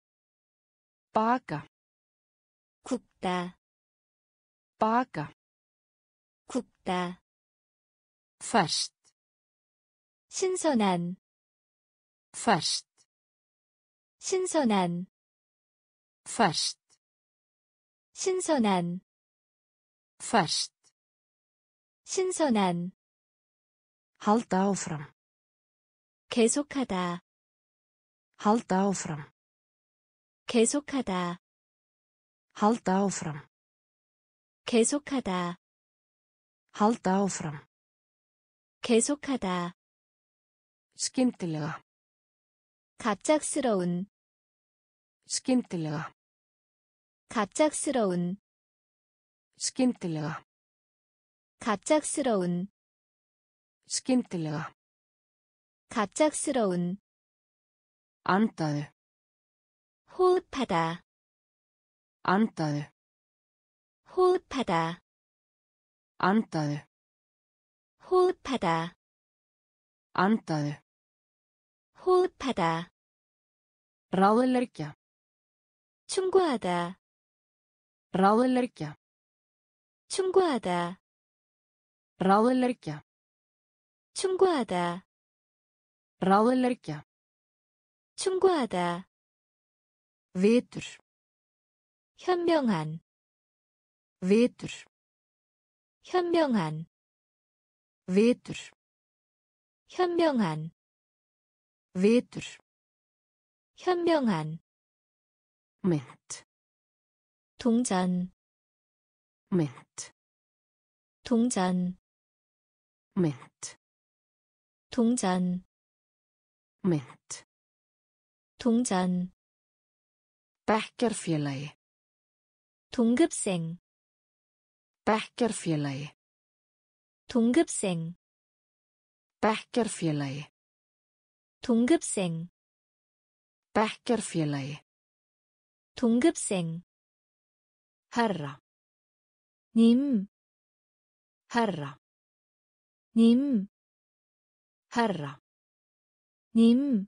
Baka. 굽다, Baka. 굽다, Ferskt. 신선한, Ferskt. 신선한, Ferskt. 신선한, Ferskt. 신선한, Halda áfram. 계속하다, Halda áfram. 계속하다, Halda áfram. 계속하다, Halda áfram. 계속하다, Skyndilega. 갑작스러운, Skyndilega. 갑작스러운, Skyndilega. 갑작스러운, Skyndilega. 갑작스러운, Andaðu. 호흡하다, Andaðu. 호흡하다, Andaðu. 호흡하다, Andaðu. 호흡하다, Ráðleggja. 충고하다, Ráðleggja. 충고하다, Ráðleggja. 충고하다, Ráðleggja. 충고하다, Vitur. 현명한, Vitur. 현명한, Vitur. 현명한, Vitur. 현명한, Mynt. 동전, Mynt. 동전, Mynt. 동전, Mynt. 동전, Bekkjarfélagi. 동급생, Bekkjarfélagi. 동급생, Bekkjarfélagi. 동급생, Bekkjarfélagi. 동급생, Herra. 님, Herra. 님, Herra. 님,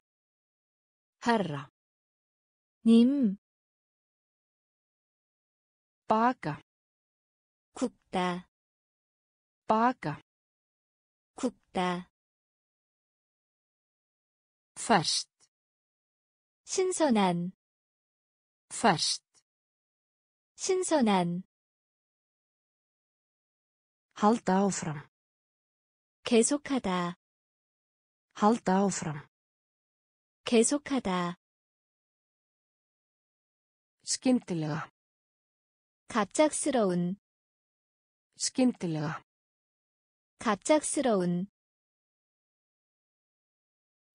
Herra. 님, Baka. 굽다, Baka. 굽다, Ferskt. 신선한, Ferskt. 신선한, Halda áfram. 계속하다, Halda áfram. 계속하다, Skyndilega. 갑작스러운, Skyndilega. 갑작스러운,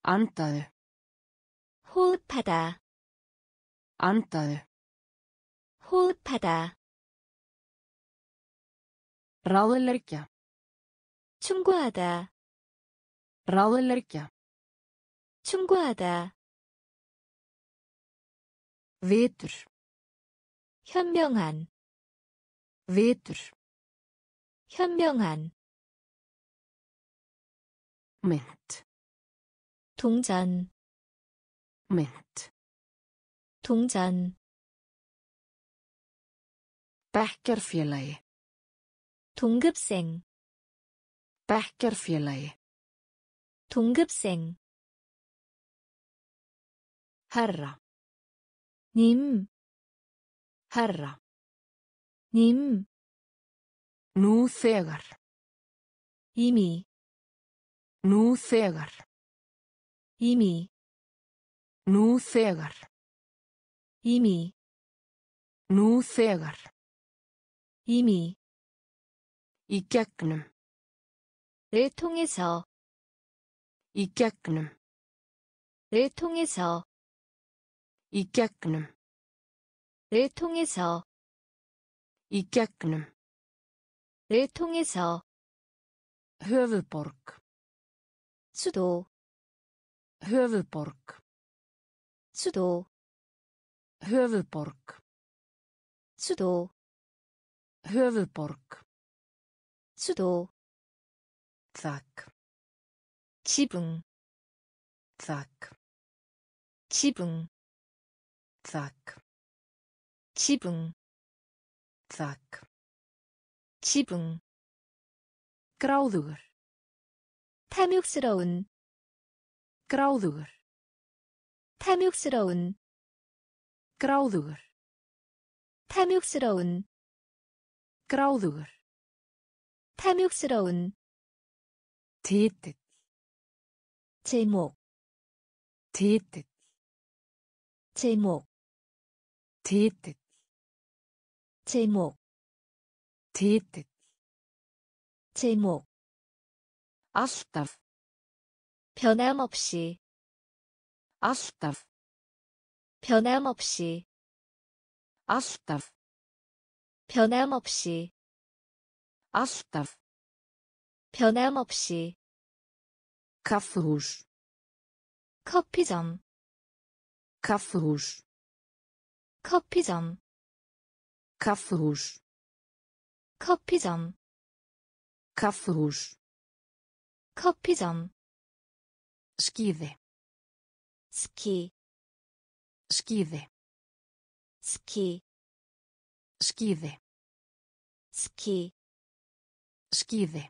Andaðu. 호흡하다, Andaðu. 호흡하다, Ráðleggja. 충고하다, Ráðleggja. 충고하다, Vitur. 현명한, Vitur. 현명한, Mynt. 동전, Mynt. 동전, Bekkjarfélagi. 동급생, Bekkjarfélagi. 동급생, Herra. 님, Herra. 님, Nú þegar. 이미, Nú þegar. 이미, Nú þegar. 이미, Nú þegar. 이미, Í gegnum. 를 통해서, Í gegnum. 를 통해서, Í gegnum. 를 통해서, Í gegnum. 를 통해서, Höfuðborg. 수도, Höfuðborg. 수도, Höfuðborg. 수도, Höfuðborg. 수도, Þak. 지붕, Þak. 지붕, Þak. 지붕, Þak. 지붕, Gráðugur. 탐욕스러운, Gráðugur. 탐욕스러운, Gráðugur. 탐욕스러운, Gráðugur. 탐욕스러운, Titill. 제목, Titill. 제목, Titill. 제목, Titill. 제목, Alltaf. 변함없이, Alltaf. 변함없이, Alltaf. 변함없이, Alltaf. 변함없이, Kaffihús. 커피점, Kaffihús. 커피점, Kaffihús. 커피점, Kaffihús. 커피점, Skíði. 스키, Skíði. 스키, Skíði. 스키, Skíði.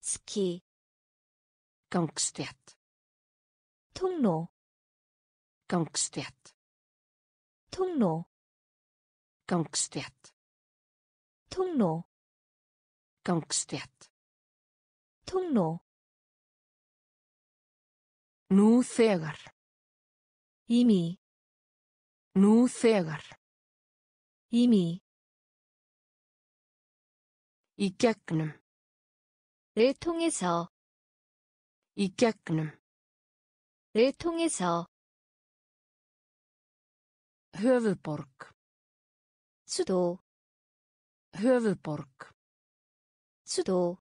스키, Gangstétt. 통로, Gangstétt. 통로, Gangstétt. 통로, Gangstétt. 통로, Nú þegar. 이미, Nú þegar. 이미, Í gegnum. 를 통해서, Í gegnum. 를 통해서, Höfuðborg. 수도, Höfuðborg. 수도,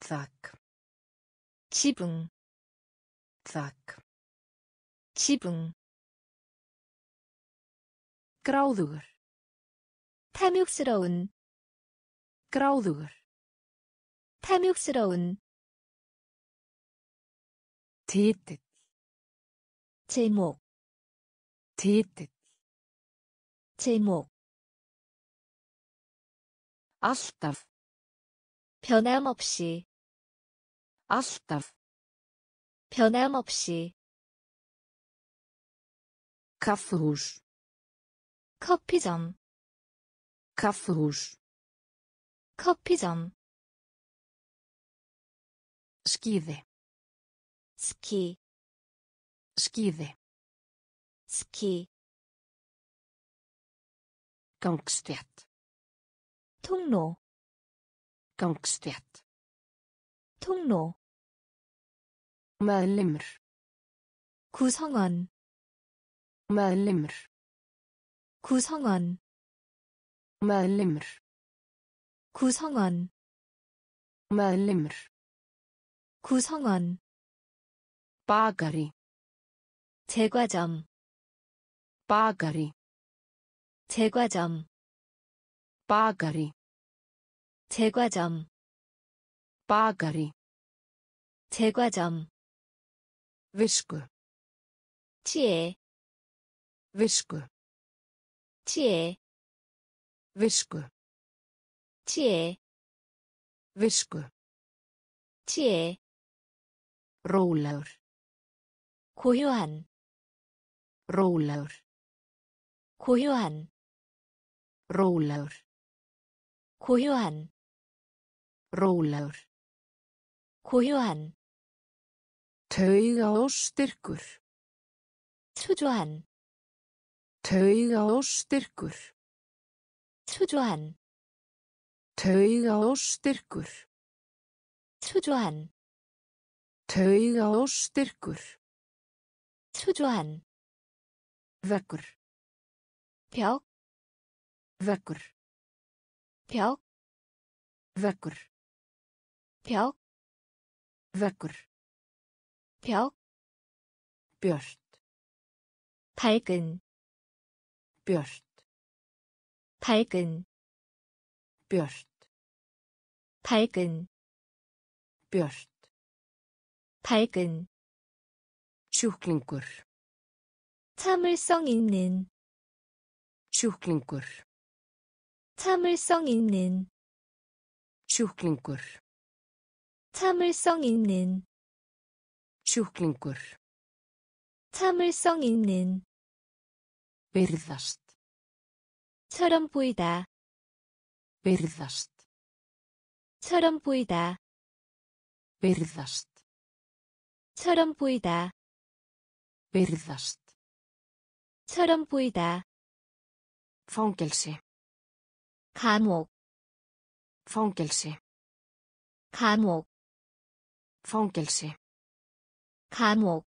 Þak. 지붕, Þak. 지붕, Gráðugur. 탐욕스러운, Gráðugur. 탐욕스러운, Titill. 제목, Titill. 제목, Alltaf. 변함없이, Alltaf. 변함없이, Kaffihús. 커피점, Kaffihús. 커피점, Skíði. 스키, Skíði. 스키, Gangstétt. 통로, Gangstétt. 통로, Meðlimur. 구성원, Meðlimur. 구성원, Meðlimur. 구성원, Meðlimur. 구성원, Bakari. 제과점, Bakari. 제과점, Bakari. 제과점, Bakari. 제과점, Visku. 치에, Visku. 치에, Visku. 치에, Visku. 치에, Rólegur. 고요한, Rólegur. 고요한 Rólegur. 고요한 Rólegur. 고요한 Tauga og styrkur. 초조한 Tauga og styrkur. 초조한 Tauga og styrkur. 초조한 Tauga og styrkur. 초조한 Veggur. 벽, Veggur. 벽, Veggur. 벽, Veggur. 벽, Björt. 밝은, Björt. 밝은, Björt. 밝은, Björt. 밝은, Sjúklingur. 참을성 있는, Sjúklingur. 참을성 있는, Sjúklingur. 참을성 있는, Sjúklingur. 참을성 있는, Virðast. 처럼 보이다, Virðast. 처럼 보이다, Virðast. 처럼 보이다, Virðast. 처럼 보이다, Fangelsi. 감옥, Fangelsi. 감옥, Fangelsi. 감옥,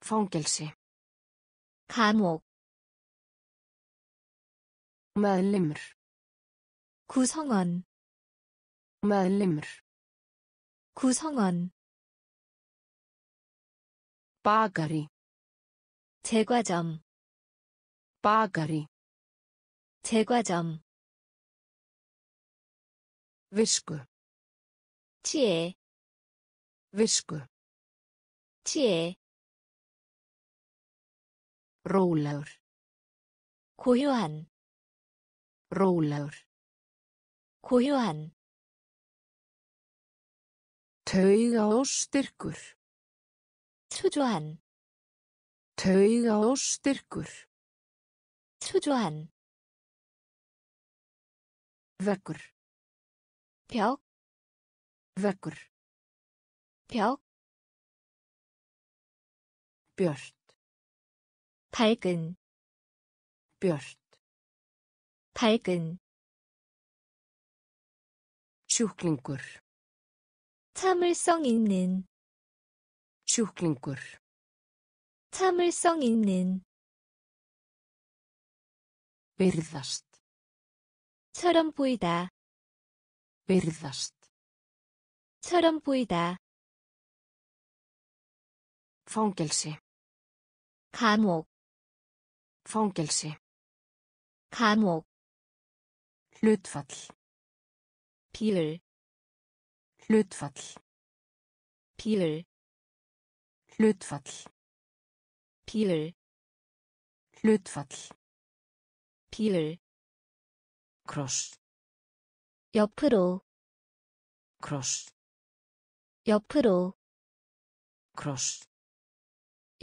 Fangelsi. 감옥, Meðlimur. 구성원, Meðlimur. 구성원, Bakari. 제과점, Bakari. 제과점, Visku. 지혜, Visku. 지혜, Rólegur. 고요한, Rólegur. 고요한, Tauga og styrkur. 초조한, Tauga og styrkur. 초조한, Veggur. 벽, Veggur. 벽, Björt. 밝은, Björt. 밝은, Sjúklingur. 참을성 있는, Sjúklingur. 참을성 있는, Virðast. 처럼 보이다, Virðast. 처럼 보이다, Fangelsi. 감옥, Fangelsi. 감옥, Hlutfall. 비율, Hlutfall. 비율, Hlutfall. 비율, Hlutfall. 비율, Kross. 옆으로, Kross. 옆으로, Kross.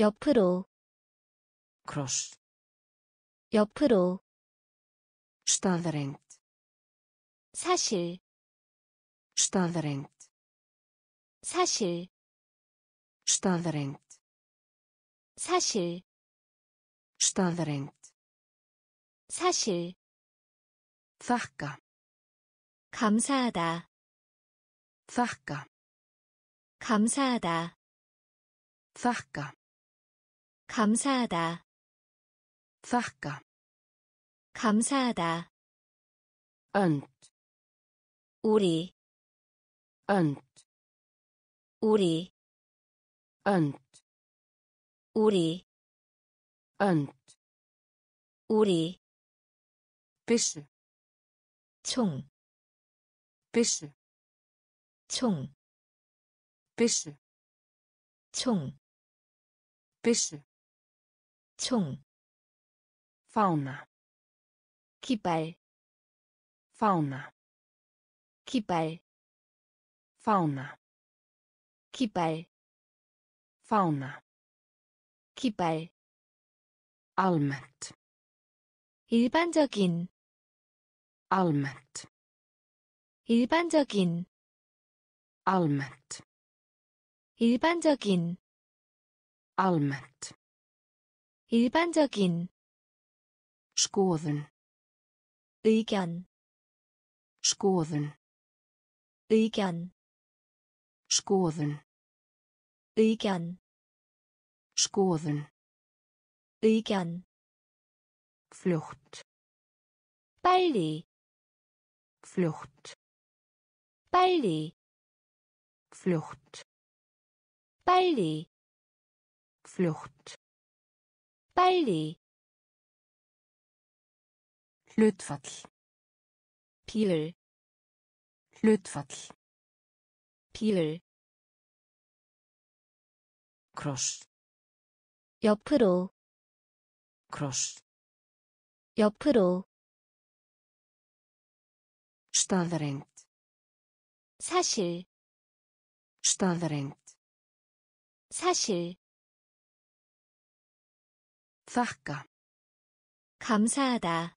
옆으로, Kross. 옆으로, Staðreind. 사실, Staðreind. 사실, Staðreind. 사실, Staðreind. 사실, Þakka. 감사하다, Þakka. 감사하다, Þakka. 감사하다, Þakka. 감사하다, Önd. 우리, Önd. 우리, Önd. 우리, Önd. 우리, Byssu. 총, Byssu. 총, Byssu. 총, Byssu. 총, Fána. 깃발, Fána. 깃발, Fána. 깃발, Fána. 깃발, Almennt. 일반적인 Almennt. 일반적인 Almennt. 일반적인 Almennt. 일반적인 Skoðun. 의견 Skoðun. 의견 Skoðun. 의견 Skoðun. 의견 Fljótt. 빨리 Fljótt. 빨리 Fljótt. 빨리 Fljótt. 빨리 Hlutfall. 비율 Hlutfall. 비율 Kross. 옆으로 Kross. 옆으로 Staðreind. 사실 Staðreind. 사실 Þakka. 감사하다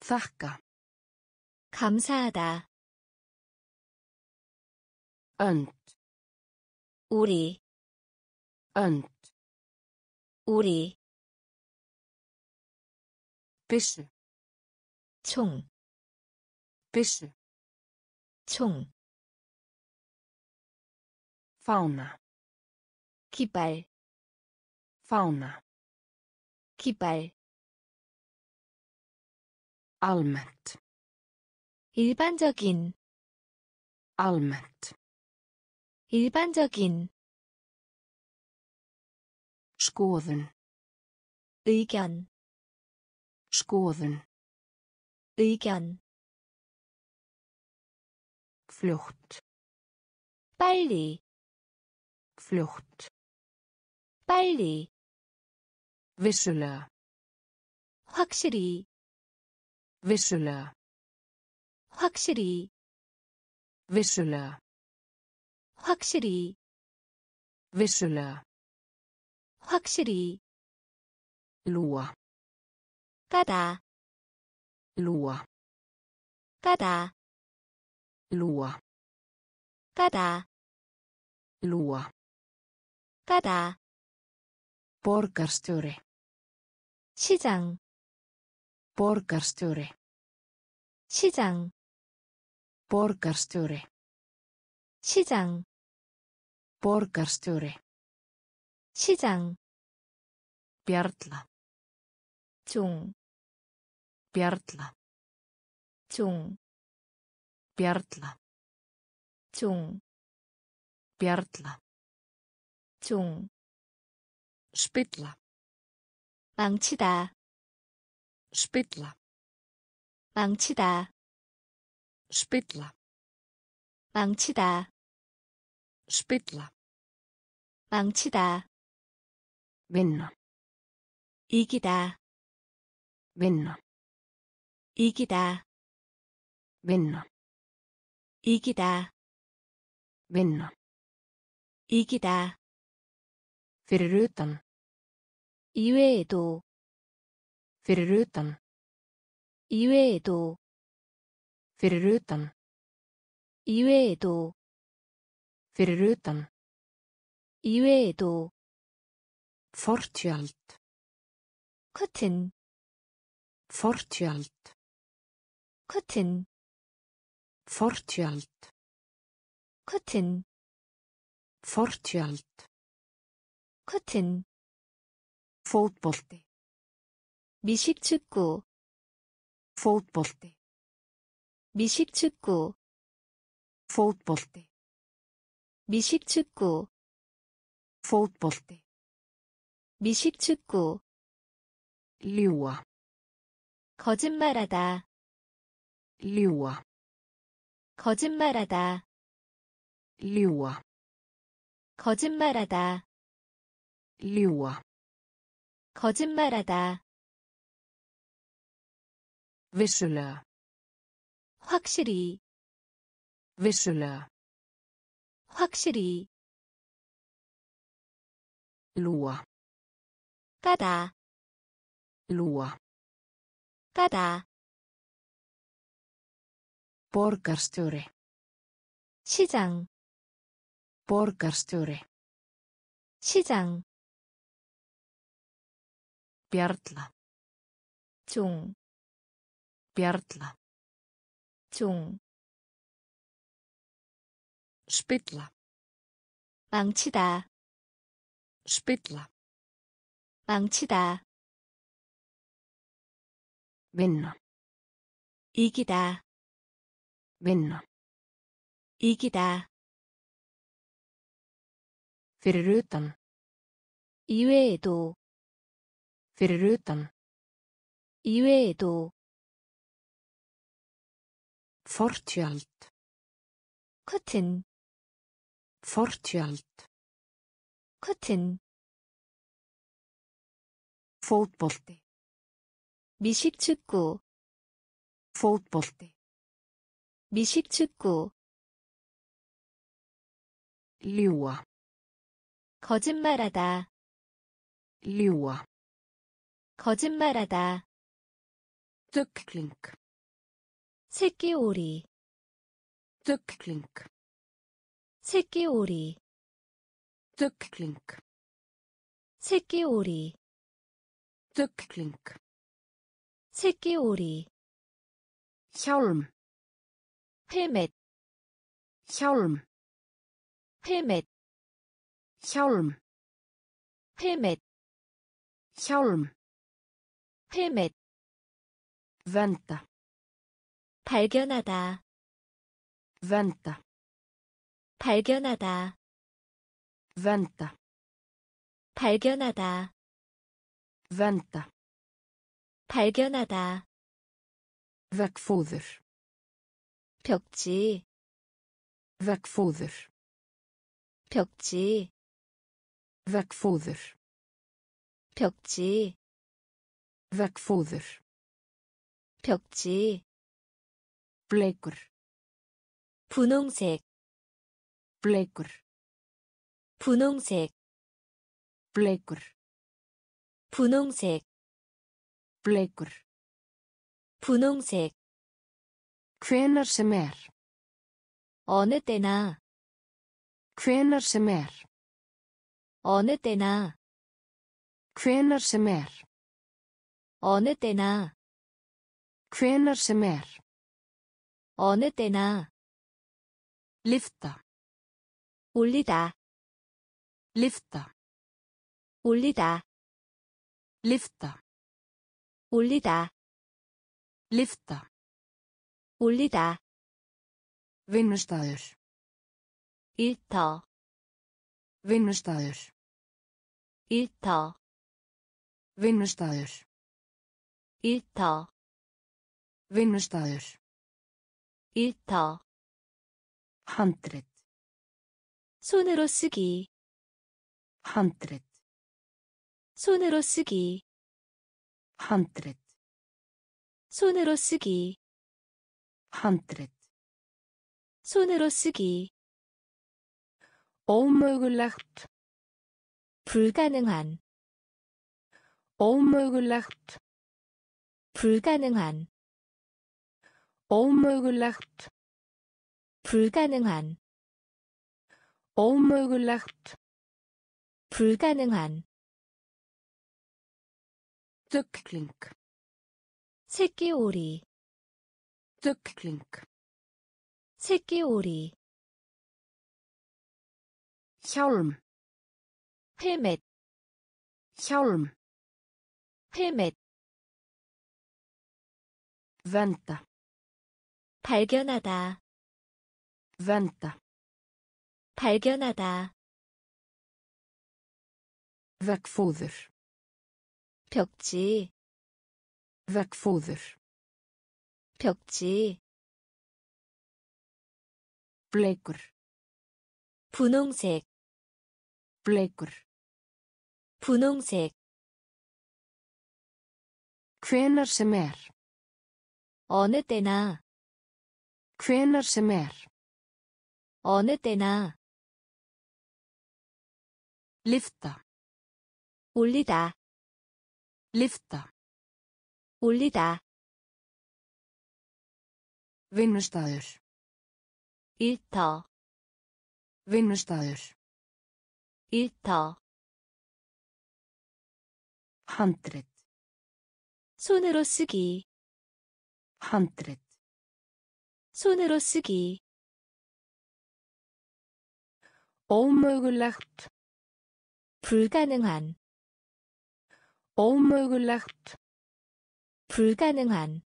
Þakka. 감사하다 Önd. 우리 Önd. 우리 Byssu. 총, Byssu. 총, Fána. 깃발, Fána. 깃발, Almennt. 일반적인, Almennt. 일반적인, Skoðun. 의견, Skoðun. 의견, Fljótt. 빨리, Fljótt. 빨리, Vissulega. 확실히, Vissulega. 확실히, Vissulega. 확실히, Vissulega. 확실히, Lúa. 까다, Lúa. 까다, Lúa. 까다, Lúa. 까다, Borgarstjóri. 시장, Borgarstjóri. 시장, Borgarstjóri. 시장, Borgarstjóri. 시장, Bjarla. 종, Bjarla. 종, Bjarla. 종, Bjarla. 종, Spilla. 망치다, Spilla. 망치다, Spilla. 망치다, Spilla. 망치다, Vinna. 이기다, Vinna. 이기다, Vinna. 이기다, Vinna. 이기다, Fyrir utan. 이외에도, Fyrir utan. 이외에도, Fyrir utan. 이외에도, Fyrir utan. 이외에도, Fortjöld. 커튼, Fortjöld. 커튼, Fortjöld. 커튼, Fortjöld. 커튼, Fótbolti. 미식축구, Fótbolti. 미식축구, Fótbolti. 미식축구, Fótbolti. 미식축구, Ljúa. 거짓말하다, Ljúa. 거짓말하다, Ljúa. 거짓말하다, Ljúa. 거짓말하다, Vissulega. 확실히, Vissulega. 확실히, Lúa. 까다, Lúa. 까다, Borgarstjóri. 시장, Borgarstjóri. 시장, Bjarla. 종, Bjarla. 종, Spilla. 망치다, Spilla. 망치다, Vinna. 이기다, Vinna. 이기다, Fyrir utan. 이외에도, Fyrir utan. 이외에도, Fortjöld. 커튼, Fortjöld. 커튼, Fótbolti. 미식축구, Fótbolti. 미식축구, Ljúa. 거짓말하다, Ljúa. 거짓말하다, Duckling. 새끼오리, Duckling. 새끼오리, Duckling. 새끼오리, Duckling. 새끼오리, Hjálm. 헬멧, Hjálm. 헬멧, Hjálm. 헬멧, Hjálm. 헬멧, Venda. 발견하다, Venda. 발견하다, Venda. 발견하다, Venda. 발견하다, Veggfóður. 벽지, Veggfóður. 벽지, Veggfóður. 벽지, Veggfóður. 벽지, Bleikur. 분홍색, Bleikur. 분홍색, Bleikur. 분홍색, Bleikur. 분홍색, Hvenar sem er. 어느 때나, Hvenar sem er. 어느 때나, Hvenar sem er. 어느 때나, Hvenar sem er. 어느 때나, Lyfta. 올리다, Lyfta. 올리다, Lyfta. 올리다, Lyfta. 올리다, Vinnustaður. 일터, Vinnustaður. 일터, Vinnustaður. 일터, Vinnustaður. 일터, Handrit. 손으로 쓰기, Handrit. 손으로 쓰기, Handrit. 손으로 쓰기, Handrit. 손으로 쓰기, Ómögulegt. 불가능한, Ómögulegt. 불가능한, Ómögulegt. 불가능한, Ómögulegt. 불가능한, Duckling. 새끼오리, Duckling. 새끼오리, Hjálm. 헬멧, Hjálm. 헬멧, Venda. 발견하다, Venda. 발견하다, Veggfóður. 벽지, Veggfóður. 벽지, Bleikur. 분홍색, Bleikur. 분홍색, Hvenar sem er. 어느 때나, Hvenar sem er. 어느 때나, Lyfta. 올리다, Lyfta. 올리다, Vinnustaður. 일터, Vinnustaður. 일터, Handrit. 손으로 쓰기, Handrit. 손으로 쓰기, Ómögulegt. 불가능한, Ómögulegt. 불가능한,